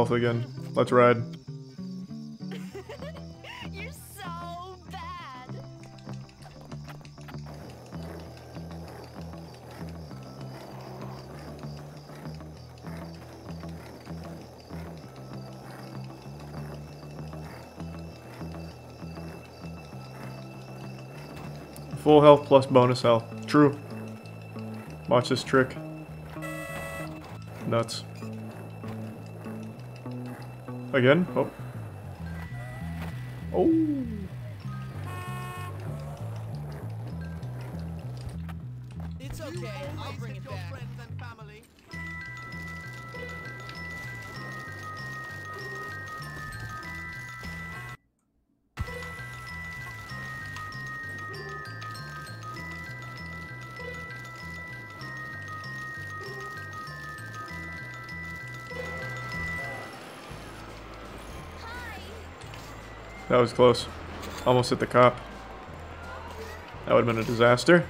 Health again. Let's ride. You're so bad. Full health plus bonus health. True. Watch this trick. Nuts. Again? Oh. Was close. Almost hit the cop. That would have been a disaster.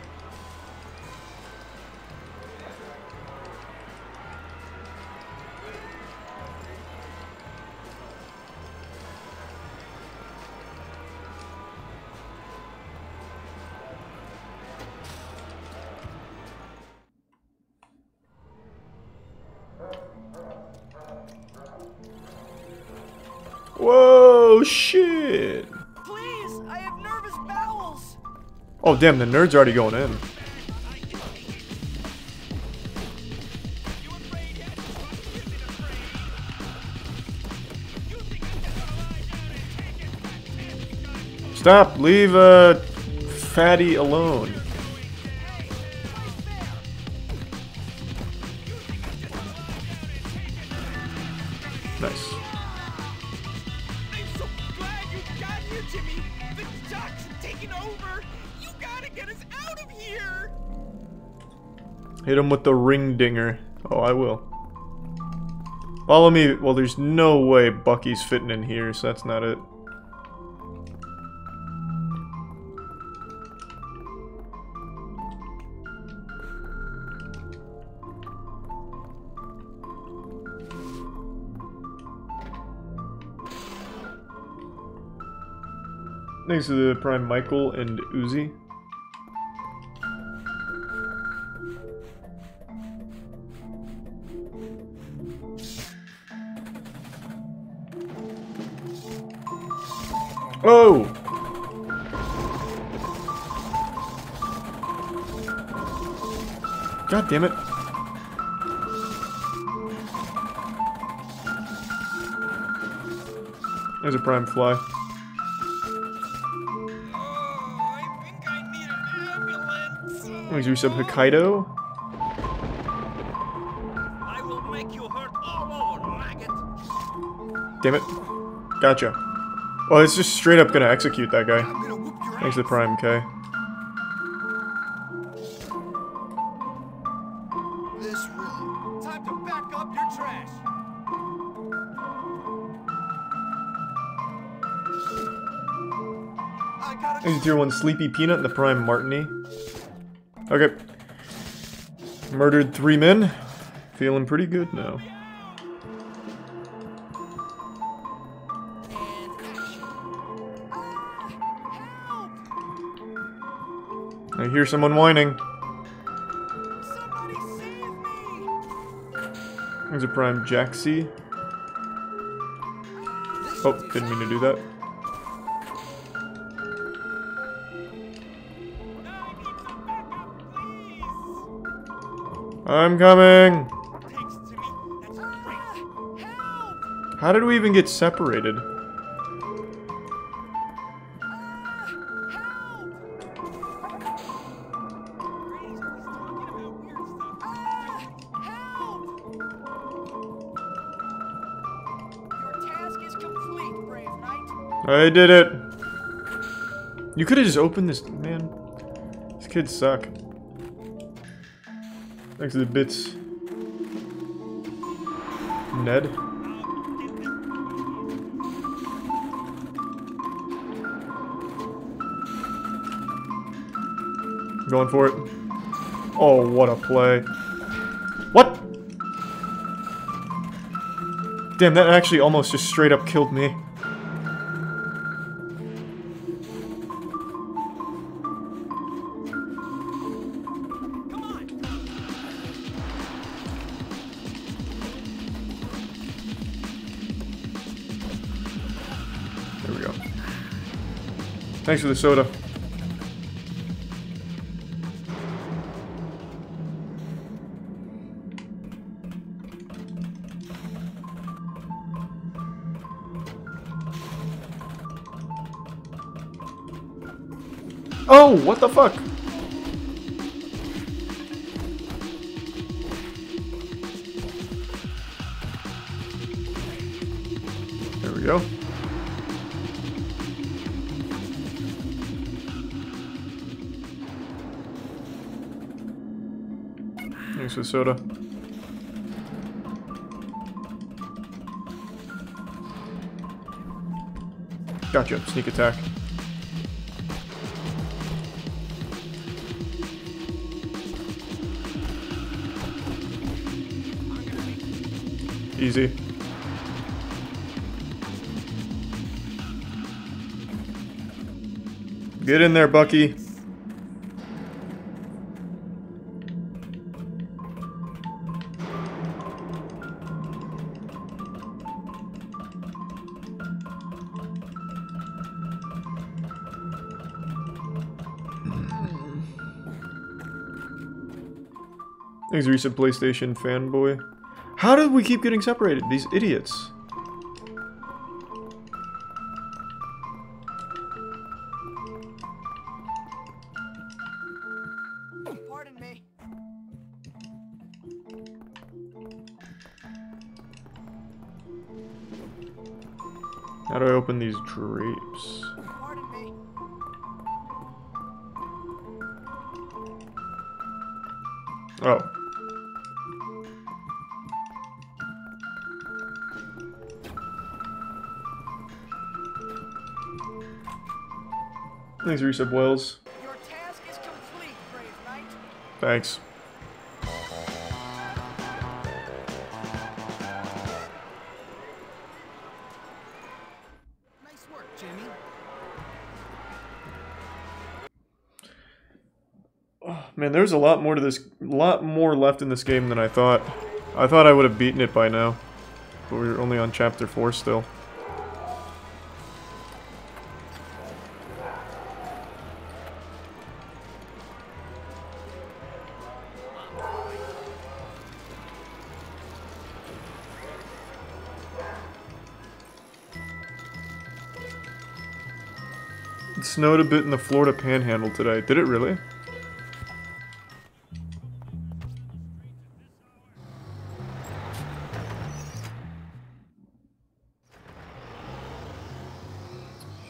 Damn, the nerd's already going in. Stop, leave uh, Fatty alone. Hit him with the ring dinger. Oh, I will. Follow me. Well, there's no way Bucky's fitting in here, so that's not it. Next to the Prime Michael and Uzi. Oh! God damn it. There's a prime fly. Thanks to resub Hokkaido. I will make you hurt all over, maggot. Damn it. Gotcha. Well, it's just straight up gonna execute that guy. Thanks to the Prime K. This really. Time to back up your trash. Thanks to tier 1 Sleepy Peanut and the Prime Martini. Okay. Murdered three men. Feeling pretty good now. Hear someone whining. There's a Prime Jaxie. Oh, didn't mean to do that. I'm coming! How did we even get separated? I did it! You could have just opened this, man. These kids suck. Thanks to the bits. Ned. Going for it. Oh, what a play. What? Damn, that actually almost just straight up killed me. Thanks for the soda. Oh, what the fuck? The soda. Gotcha, sneak attack. Easy. Get in there, Bucky. Thanks, recent PlayStation fanboy. How did we keep getting separated? These idiots. Pardon me. How do I open these drapes? Pardon me. Oh. Thanks, Reset Boils. Complete, Thanks. Nice work, Jimmy. Oh, man, there's a lot more to this, lot more left in this game than I thought. I thought I would have beaten it by now, but we're only on chapter four still. Snowed a bit in the Florida Panhandle today. Did it really?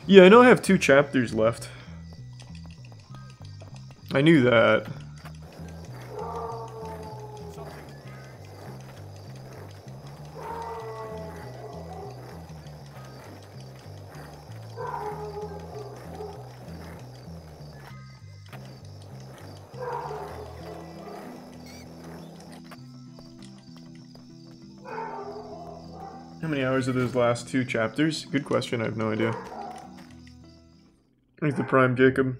Yeah, I know I have two chapters left. I knew that. Are those last two chapters? Good question, I have no idea. Thanks the Prime Jacob.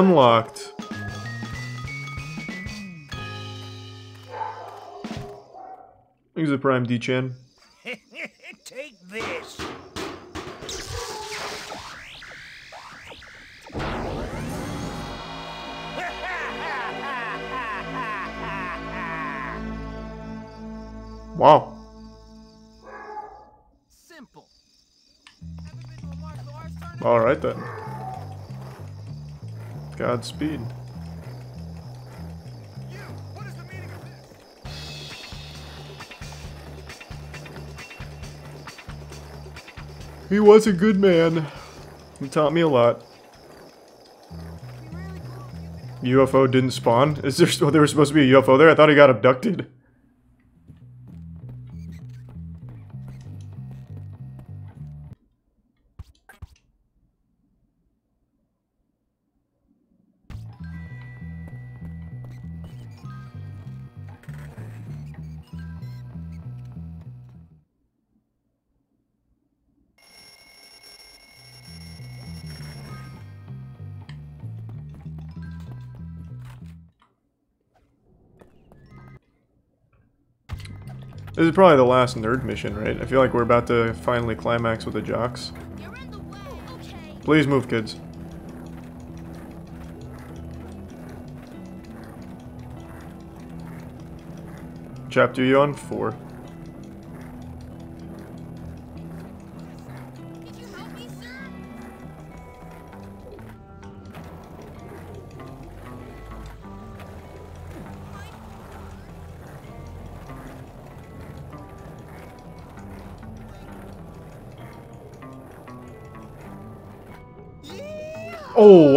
Unlocked. Use the Prime D-Chan. Take this. Wow. Simple. Alright then. Godspeed. He was a good man. He taught me a lot. UFO didn't spawn? Is there, oh, there was supposed to be a UFO there? I thought he got abducted. Is probably the last nerd mission, right? I feel like we're about to finally climax with the jocks. Please move, kids. Chapter you on? Four.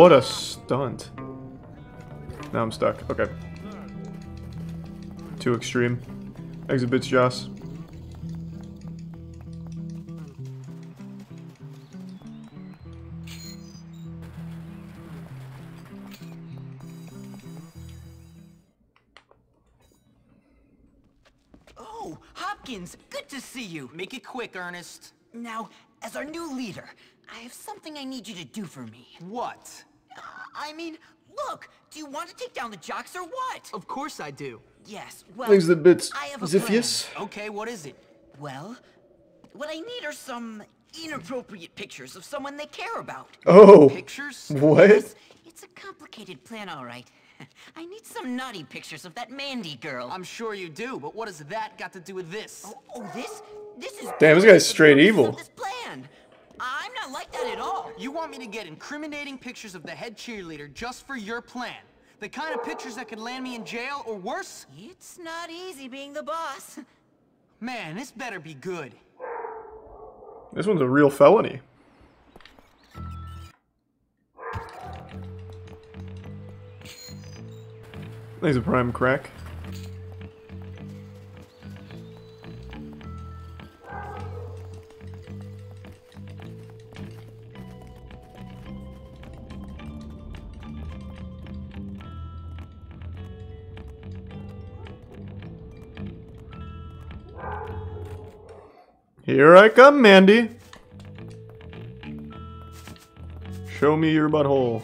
What a stunt. Now I'm stuck. Okay. Too extreme. Exhibits Joss. Oh, Hopkins, good to see you. Make it quick, Earnest. Now, as our new leader, I have something I need you to do for me. What? I mean, look, do you want to take down the jocks or what? Of course I do. Yes, well, Exhibits I have a Ziphius. plan. Okay, what is it? Well, what I need are some inappropriate pictures of someone they care about. Oh. Pictures? What? Yes, it's a complicated plan, all right. I need some naughty pictures of that Mandy girl. I'm sure you do, but what has that got to do with this? Oh, oh this? This is Damn, this guy's straight evil. this plan. I'm not like that at all. You want me to get incriminating pictures of the head cheerleader just for your plan? The kind of pictures that could land me in jail or worse? It's not easy being the boss. Man, this better be good. This one's a real felony. He's a prime crack. Here I come, Mandy. Show me your butthole.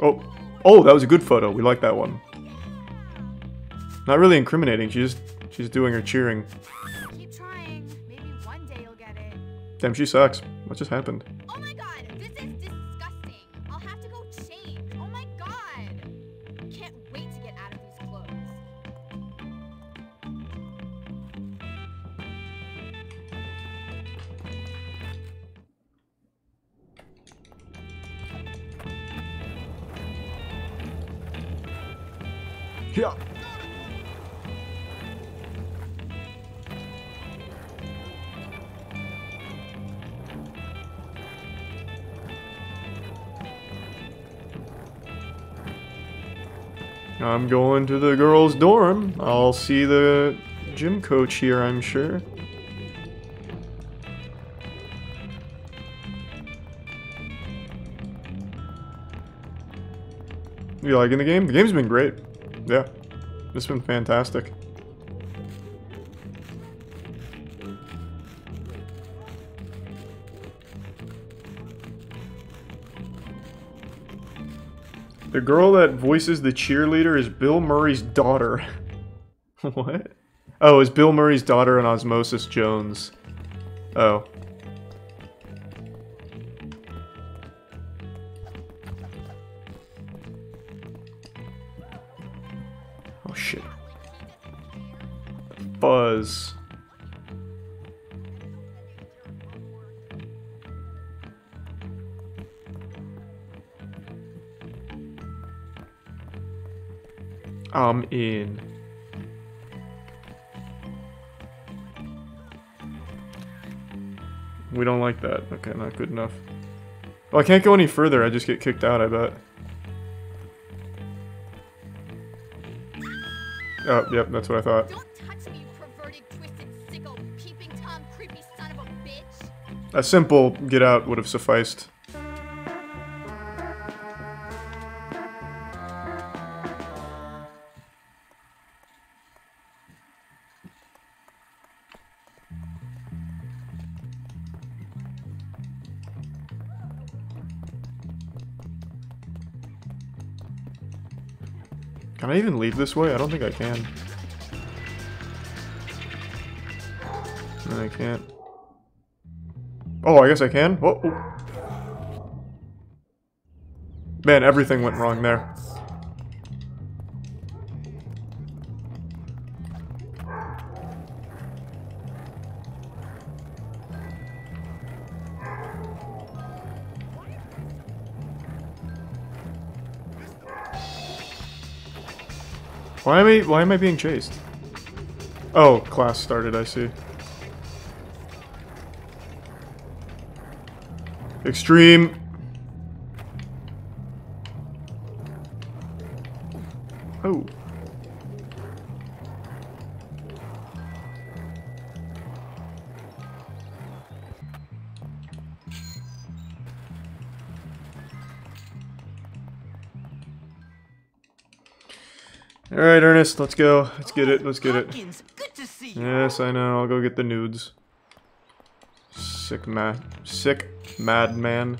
Oh, oh, that was a good photo. We like that one. Not really incriminating. She's she's doing her cheering. Keep trying. Maybe one day you'll get it. Damn, she sucks. What just happened? Going to the girls' dorm. I'll see the gym coach here, I'm sure. You liking the game? The game's been great. Yeah. It's been fantastic. Girl that voices the cheerleader is Bill Murray's daughter. what? Oh, is Bill Murray's daughter in Osmosis Jones. Oh. Oh Okay, not good enough. Well, I can't go any further. I just get kicked out, I bet. Oh, yep, that's what I thought. Me, you perverted, twisted, sicko, peeping Tom, creepy son of a. A simple get out would have sufficed. This way? I don't think I can. I can't. Oh, I guess I can? Whoa. Man, everything went wrong there. Why am I why am I being chased? Oh, class started, I see. Extreme. Let's go. Let's get it. Let's get it. Yes, I know. I'll go get the nudes. Sick mad. Sick madman.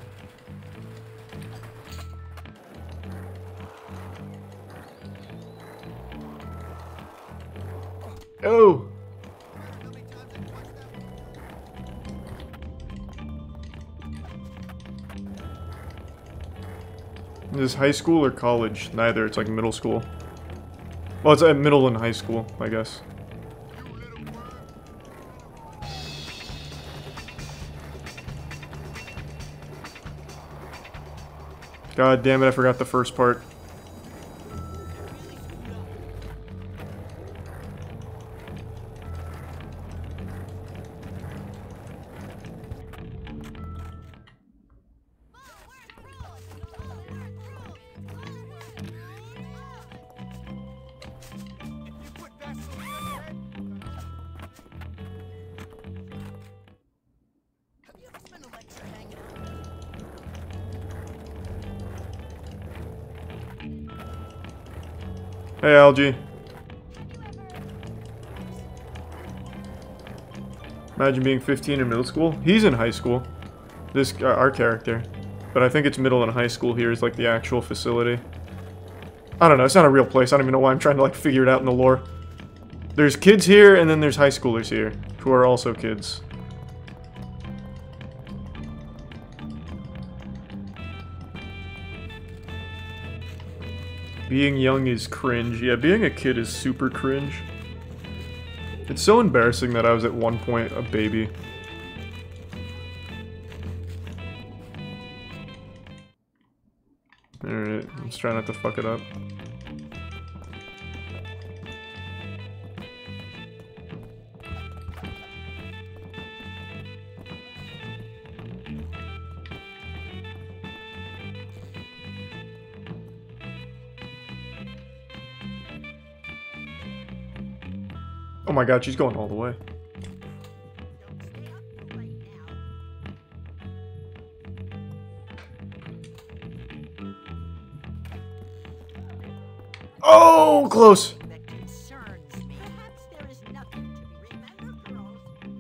Oh! Is this high school or college? Neither. It's like middle school. Well, it's at middle and high school, I guess. God damn it, I forgot the first part. Imagine being 15 in middle school. He's in high school. This uh, our character, but I think it's middle and high school here is like the actual facility. I don't know. It's not a real place. I don't even know why I'm trying to like figure it out in the lore. There's kids here, and then there's high schoolers here who are also kids. Being young is cringe. Yeah, being a kid is super cringe. It's so embarrassing that I was at one point a baby. Alright, let's try not to fuck it up. My god, she's going all the way. Oh, close.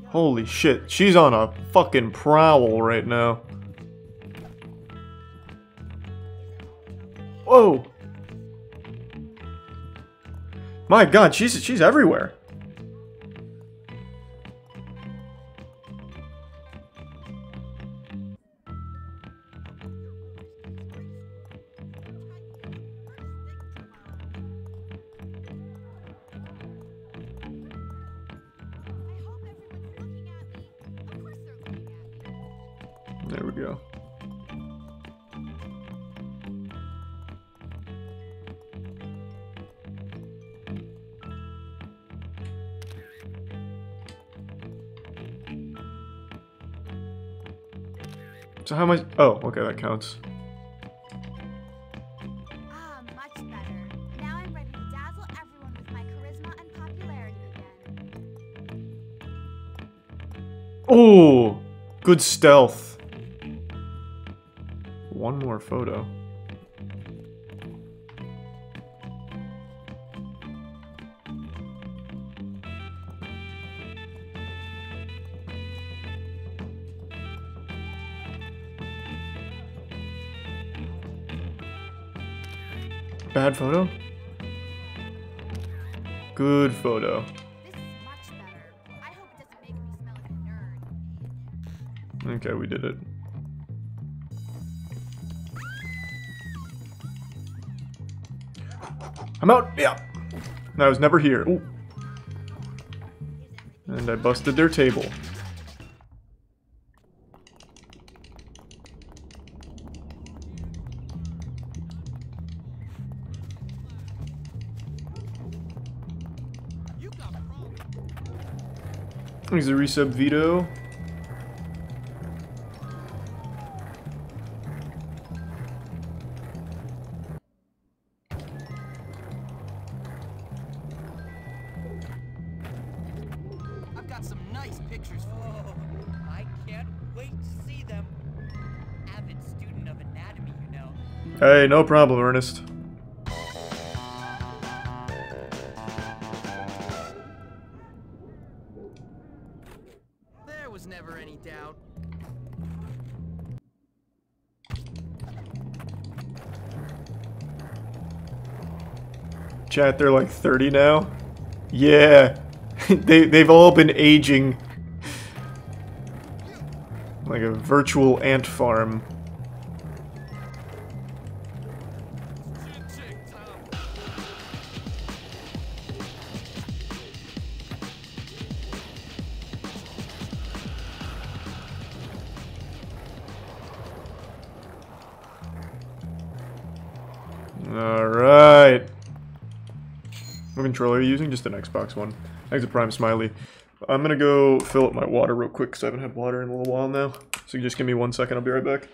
Holy shit, she's on a fucking prowl right now. Whoa. My god, she's she's everywhere. Counts. Ah, much better. Now I'm ready to dazzle everyone with my charisma and popularity again. Oh, good stealth. One more photo. Photo? Good photo. Okay, we did it. I'm out! Yeah! I was never here. Ooh. And I busted their table. Of anatomy, you know. Hey, no problem, Earnest. Chat, they're like 30 now? Yeah. they, they've all been aging. Like a virtual ant farm. Using? Just an Xbox One. Exit Prime Smiley. I'm gonna go fill up my water real quick because I haven't had water in a little while now. So just give me one second, I'll be right back.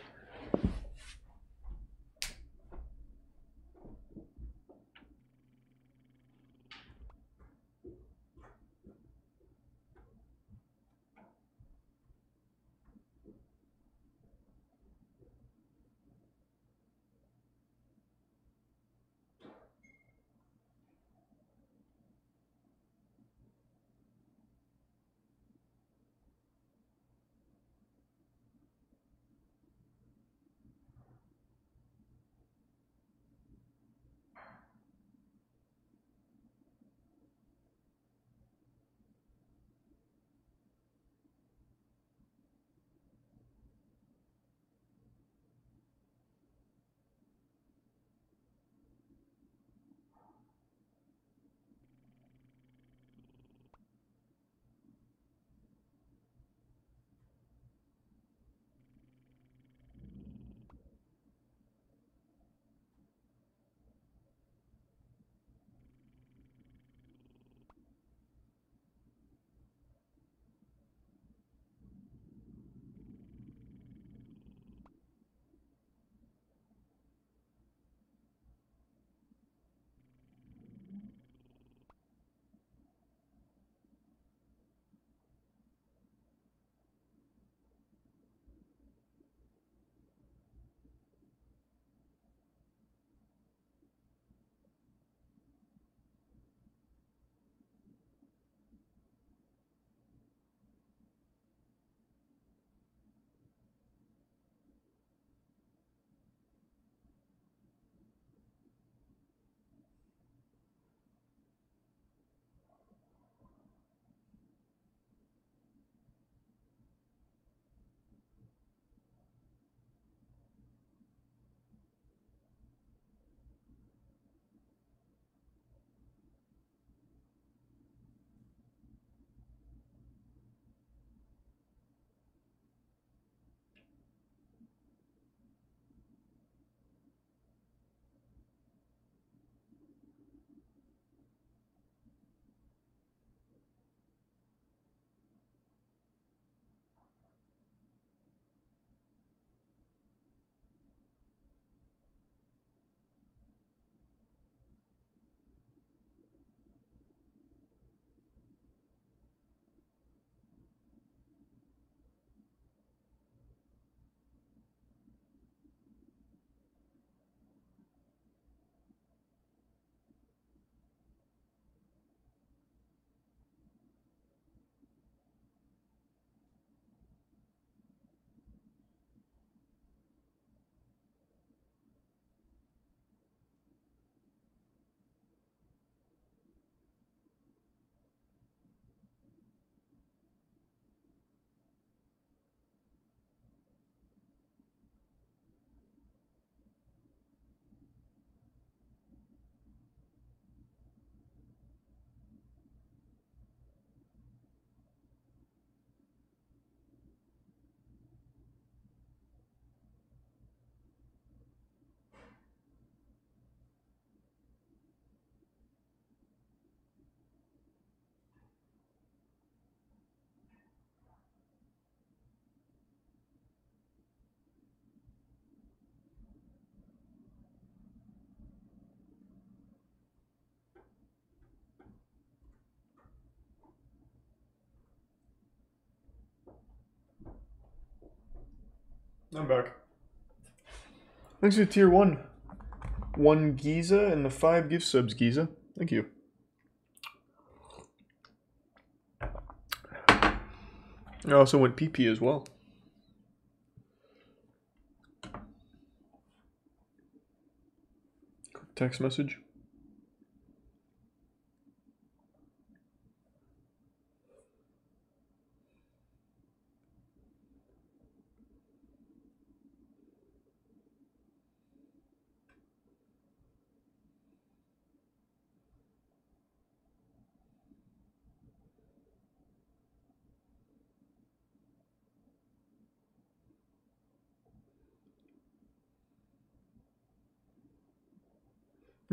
I'm back. Thanks for tier one. One Giza and the five gift subs, Giza. Thank you. I also went PP as well. Quick text message.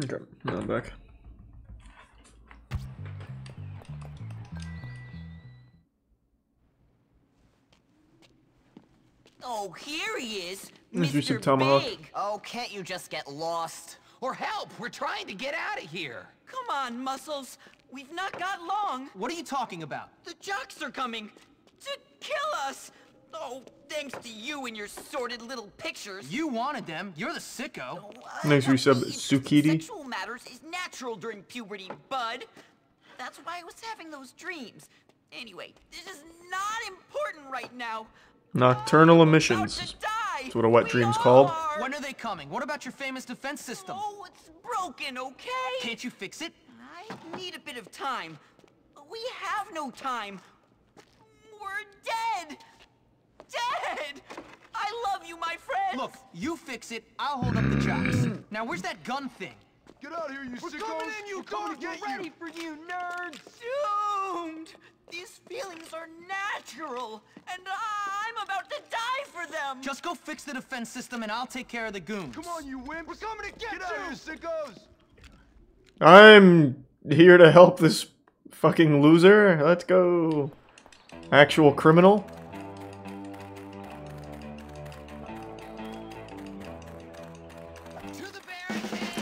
Okay, now I'm back. Oh, here he is, Let's do some Mr. tomahawk. Big. Oh, can't you just get lost? Or help! We're trying to get out of here! Come on, Muscles. We've not got long. What are you talking about? The jocks are coming to kill us. Oh, thanks to you and your sordid little pictures. You wanted them. You're the sicko. Thanks for sub Tsukidi. Sexual matters is natural during puberty, bud. That's why I was having those dreams. Anyway, this is not important right now. Nocturnal oh, emissions. That's what a wet dream's called. When are they coming? What about your famous defense system? Oh, it's broken, okay? Can't you fix it? I need a bit of time. We have no time. We're dead. Dead. I love you, my friend. Look, you fix it, I'll hold up the jocks. now, where's that gun thing? Get out of here, you We're sickos! coming in, you We're coming to dogs! get We're you! ready for you, nerds. Doomed. These feelings are natural, and I'm about to die for them. Just go fix the defense system and I'll take care of the goons. Come on, you wimps! We're coming to get, get out of here, sickos! I'm here to help this fucking loser. Let's go. Actual criminal.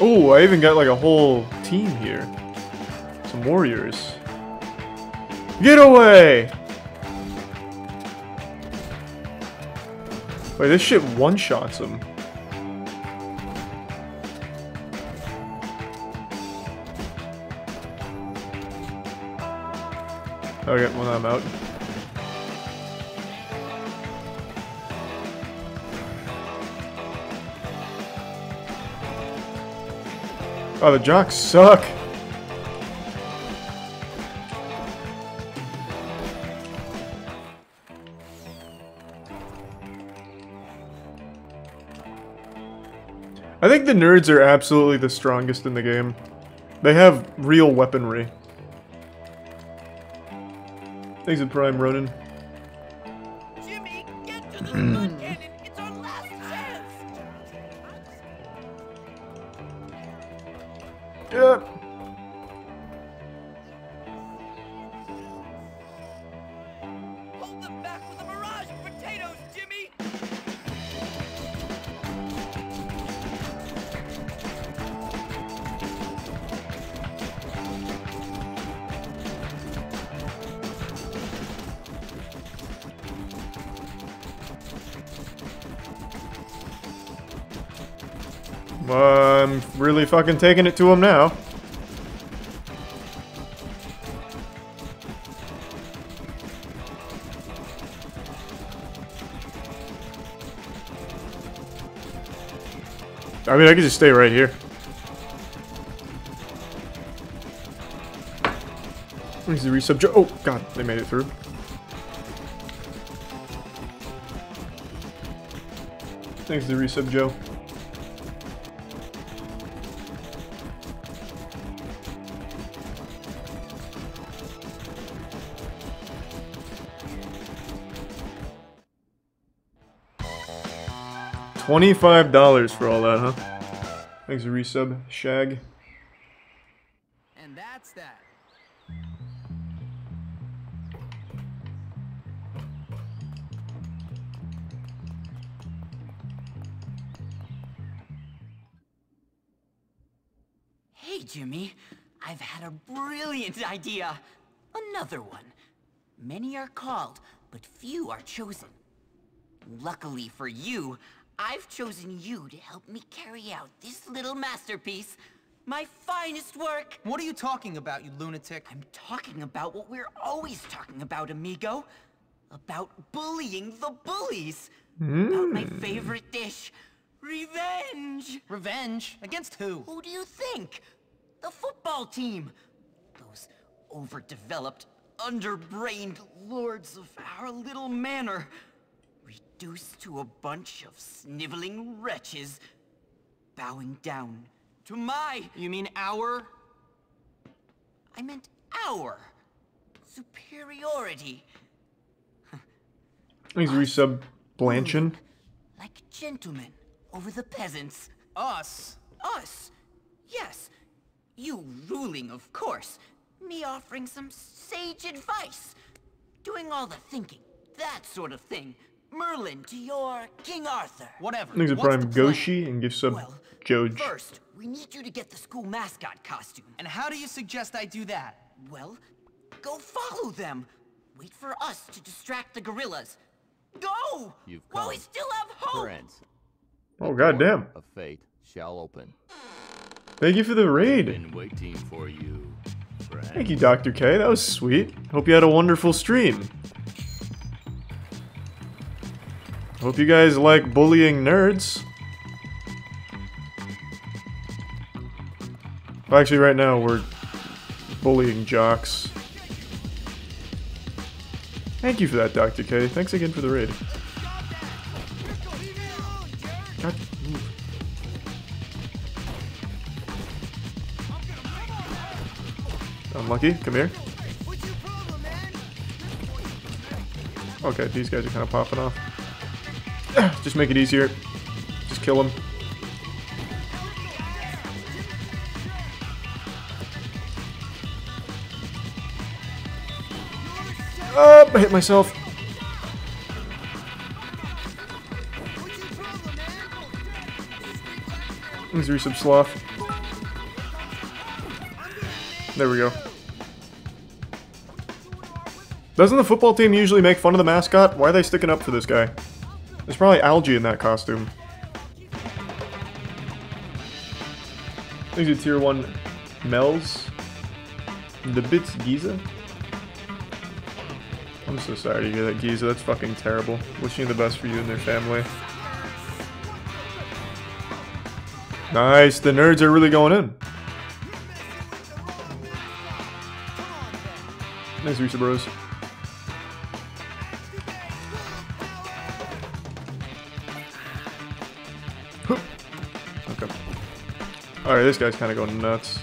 Oh, I even got like a whole team here. Some warriors. Get away! Wait, this shit one-shots him. Okay, well I'm out. Oh, the jocks suck. I think the nerds are absolutely the strongest in the game. They have real weaponry. Thanks to Prime Ronin. Fucking taking it to him now. I mean, I could just stay right here. Where's the resub? Jo- Oh, God, they made it through. Thanks to the resub, Joe. Twenty-five dollars for all that, huh? Thanks for resub, Shag. And that's that. Hey, Jimmy. I've had a brilliant idea. Another one. Many are called, but few are chosen. Luckily for you, I've chosen you to help me carry out this little masterpiece. My finest work. What are you talking about, you lunatic? I'm talking about what we're always talking about, amigo. About bullying the bullies. About my Hmm. favorite dish, revenge. Revenge? Against who? Who do you think? The football team. Those overdeveloped, underbrained lords of our little manor. Reduced to a bunch of sniveling wretches. Bowing down to my... You mean our? I meant our. Superiority. He's resub Blanchin. Mm. Like gentlemen over the peasants. Us? Us. Yes. You ruling, of course. Me offering some sage advice. Doing all the thinking. That sort of thing. Merlin to your King Arthur. Whatever. Thanks a Prime Goshi and gift sub Joj. First, we need you to get the school mascot costume. And how do you suggest I do that? Well, go follow them. Wait for us to distract the gorillas. Go! You've While come. we still have hope! Friends, Oh goddamn! A fate shall open. Thank you for the raid. Been waiting for you, friend. Thank you, Dr. K. That was sweet. Hope you had a wonderful stream. Hope you guys like bullying nerds. Actually, right now we're bullying jocks. Thank you for that, Dr. K. Thanks again for the raid. God. Unlucky, come here. Okay, these guys are kind of popping off. Just make it easier. Just kill them. Oh, I hit myself. Let's resub sloth. There we go. Doesn't the football team usually make fun of the mascot? Why are they sticking up for this guy? There's probably algae in that costume. These are tier 1 Mel's. The Bits Giza. I'm so sorry to hear that, Giza. That's fucking terrible. Wishing the best for you and their family. Nice. The nerds are really going in. Nice Risa Bros. Alright, this guy's kind of going nuts.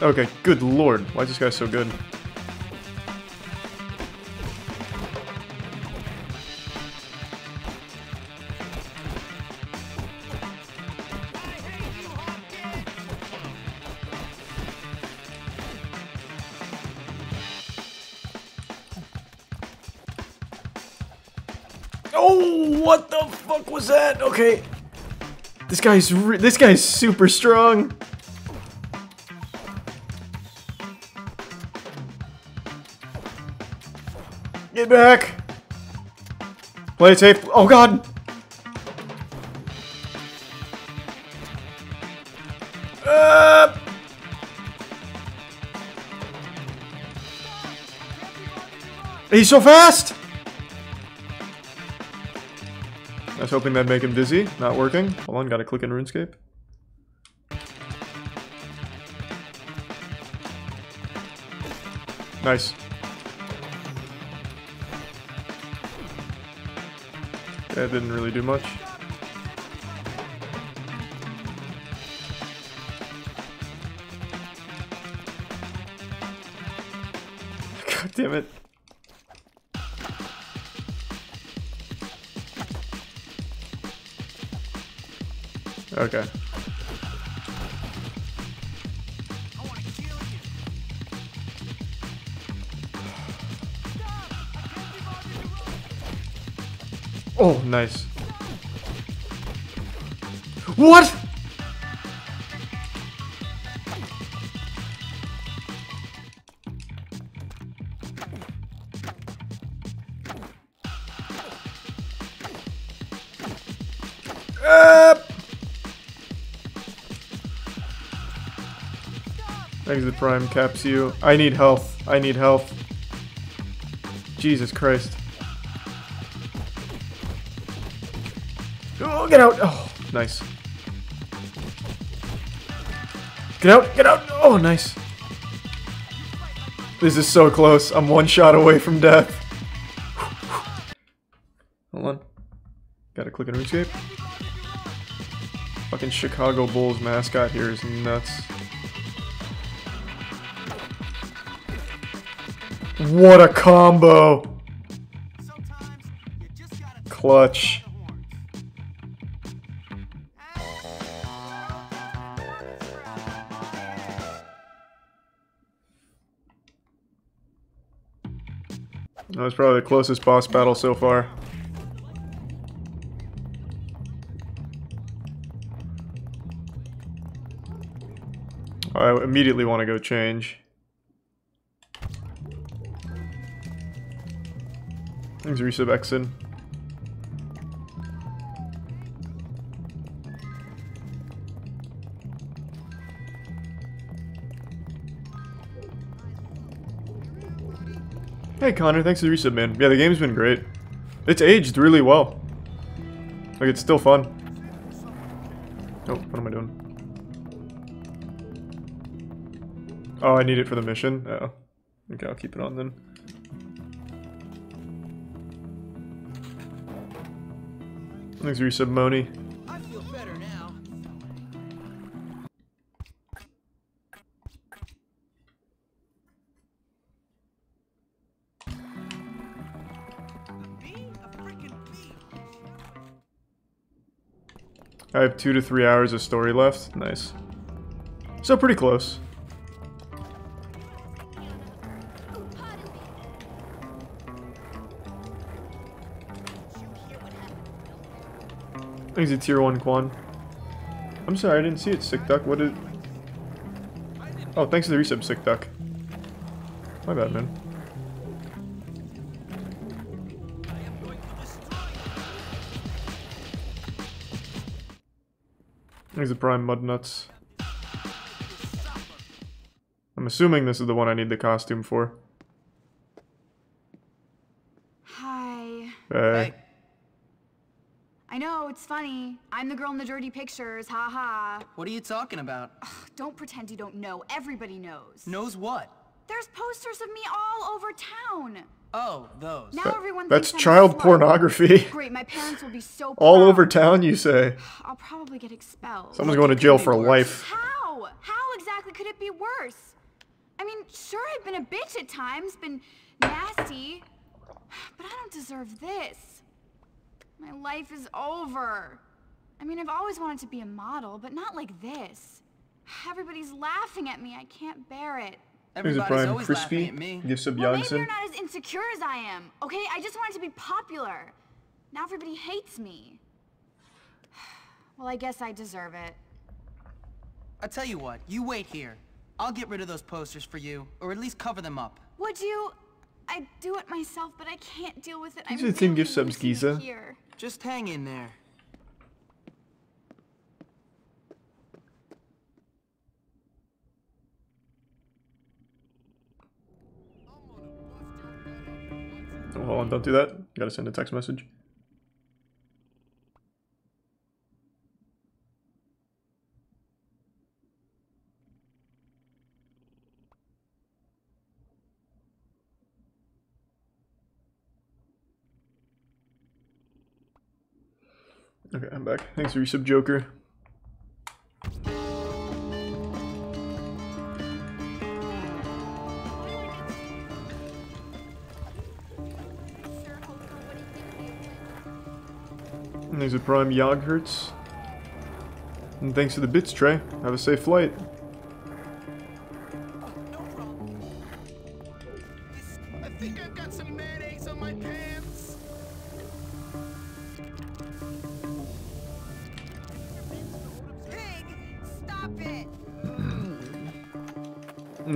Okay, good lord. Why is this guy so good? Okay. This guy's this guy's super strong. Get back. Play safe. Oh god. Uh. He's so fast. Hoping that'd make him dizzy. Not working. Hold on, gotta click in RuneScape. Nice. That didn't really do much. Okay. Oh, nice. Ah! Prime caps you. I need health. I need health. Jesus Christ. Oh, get out! Oh, nice. Get out! Get out! Oh, nice. This is so close. I'm one shot away from death. Hold on. Gotta click on RuneScape. Fucking Chicago Bulls mascot here is nuts. What a combo! Clutch. That was probably the closest boss battle so far. I immediately want to go change. Resub Exin. Hey Connor, thanks for the resub, man. Yeah, the game's been great. It's aged really well. Like, it's still fun. Oh, what am I doing? Oh, I need it for the mission? Oh. Okay, I'll keep it on then. Thanks, resub Moni. I feel better now. I have two to three hours of story left. Nice. So pretty close. Thanks a tier 1 Quan. I'm sorry, I didn't see it, Sick Duck. What did... Oh, thanks for the resub, Sick Duck. My bad, man. Thanks a Prime Mud Nuts. I'm assuming this is the one I need the costume for. Hi. Hey. I know, it's funny. I'm the girl in the dirty pictures, haha. What are you talking about? Don't pretend you don't know. Everybody knows. Knows what? There's posters of me all over town. Oh, those. Now That- everyone that's thinks I'm child pornography. Great, my parents will be so proud. All over town, you say. I'll probably get expelled. Someone's going to jail for a life. How? How exactly could it be worse? I mean, sure, I've been a bitch at times, been nasty, but I don't deserve this. My life is over. I mean, I've always wanted to be a model, but not like this. Everybody's laughing at me. I can't bear it. Thanks a Prime Crispy. Gift sub Well, maybe you're not as insecure as I am, okay? I just wanted to be popular. Now everybody hates me. Well, I guess I deserve it. I tell you what, you wait here. I'll get rid of those posters for you, or at least cover them up. Would you? I'd do it myself, but I can't deal with it. Thanks I'm for the 10 really gift subs, Giza. here. Just hang in there. Oh, hold on, don't do that. You Gotta send a text message. Back. Thanks for your sub, Joker. And there's a Prime Yogurts. And thanks to the bits tray. Have a safe flight.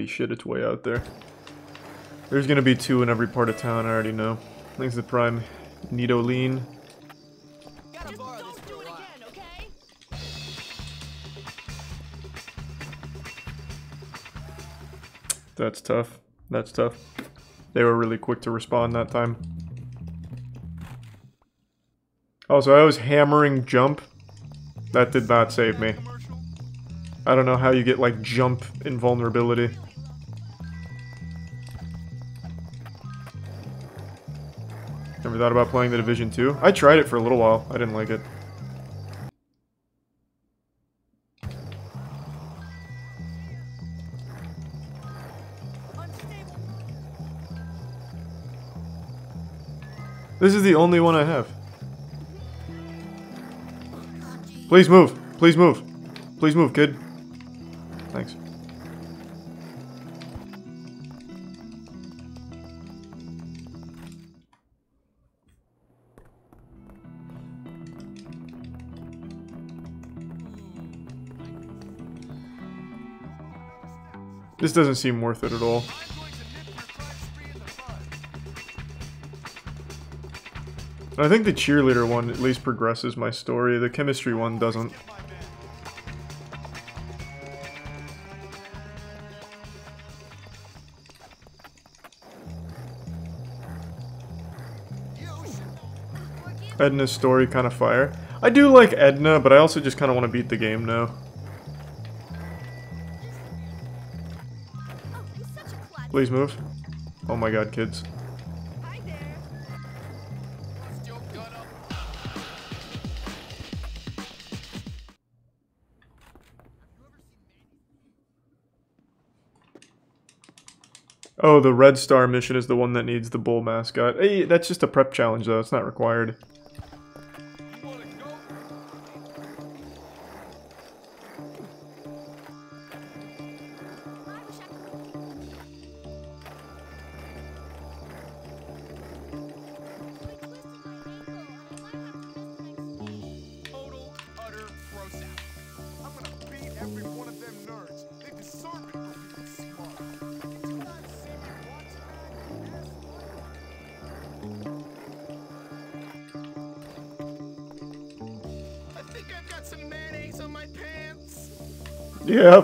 Holy shit, it's way out there. There's gonna be two in every part of town, I already know. Thanks to Prime. Nidoline. That's tough. That's tough. They were really quick to respond that time. Also, I was hammering jump. That did not save me. I don't know how you get, like, jump invulnerability. Never thought about playing the Division 2? I tried it for a little while. I didn't like it. This is the only one I have. Please move. Please move. Please move, kid. This doesn't seem worth it at all. I think the cheerleader one at least progresses my story. The chemistry one doesn't. Edna's story kind of fire. I do like Edna, but I also just kind of want to beat the game now. Please move. Oh my god, kids. Oh, the Red Star mission is the one that needs the bull mascot. Hey, that's just a prep challenge though, it's not required.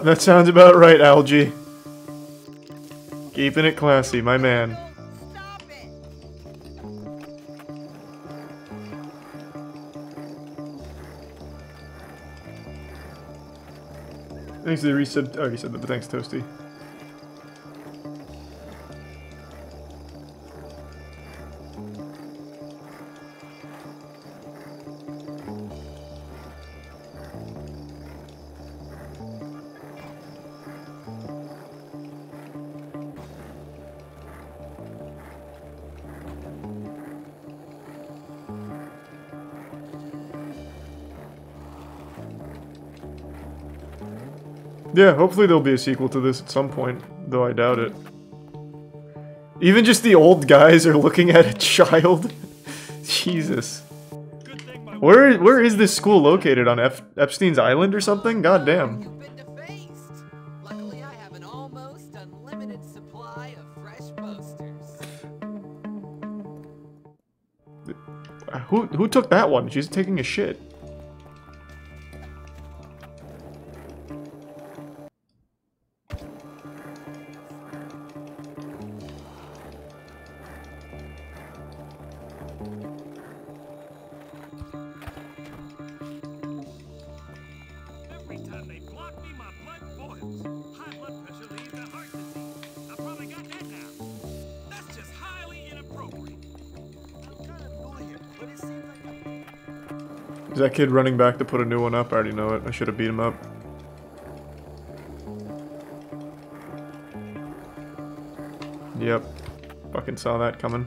That sounds about right, Algie. Keeping it classy, my man. Thanks to the resub. Oh, you said that, but thanks, Toasty. Yeah, hopefully there'll be a sequel to this at some point, though I doubt it. Even just the old guys are looking at a child. Jesus. Where where is this school located on Ep Epstein's Island or something? God damn. Who who took that one? She's taking a shit. Kid running back to put a new one up? I already know it. I should have beat him up. Yep. Fucking saw that coming.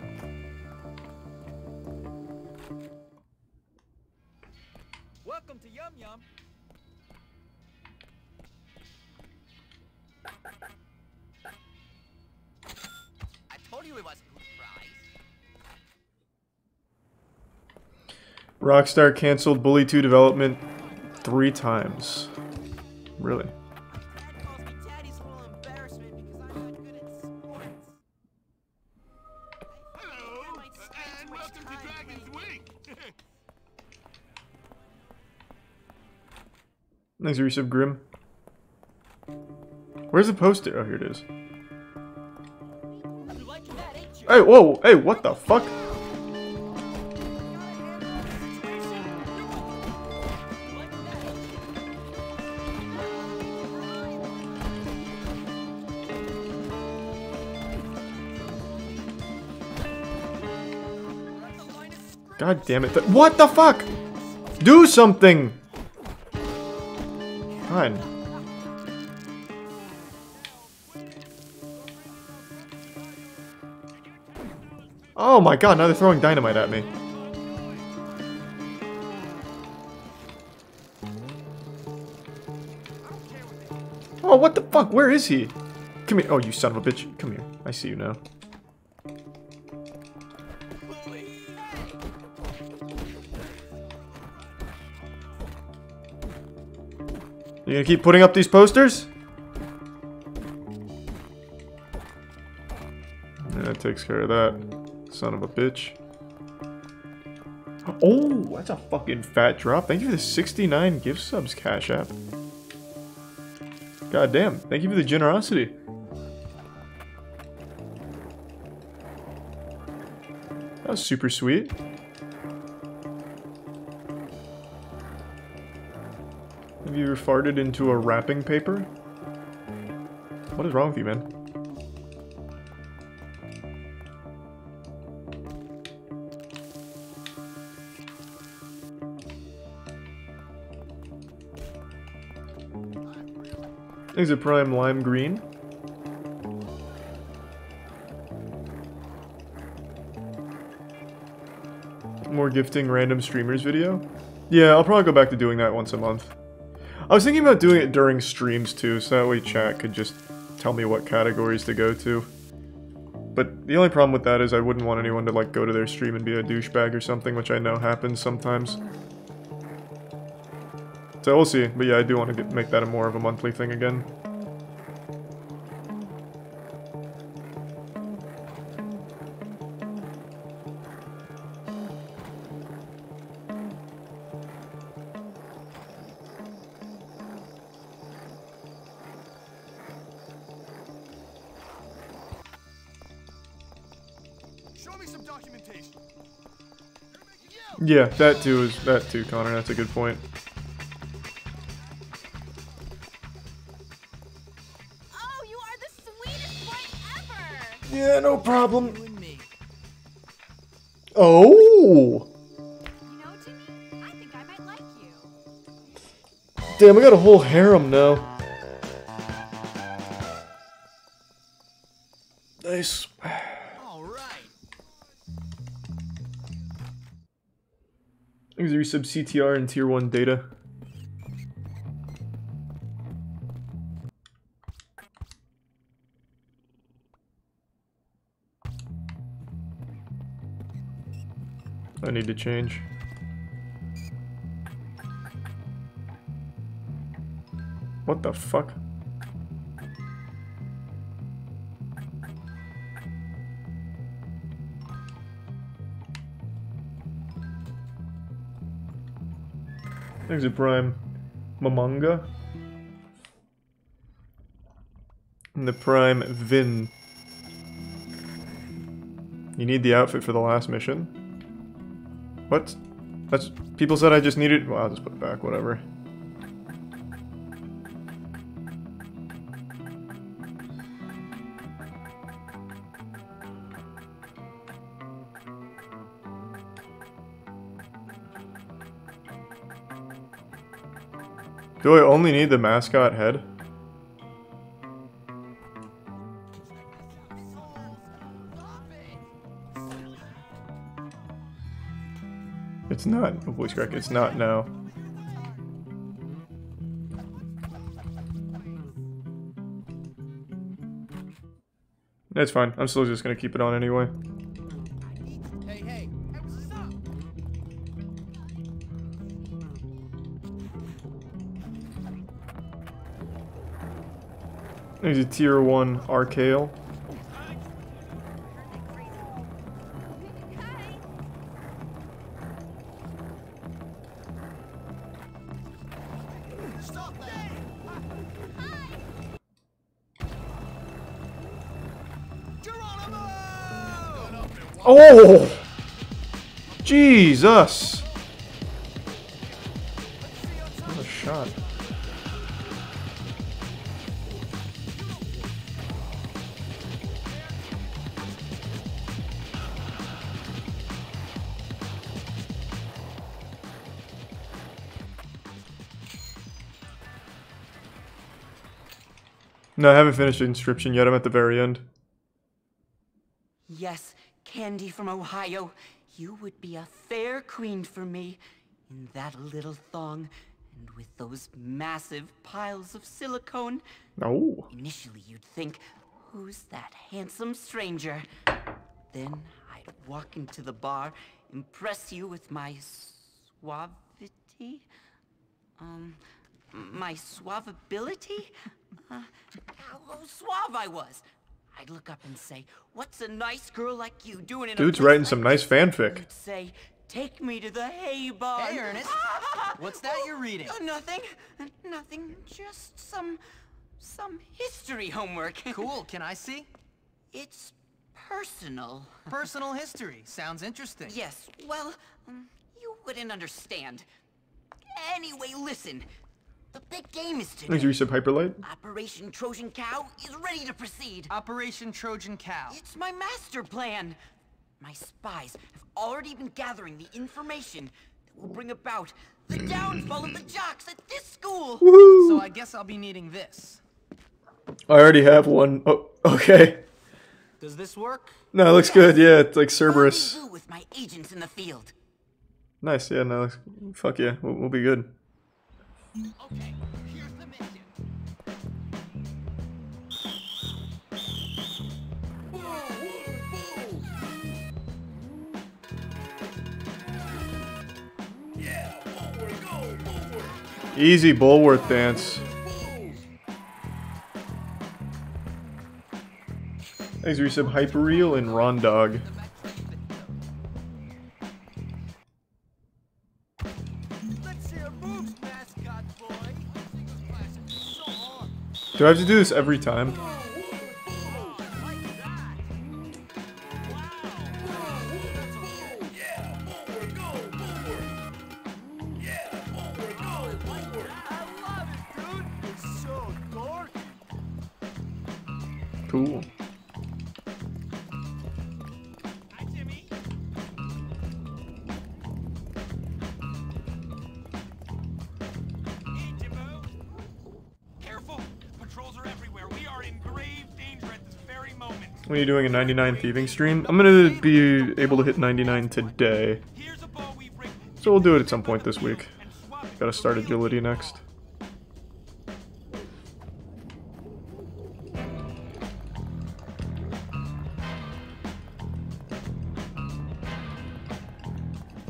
Rockstar canceled Bully 2 development three times. Really? And welcome to Thanks, Resub Grim. Where's the poster? Oh, here it is. Hey, whoa! Hey, what the fuck? God damn it. What the fuck? Do something! God. Oh my god, now they're throwing dynamite at me. Oh, what the fuck? Where is he? Come here. Oh, you son of a bitch. Come here. I see you now. You gonna keep putting up these posters? That takes care of that. Son of a bitch. Oh, that's a fucking fat drop. Thank you for the 69 gift subs, Cash App. God damn. Thank you for the generosity. That was super sweet. Farted into a wrapping paper? What is wrong with you, man? Is it prime lime green? More gifting random streamers video? Yeah, I'll probably go back to doing that once a month. I was thinking about doing it during streams too, so that way chat could just tell me what categories to go to. But the only problem with that is I wouldn't want anyone to like go to their stream and be a douchebag or something, which I know happens sometimes. So we'll see, but yeah, I do want to get, make that a more of a monthly thing again. Yeah, that too is that too, Connor. That's a good point. Oh, you are the sweetest boy ever! Yeah, no problem. Oh! Damn, we got a whole harem now. Nice. For CTR and tier 1 data. I need to change. What the fuck? There's a prime Mamanga. And the prime Vin. You need the outfit for the last mission? What? That's people said I just needed well I'll just put it back, whatever. Do I only need the mascot head? It's not a voice crack. It's not now. That's fine. I'm still just going to keep it on anyway. There's a tier 1 Arcale. Oh! Jesus! I haven't finished the Inscryption yet. I'm at the very end. Yes, Candy from Ohio, you would be a fair queen for me. In that little thong, and with those massive piles of silicone. Oh. Initially, you'd think, who's that handsome stranger? Then I'd walk into the bar, impress you with my suavity? Um, my suavability? Uh, how suave I was. I'd look up and say, "What's a nice girl like you doing in a Dude's writing some nice fanfic. You'd say, "Take me to the hay barn." Hey, Earnest. What's that you're reading? Oh, nothing. Nothing. Just some, some history homework. Cool. Can I see? It's personal. Personal history. Sounds interesting. Yes. Well, um, you wouldn't understand. Anyway, listen. The big game is today. Thanks, Resub Hyperlight. Operation Trojan Cow is ready to proceed. Operation Trojan Cow. It's my master plan. My spies have already been gathering the information that will bring about the downfall of the jocks at this school. So I guess I'll be needing this. I already have one. Oh, okay. Does this work? No, it looks good. Yeah, it's like Cerberus. With my agents in the field. Nice. Yeah, no, fuck yeah. We'll, we'll be good. Easy Bullworth dance. Thanks, Resub Hyperreal and Rondog. Do I have to do this every time? 99 thieving stream? I'm gonna be able to hit 99 today. So we'll do it at some point this week. Gotta start agility next.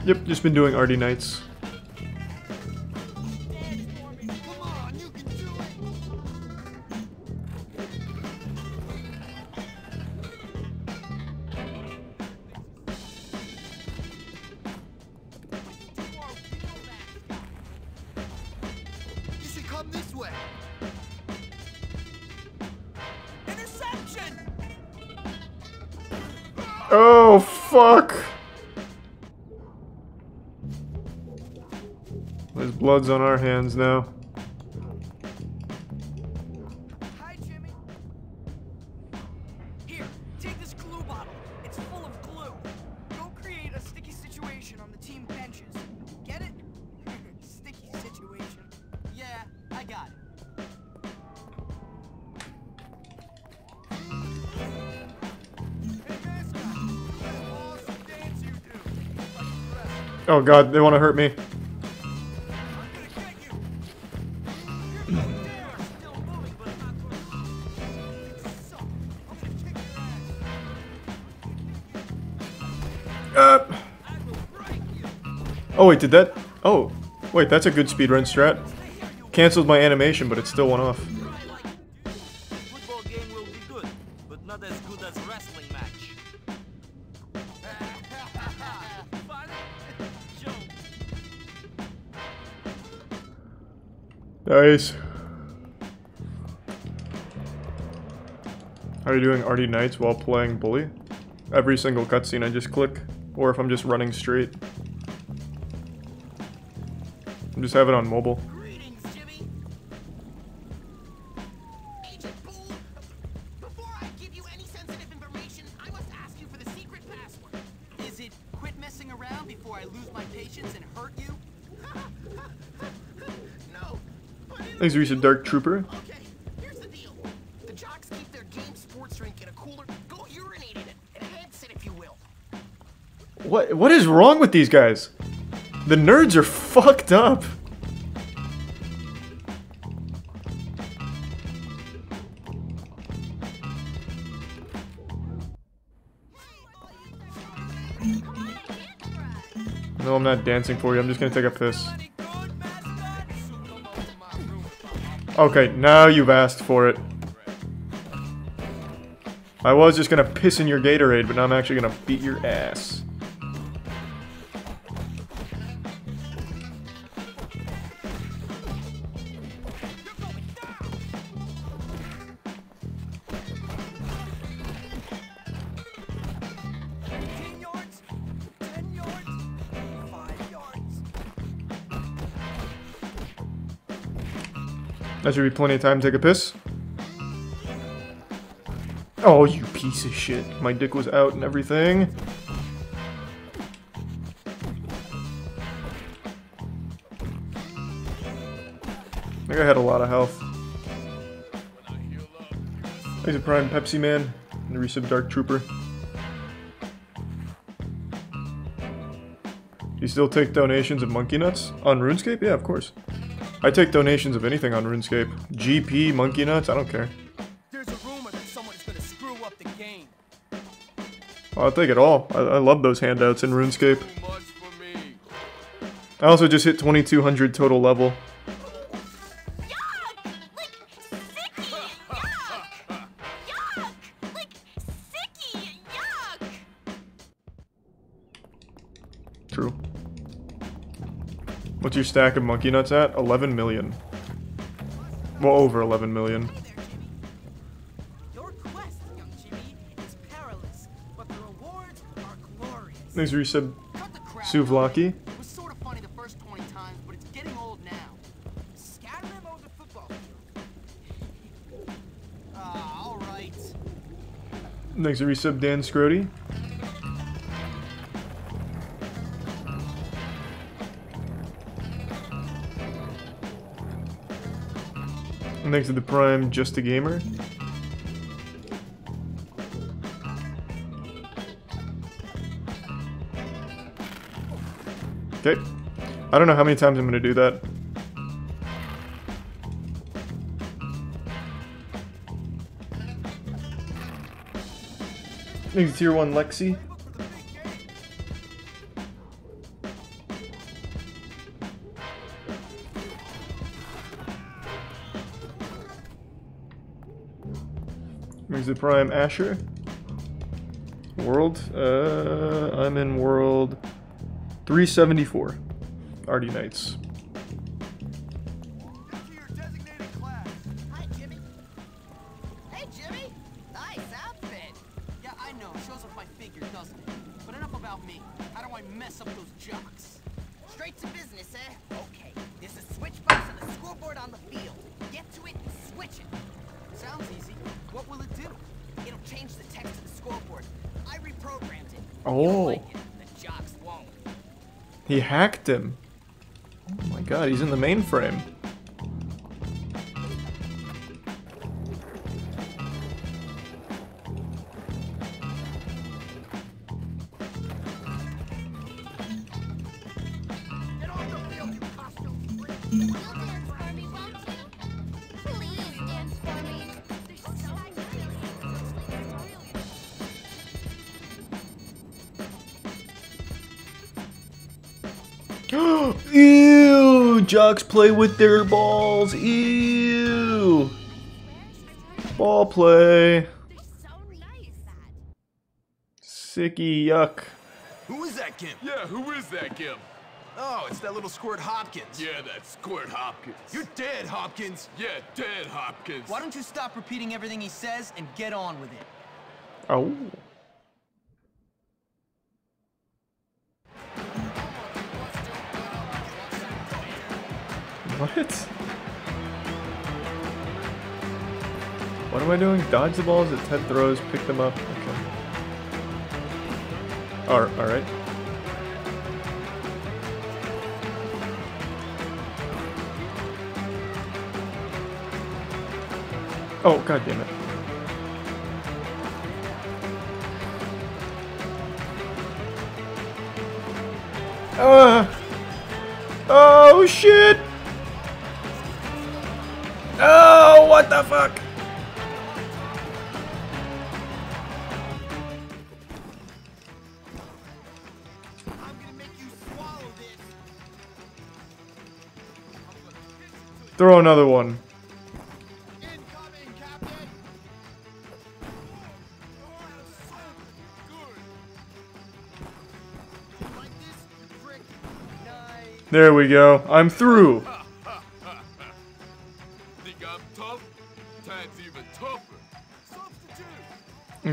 Yep, just been doing Ardy knights. Blood's on our hands now. Here, take this glue bottle. It's full of glue. Go create a sticky situation on the team benches. Get it? sticky situation. Yeah, I got it. Oh god, they want to hurt me. Wait, did that? Oh, wait, that's a good speedrun strat. Cancelled my animation, but it still went off. Nice. How are you doing Ardy Knights while playing Bully? Every single cutscene I just click, or if I'm just running straight. Just have it on mobile. Is it quit messing around before I lose my patience and hurt you? Thanks, Reset Dark Trooper. The jocks keep their game sports drink in a cooler. Go urinate in it. And headset, if you will. What what is wrong with these guys? The nerds are fucked up. Dancing for you. I'm just gonna take a piss. Okay, now you've asked for it. I was just gonna piss in your Gatorade, but now I'm actually gonna beat your ass. That should be plenty of time to take a piss. Oh, you piece of shit. My dick was out and everything. I think I had a lot of health. He's a Prime Pepsi Man and the recent Dark Trooper. Do you still take donations of Monkey Nuts? On RuneScape? Yeah, of course. I take donations of anything on RuneScape. GP, Monkey Nuts, I don't care. There's a rumor that someone gonna screw up the game. Oh, I'll take it all. I, I love those handouts in RuneScape. I also just hit 2200 total level. Stack of monkey nuts at? 11 million. Well, over 11 million. Thanks, Resub Suvlaki. It was sort of funny the first 20 times, but it's Thanks to the Prime Just a Gamer. Okay. I don't know how many times I'm gonna do that. Thanks, Tier 1 Lexi. Thanks to Prime Asher. World? Uh, I'm in world 374. Ardy Knights. Hacked him. Oh my god, he's in the mainframe. Jocks play with their balls. Ew. Ball play. Sicky yuck. Who is that Gimp? Yeah, who is that Gimp? Oh, it's that little Squirt Hopkins. Yeah, that Squirt Hopkins. You're dead, Hopkins. Yeah, dead Hopkins. Why don't you stop repeating everything he says and get on with it? Oh. What? What am I doing? Dodge the balls that Ted throws, pick them up. Okay. Alright. Oh, god damn it. Uh, oh shit! What the fuck? Throw another one. There we go. I'm through.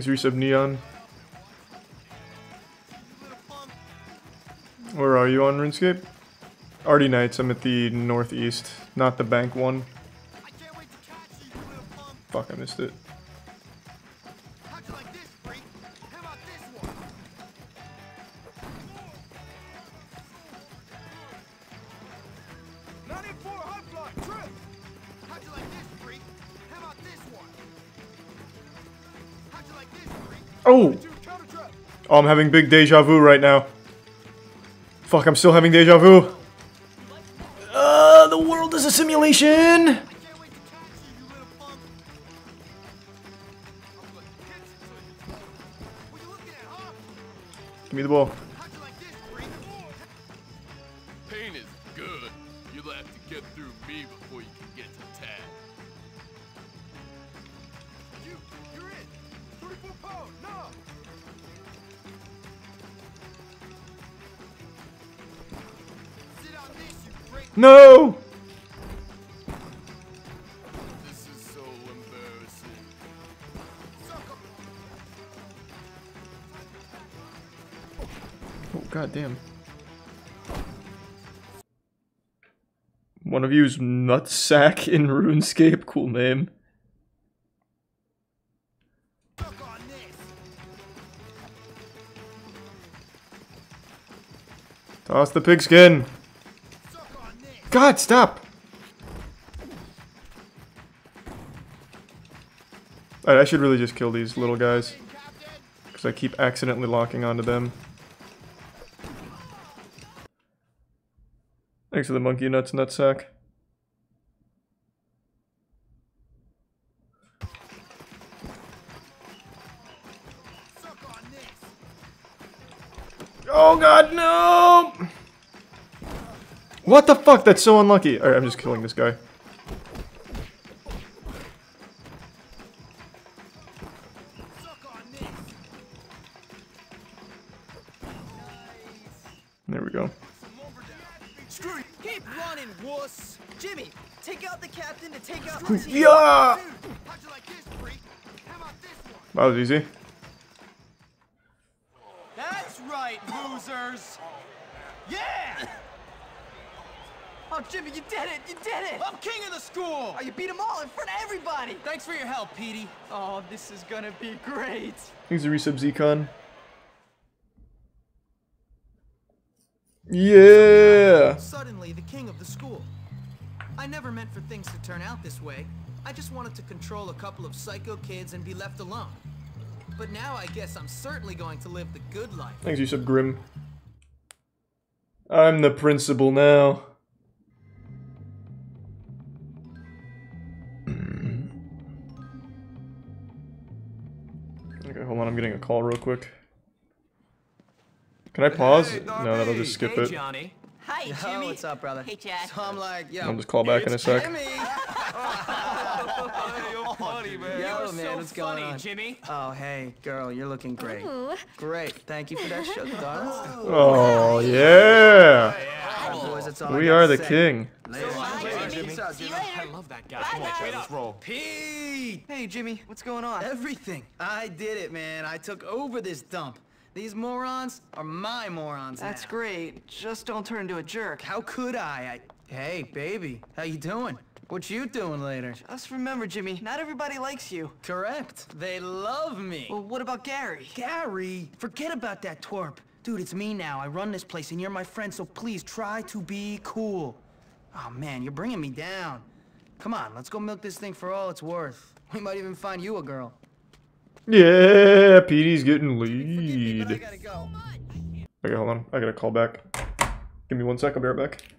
Reese of Neon. Where are you on RuneScape? Ardy Knights, I'm at the northeast, not the bank one. Fuck, I missed it. Oh, I'm having big deja vu right now. Fuck, I'm still having deja vu. Nutsack in RuneScape. Cool name. Toss the pigskin. God, stop! I should really just kill these little guys. Because I keep accidentally locking onto them. Thanks for the monkey nuts nutsack. What the fuck? That's so unlucky. Alright, I'm just killing this guy. There we go. Screw you. Keep running, wuss. Jimmy, take out the captain to take out the Yeah! That was easy. That's right, losers. Yeah! Oh, Jimmy, you did it! You did it! I'm king of the school! Oh, you beat them all in front of everybody! Thanks for your help, Petey. Oh, this is gonna be great. Thanks to resub Zcon. Yeah! Suddenly, the king of the school. I never meant for things to turn out this way. I just wanted to control a couple of psycho kids and be left alone. But now I guess I'm certainly going to live the good life. Thanks, Yusuf Grim. I'm the principal now. Getting a call real quick. Can I pause? no, that'll just skip hey, it. Johnny. Hi, Hi, Yo, what's up, brother? Hey, Chad. So I'm like, yo. I'll just call back in a sec. Jimmy. You're funny, man. Yo, You're man, so what's going funny, on? Jimmy. Oh, hey, girl, you're looking great. Ooh. Great. Thank you for that sugar, darling. Oh, yeah. Boys, that's all We got are the say. king. Later. Peace out, Jimmy. I love that guy. Come on, Chad, let's roll. Pete! Hey, Jimmy. What's going on? Everything. I did it, man. I took over this dump. These morons are my morons That's now. great. Just don't turn into a jerk. How could I? I? Hey, baby. How you doing? What you doing later? Just remember, Jimmy, not everybody likes you. Correct. They love me. Well, what about Gary? Gary, forget about that twerp. Dude, it's me now. I run this place and you're my friend, so please try to be cool. Oh man, you're bringing me down. Come on, let's go milk this thing for all it's worth. We might even find you a girl. Yeah, Petey's getting lead. I gotta go. Okay, hold on. I gotta call back. Give me one sec. I'll be right back.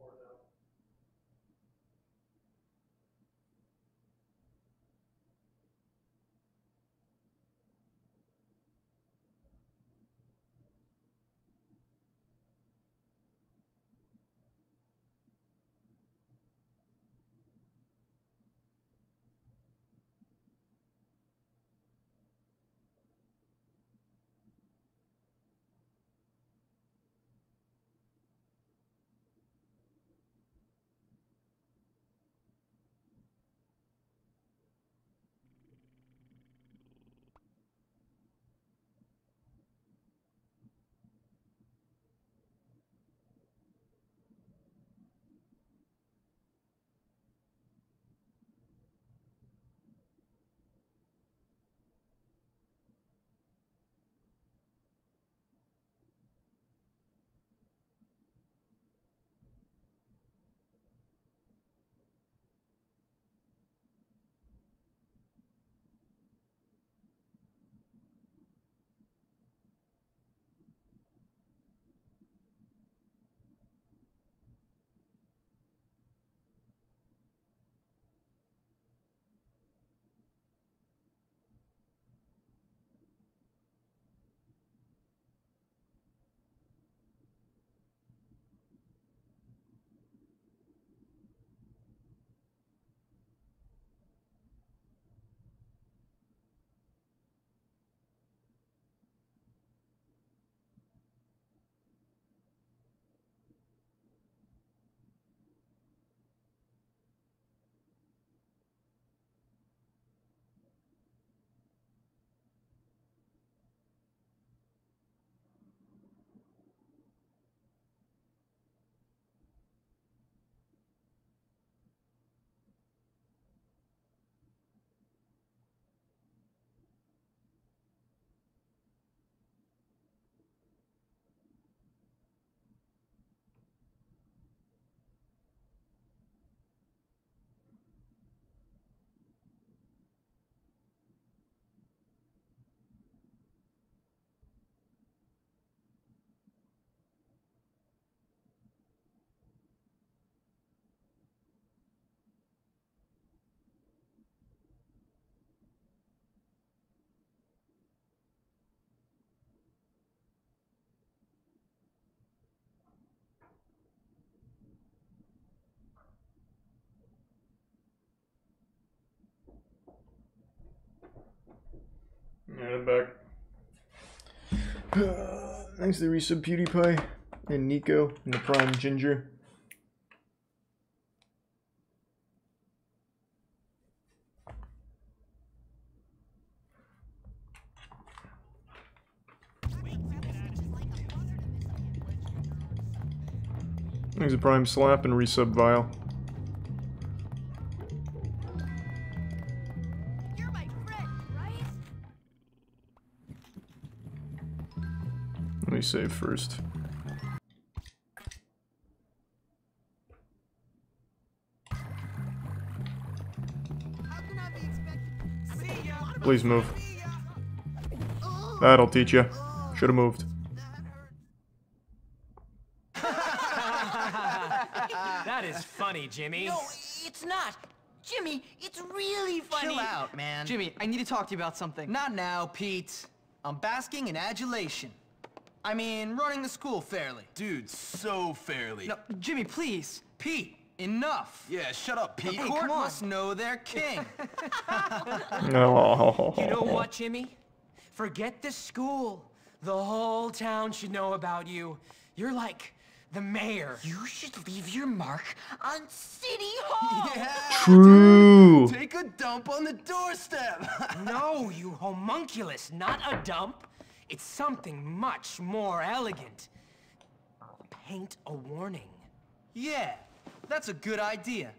or the I'm back. Thanks to the resub PewDiePie and Nico and the Prime Ginger. Thanks to Prime Slap and resub Vile. Save first. Please move. That'll teach you. Should have moved. that is funny, Jimmy. No, it's not. Jimmy, it's really funny. Chill out, man. Jimmy, I need to talk to you about something. Not now, Pete. I'm basking in adulation. I mean, running the school fairly. Dude, so fairly. No, Jimmy, please. Pete, enough. Yeah, shut up, Pete. The Hey, court must know their king. No. Oh. You know what, Jimmy? Forget the school. The whole town should know about you. You're like the mayor. You should leave your mark on City Hall. Yeah. True. Take a dump on the doorstep. no, you homunculus, not a dump. It's something much more elegant. Paint a warning. yeah, that's a good idea.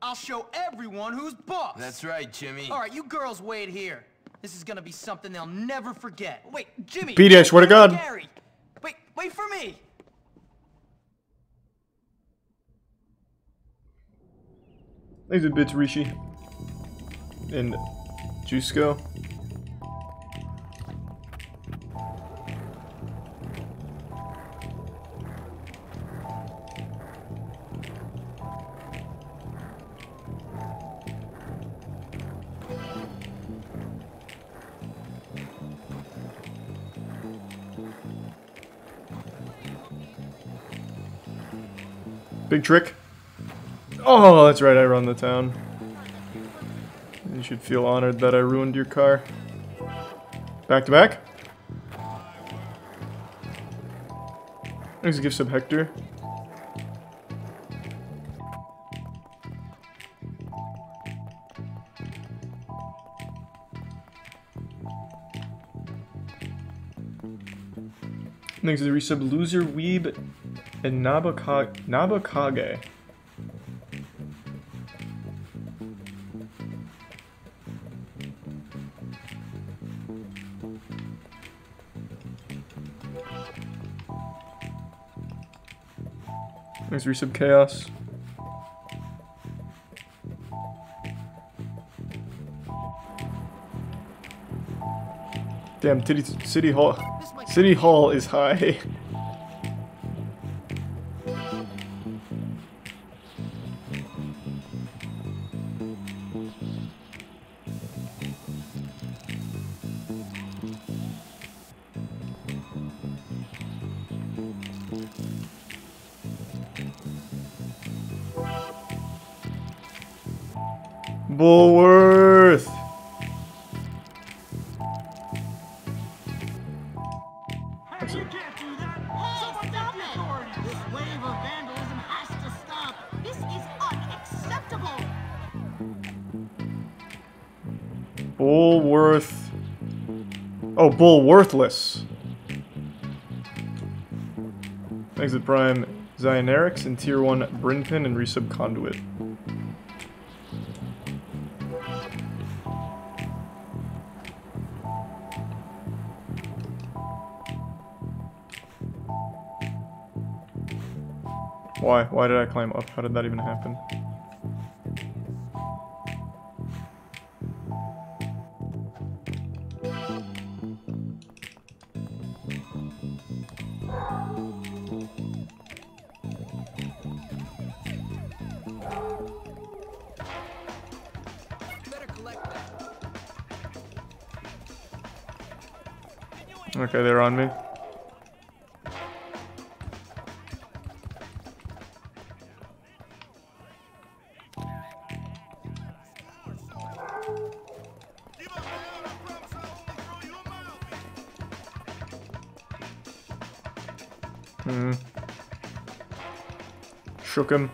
I'll show everyone who's boss. That's right, Jimmy. All right, you girls wait here. This is gonna be something they'll never forget. Wait, Jimmy. Petey, I swear to God. Gary. Wait, wait for me. Thanks a bits, Rishi. And Jusco. Big trick. Oh, that's right, I run the town. You should feel honored that I ruined your car. Back to back. Thanks, gift sub Hector. Thanks to the resub Loser Weeb and Nabaka Nabakage. Thanks resub Chaos. Damn, City Hall. City Hall is high. Oh, Bullworthless. Exit Prime Zionarix and Tier 1 Brinfin and Resub Conduit. Why? Why did I climb up? How did that even happen? Okay, they're on me. Hmm. Shook him.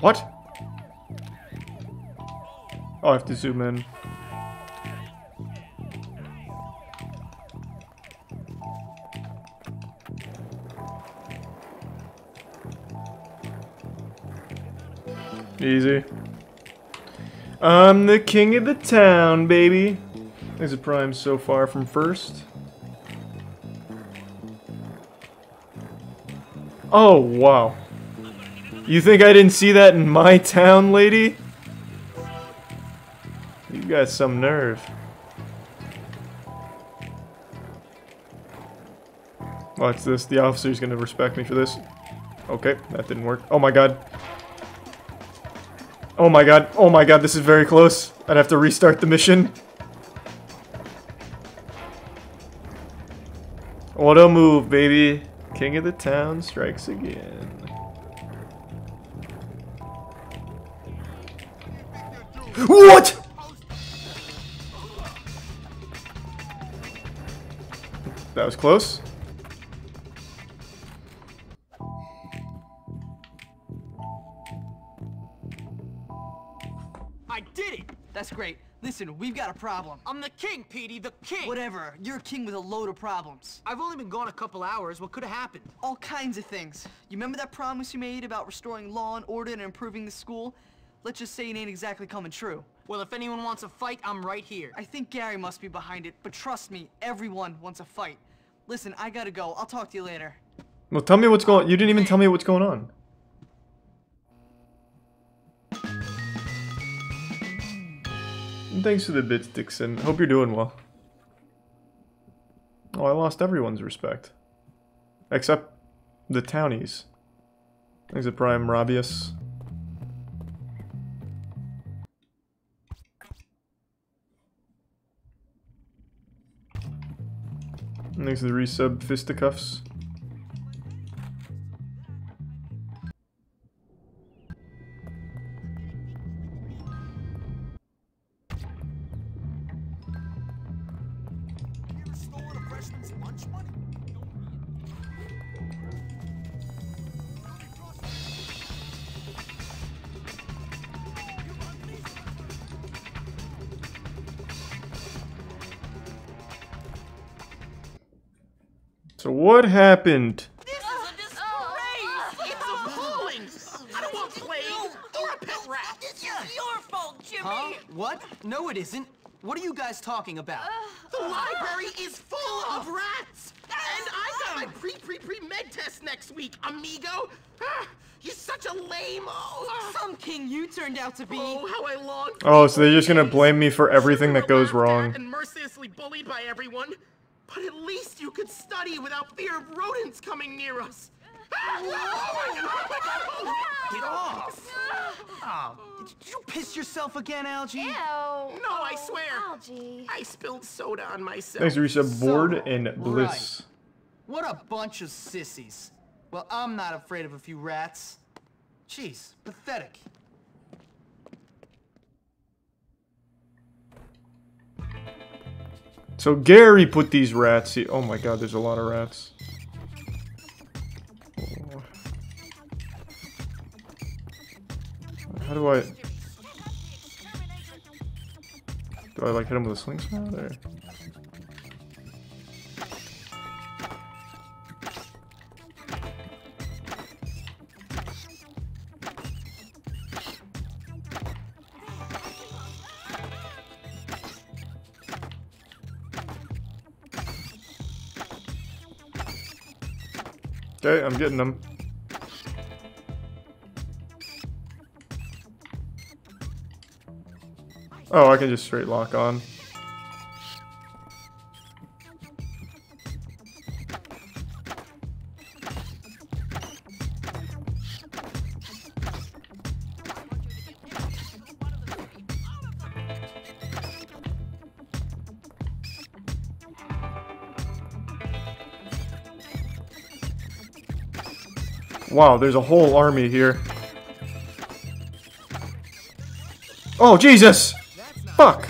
What? Oh, I have to zoom in. Easy. I'm the king of the town, baby. There's a prime so far from first. Oh, wow. You think I didn't see that in my town, lady? You got some nerve. Watch this. The officer's gonna respect me for this. Okay, that didn't work. Oh my god. Oh my god. Oh my god, this is very close. I'd have to restart the mission. What a move, baby. King of the town strikes again. What? That was close. Listen, we've got a problem. I'm the king, Petey, the king! Whatever. You're a king with a load of problems. I've only been gone a couple hours. What could have happened? All kinds of things. You remember that promise you made about restoring law and order and improving the school? Let's just say it ain't exactly coming true. Well, if anyone wants a fight, I'm right here. I think Gary must be behind it, but trust me, everyone wants a fight. Listen, I gotta go. I'll talk to you later. Well, tell me what's going. You didn't even tell me what's going on. Thanks for the bits, Dixon. Hope you're doing well. Oh, I lost everyone's respect. Except the townies. Thanks to Prime Robius. Thanks to the resub fisticuffs. What happened? It's appalling! I don't want plague or a pet rat! This is your fault, Jimmy! Huh? What? No, it isn't. What are you guys talking about? Uh, the uh, library is full uh, of rats! And I got my pre-pre-pre-med test next week, amigo! Ah, You're such a lame... Oh, Some king you turned out to be. Oh, how I long for Oh, so they're just gonna blame me for everything that goes wrong. and mercilessly bullied by everyone. But at least you could study without fear of rodents coming near us. Get off! Oh, did you piss yourself again, Algie? No, I oh, swear. Algie. I spilled soda on myself. Thanks to resub Bored and Bliss. What a bunch of sissies. Well, I'm not afraid of a few rats. Jeez, pathetic. So Gary put these rats. He, oh my god, there's a lot of rats. Oh. How do I? Do I like hit him with a slingshot? Okay, I'm getting them. Oh, I can just straight lock on. Wow, there's a whole army here. Oh, Jesus! Fuck!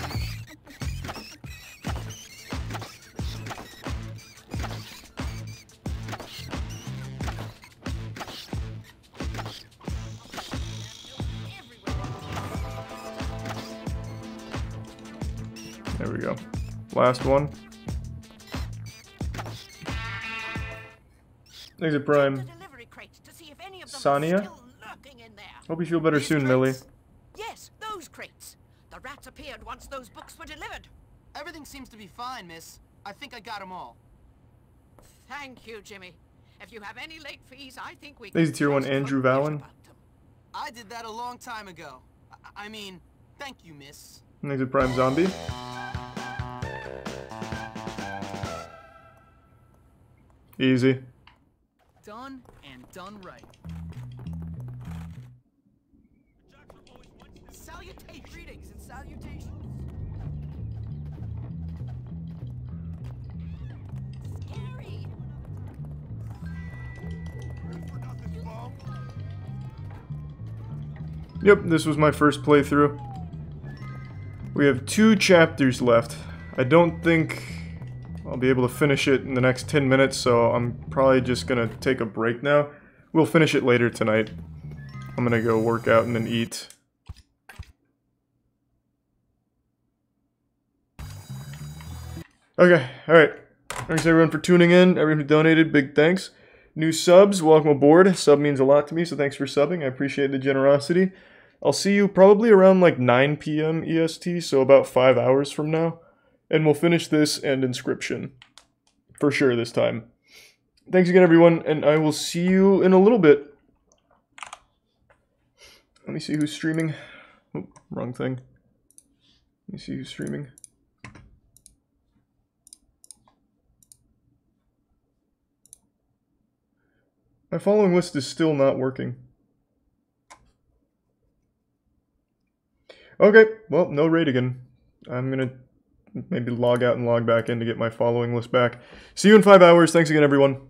There we go. Last one. Exit Prime. Sania? Hope you feel better soon, Millie. Yes, those crates. The rats appeared once those books were delivered. Everything seems to be fine, miss. I think I got them all. Thank you, Jimmy. If you have any late fees, I think we Thanks to tier 1 Andrew Valen. I did that a long time ago. I, I mean, thank you, miss. Thanks to prime zombie. Easy. Done and done right. Yep, this was my first playthrough. We have two chapters left. I don't think I'll be able to finish it in the next 10 minutes, so I'm probably just gonna take a break now. We'll finish it later tonight. I'm gonna go work out and then eat. Okay, alright. Thanks everyone for tuning in. Everyone who donated, big thanks. New subs, welcome aboard. Sub means a lot to me, so thanks for subbing. I appreciate the generosity. I'll see you probably around like 9 p.m. EST, so about 5 hours from now. And we'll finish this and Inscryption. For sure this time. Thanks again, everyone, and I will see you in a little bit. Let me see who's streaming. Oh, wrong thing. Let me see who's streaming. My following list is still not working. Okay, well, no raid again. I'm gonna maybe log out and log back in to get my following list back. See you in five hours. Thanks again, everyone.